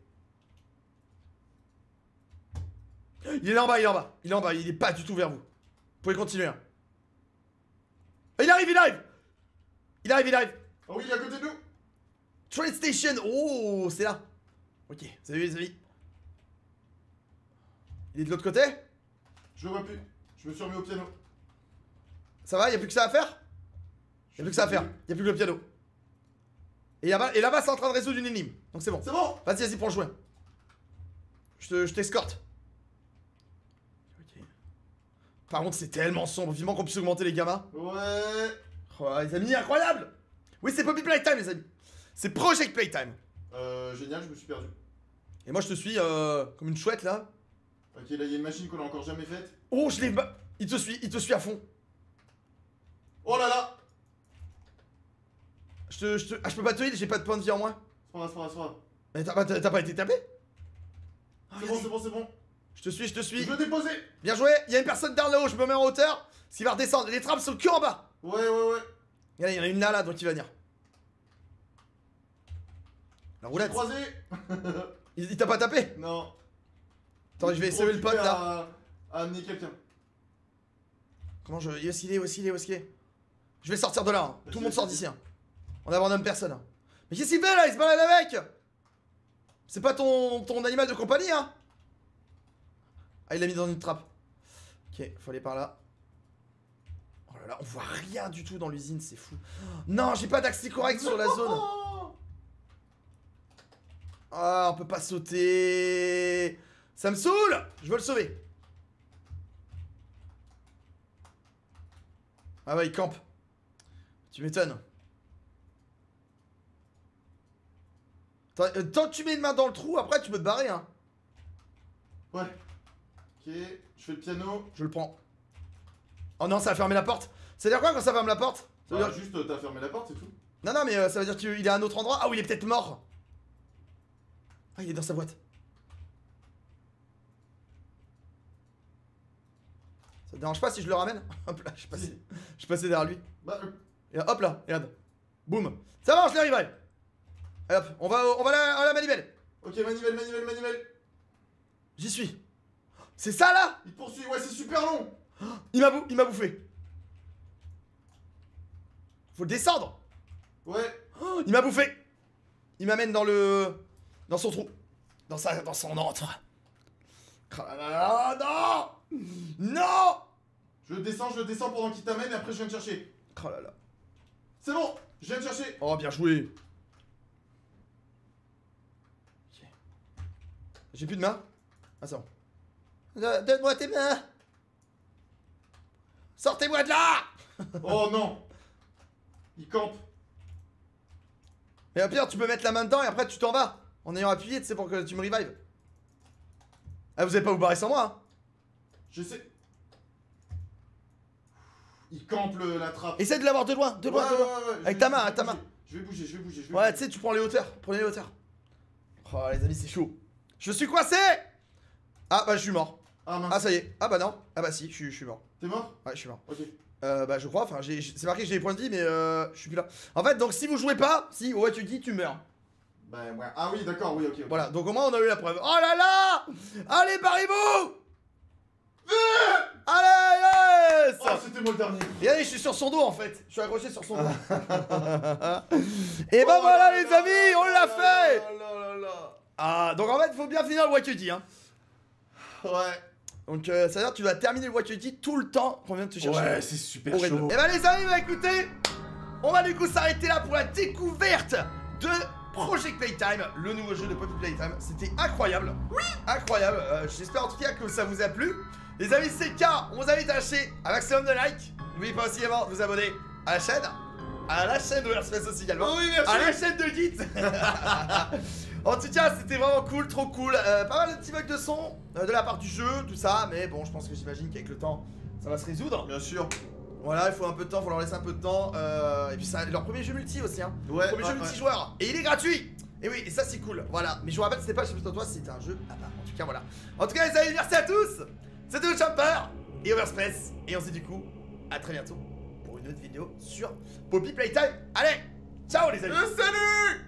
Il est là en bas, il est en bas, il est en bas, il est pas du tout vers vous. Vous pouvez continuer. hein. Il arrive, il arrive Il arrive, il arrive Oh oui, il est à côté de nous. Train station Oh, c'est là Ok, salut les amis. Il est de l'autre côté? Je le vois plus. Je me suis remis au piano. Ça va, y a plus que ça à faire? Y'a plus que ça à faire, y a plus que le piano. Et là-bas, et là-bas c'est en train de résoudre une énigme. Donc c'est bon. C'est bon Vas-y, vas-y, prends le joint. Je te- je t'escorte. Ok. Par contre, c'est tellement sombre. Vivement qu'on puisse augmenter les gammas. Ouais. Oh, les amis, incroyable Oui, c'est Poppy Playtime, les amis. C'est Project Playtime. Euh, génial, je me suis perdu. Et moi, je te suis euh, comme une chouette, là. Ok, là, il y a une machine qu'on a encore jamais faite. Oh, je l'ai... Il te suit, il te suit à fond. Oh là là Je te... Je, te... Ah, je peux pas te heal, j'ai pas de point de vie en moins. C'est pas grave, c'est pas grave, c'est pas grave. Mais t'as pas, t'as- pas été tapé? Ah, C'est bon, c'est bon, c'est bon. Je te suis, je te suis. Je veux déposer Bien joué, il y a une personne derrière là-haut, je me mets en hauteur. S'il va redescendre, les trappes sont que en bas. Ouais, ouais, ouais. Regardez, il y en a une là, là, donc il va venir. La roulette. Croisé Il, il t'a pas tapé Non. Attends, je vais sauver le pote là. À, à amener quelqu'un. Comment je. Où est-ce qu'il est Où est-ce qu'il est Où est-ce qu'il est Je vais sortir de là. hein. Tout le monde sort d'ici. hein. On abandonne personne. hein. Mais qu'est-ce qu'il fait là? Il se balade avec C'est pas ton, ton animal de compagnie, hein? Ah, il l'a mis dans une trappe. Ok, faut aller par là. Oh là là, on voit rien du tout dans l'usine, c'est fou. Non, j'ai pas d'accès correct sur la zone. Ah, on peut pas sauter. Ça me saoule Je veux le sauver. Ah ouais, il campe. Tu m'étonnes. Tant, euh, tant que tu mets une main dans le trou, après tu peux te barrer, hein. Ouais. Ok, je fais le piano. Je le prends. Oh non, ça a fermé la porte. Ça veut dire quoi quand ça ferme la porte? Ça veut Bah, dire... juste, t'as fermé la porte, c'est tout. Non, non, mais euh, ça veut dire qu'il est à un autre endroit. Ah, oui, il est peut-être mort. Ah, il est dans sa boîte. Ça te dérange pas si je le ramène Hop là, je suis passé, je suis passé derrière lui. Bah, euh, Et hop là, regarde. Boum. Ça marche, les rivales. Allez, hop, on va, on va à la, à la manivelle. ok, manivelle, manivelle, manivelle. J'y suis. C'est ça là? Il poursuit, ouais, c'est super long. Il m'a bou- il m'a bouffé. Faut le descendre. Ouais. Il m'a bouffé. Il m'amène dans le. Dans son trou. Dans, sa, dans son antre. Oh non Non Je descends, je descends pendant qu'il t'amène et après je viens te chercher. Oh là là. C'est bon, je viens te chercher. Oh, bien joué. Ok. J'ai plus de main. Ah, c'est bon. Euh, Donne-moi tes mains. Sortez-moi de là Oh non. Il campe. Et au pire, tu peux mettre la main dedans et après tu t'en vas. En ayant appuyé, tu sais, pour que tu me revives. Ah, vous avez pas vous barrer sans moi, hein Je sais. Il campe le- la trappe. Essaye de l'avoir de loin, de loin, Ouais, de ouais, loin. ouais, ouais, je Avec vais- ta main, je vais avec ta bouger. main. Je vais bouger, je vais bouger, je vais Ouais, tu bouger. sais, tu prends les hauteurs. Prenez les hauteurs. Oh, les amis, c'est chaud. Je suis coincé Ah, bah, je suis mort. Ah mince. Ah, ça y est. Ah, bah, non. Ah, bah, si, je suis- je suis mort. T'es mort? Ouais, je suis mort. Ok. Euh, bah, je crois. Enfin, j'ai- j'ai- c'est marqué que j'ai des points de vie, mais euh, je suis plus là. En fait, donc, si vous jouez pas, si, ouais, tu dis, tu meurs. Bah ouais. Ah oui, d'accord, oui, ok. Voilà, donc au moins, on a eu la preuve. Oh là là Allez, barrez-vous Allez, yes Oh, c'était moi le dernier. Regardez, je suis sur son dos en fait. Je suis accroché sur son dos. Et bah Oh voilà là les amis, on l'a fait Oh là là là. Ah, donc en fait, faut bien finir le Wakudi, hein. Ouais. Donc euh, ça veut dire que tu vas terminer le Wakudi tout le temps qu'on vient de te chercher. Ouais, c'est super chaud. Et bah les amis, bah écoutez, on va du coup s'arrêter là pour la découverte de Project Playtime, le nouveau jeu de Poppy Playtime. C'était incroyable. Oui Incroyable. Euh, J'espère en tout cas que ça vous a plu. Les amis, c'est le cas. On vous invite à lâcher un maximum de likes. N'oubliez pas aussi également de vous abonner à la chaîne. À la chaîne de Airspace aussi également. Oh oui, merci. À la chaîne de Git En tout cas, c'était vraiment cool, trop cool. Euh, pas mal de petits bugs de son euh, de la part du jeu, tout ça. Mais bon, je pense que j'imagine qu'avec le temps, ça va se résoudre. Bien sûr. Voilà, il faut un peu de temps, faut leur laisser un peu de temps. Euh, et puis, c'est leur premier jeu multi aussi, hein. Ouais. Premier ouais, jeu ouais. multijoueur. Et il est gratuit. Et oui, et ça, c'est cool. Voilà. Mais je vous rappelle, c'était pas chez toi, c'était un jeu à part. En tout cas, voilà. En tout cas, les amis, merci à tous. C'était le Champer et Overspace. Et on se dit du coup, à très bientôt pour une autre vidéo sur Poppy Playtime. Allez, Ciao les amis Euh, salut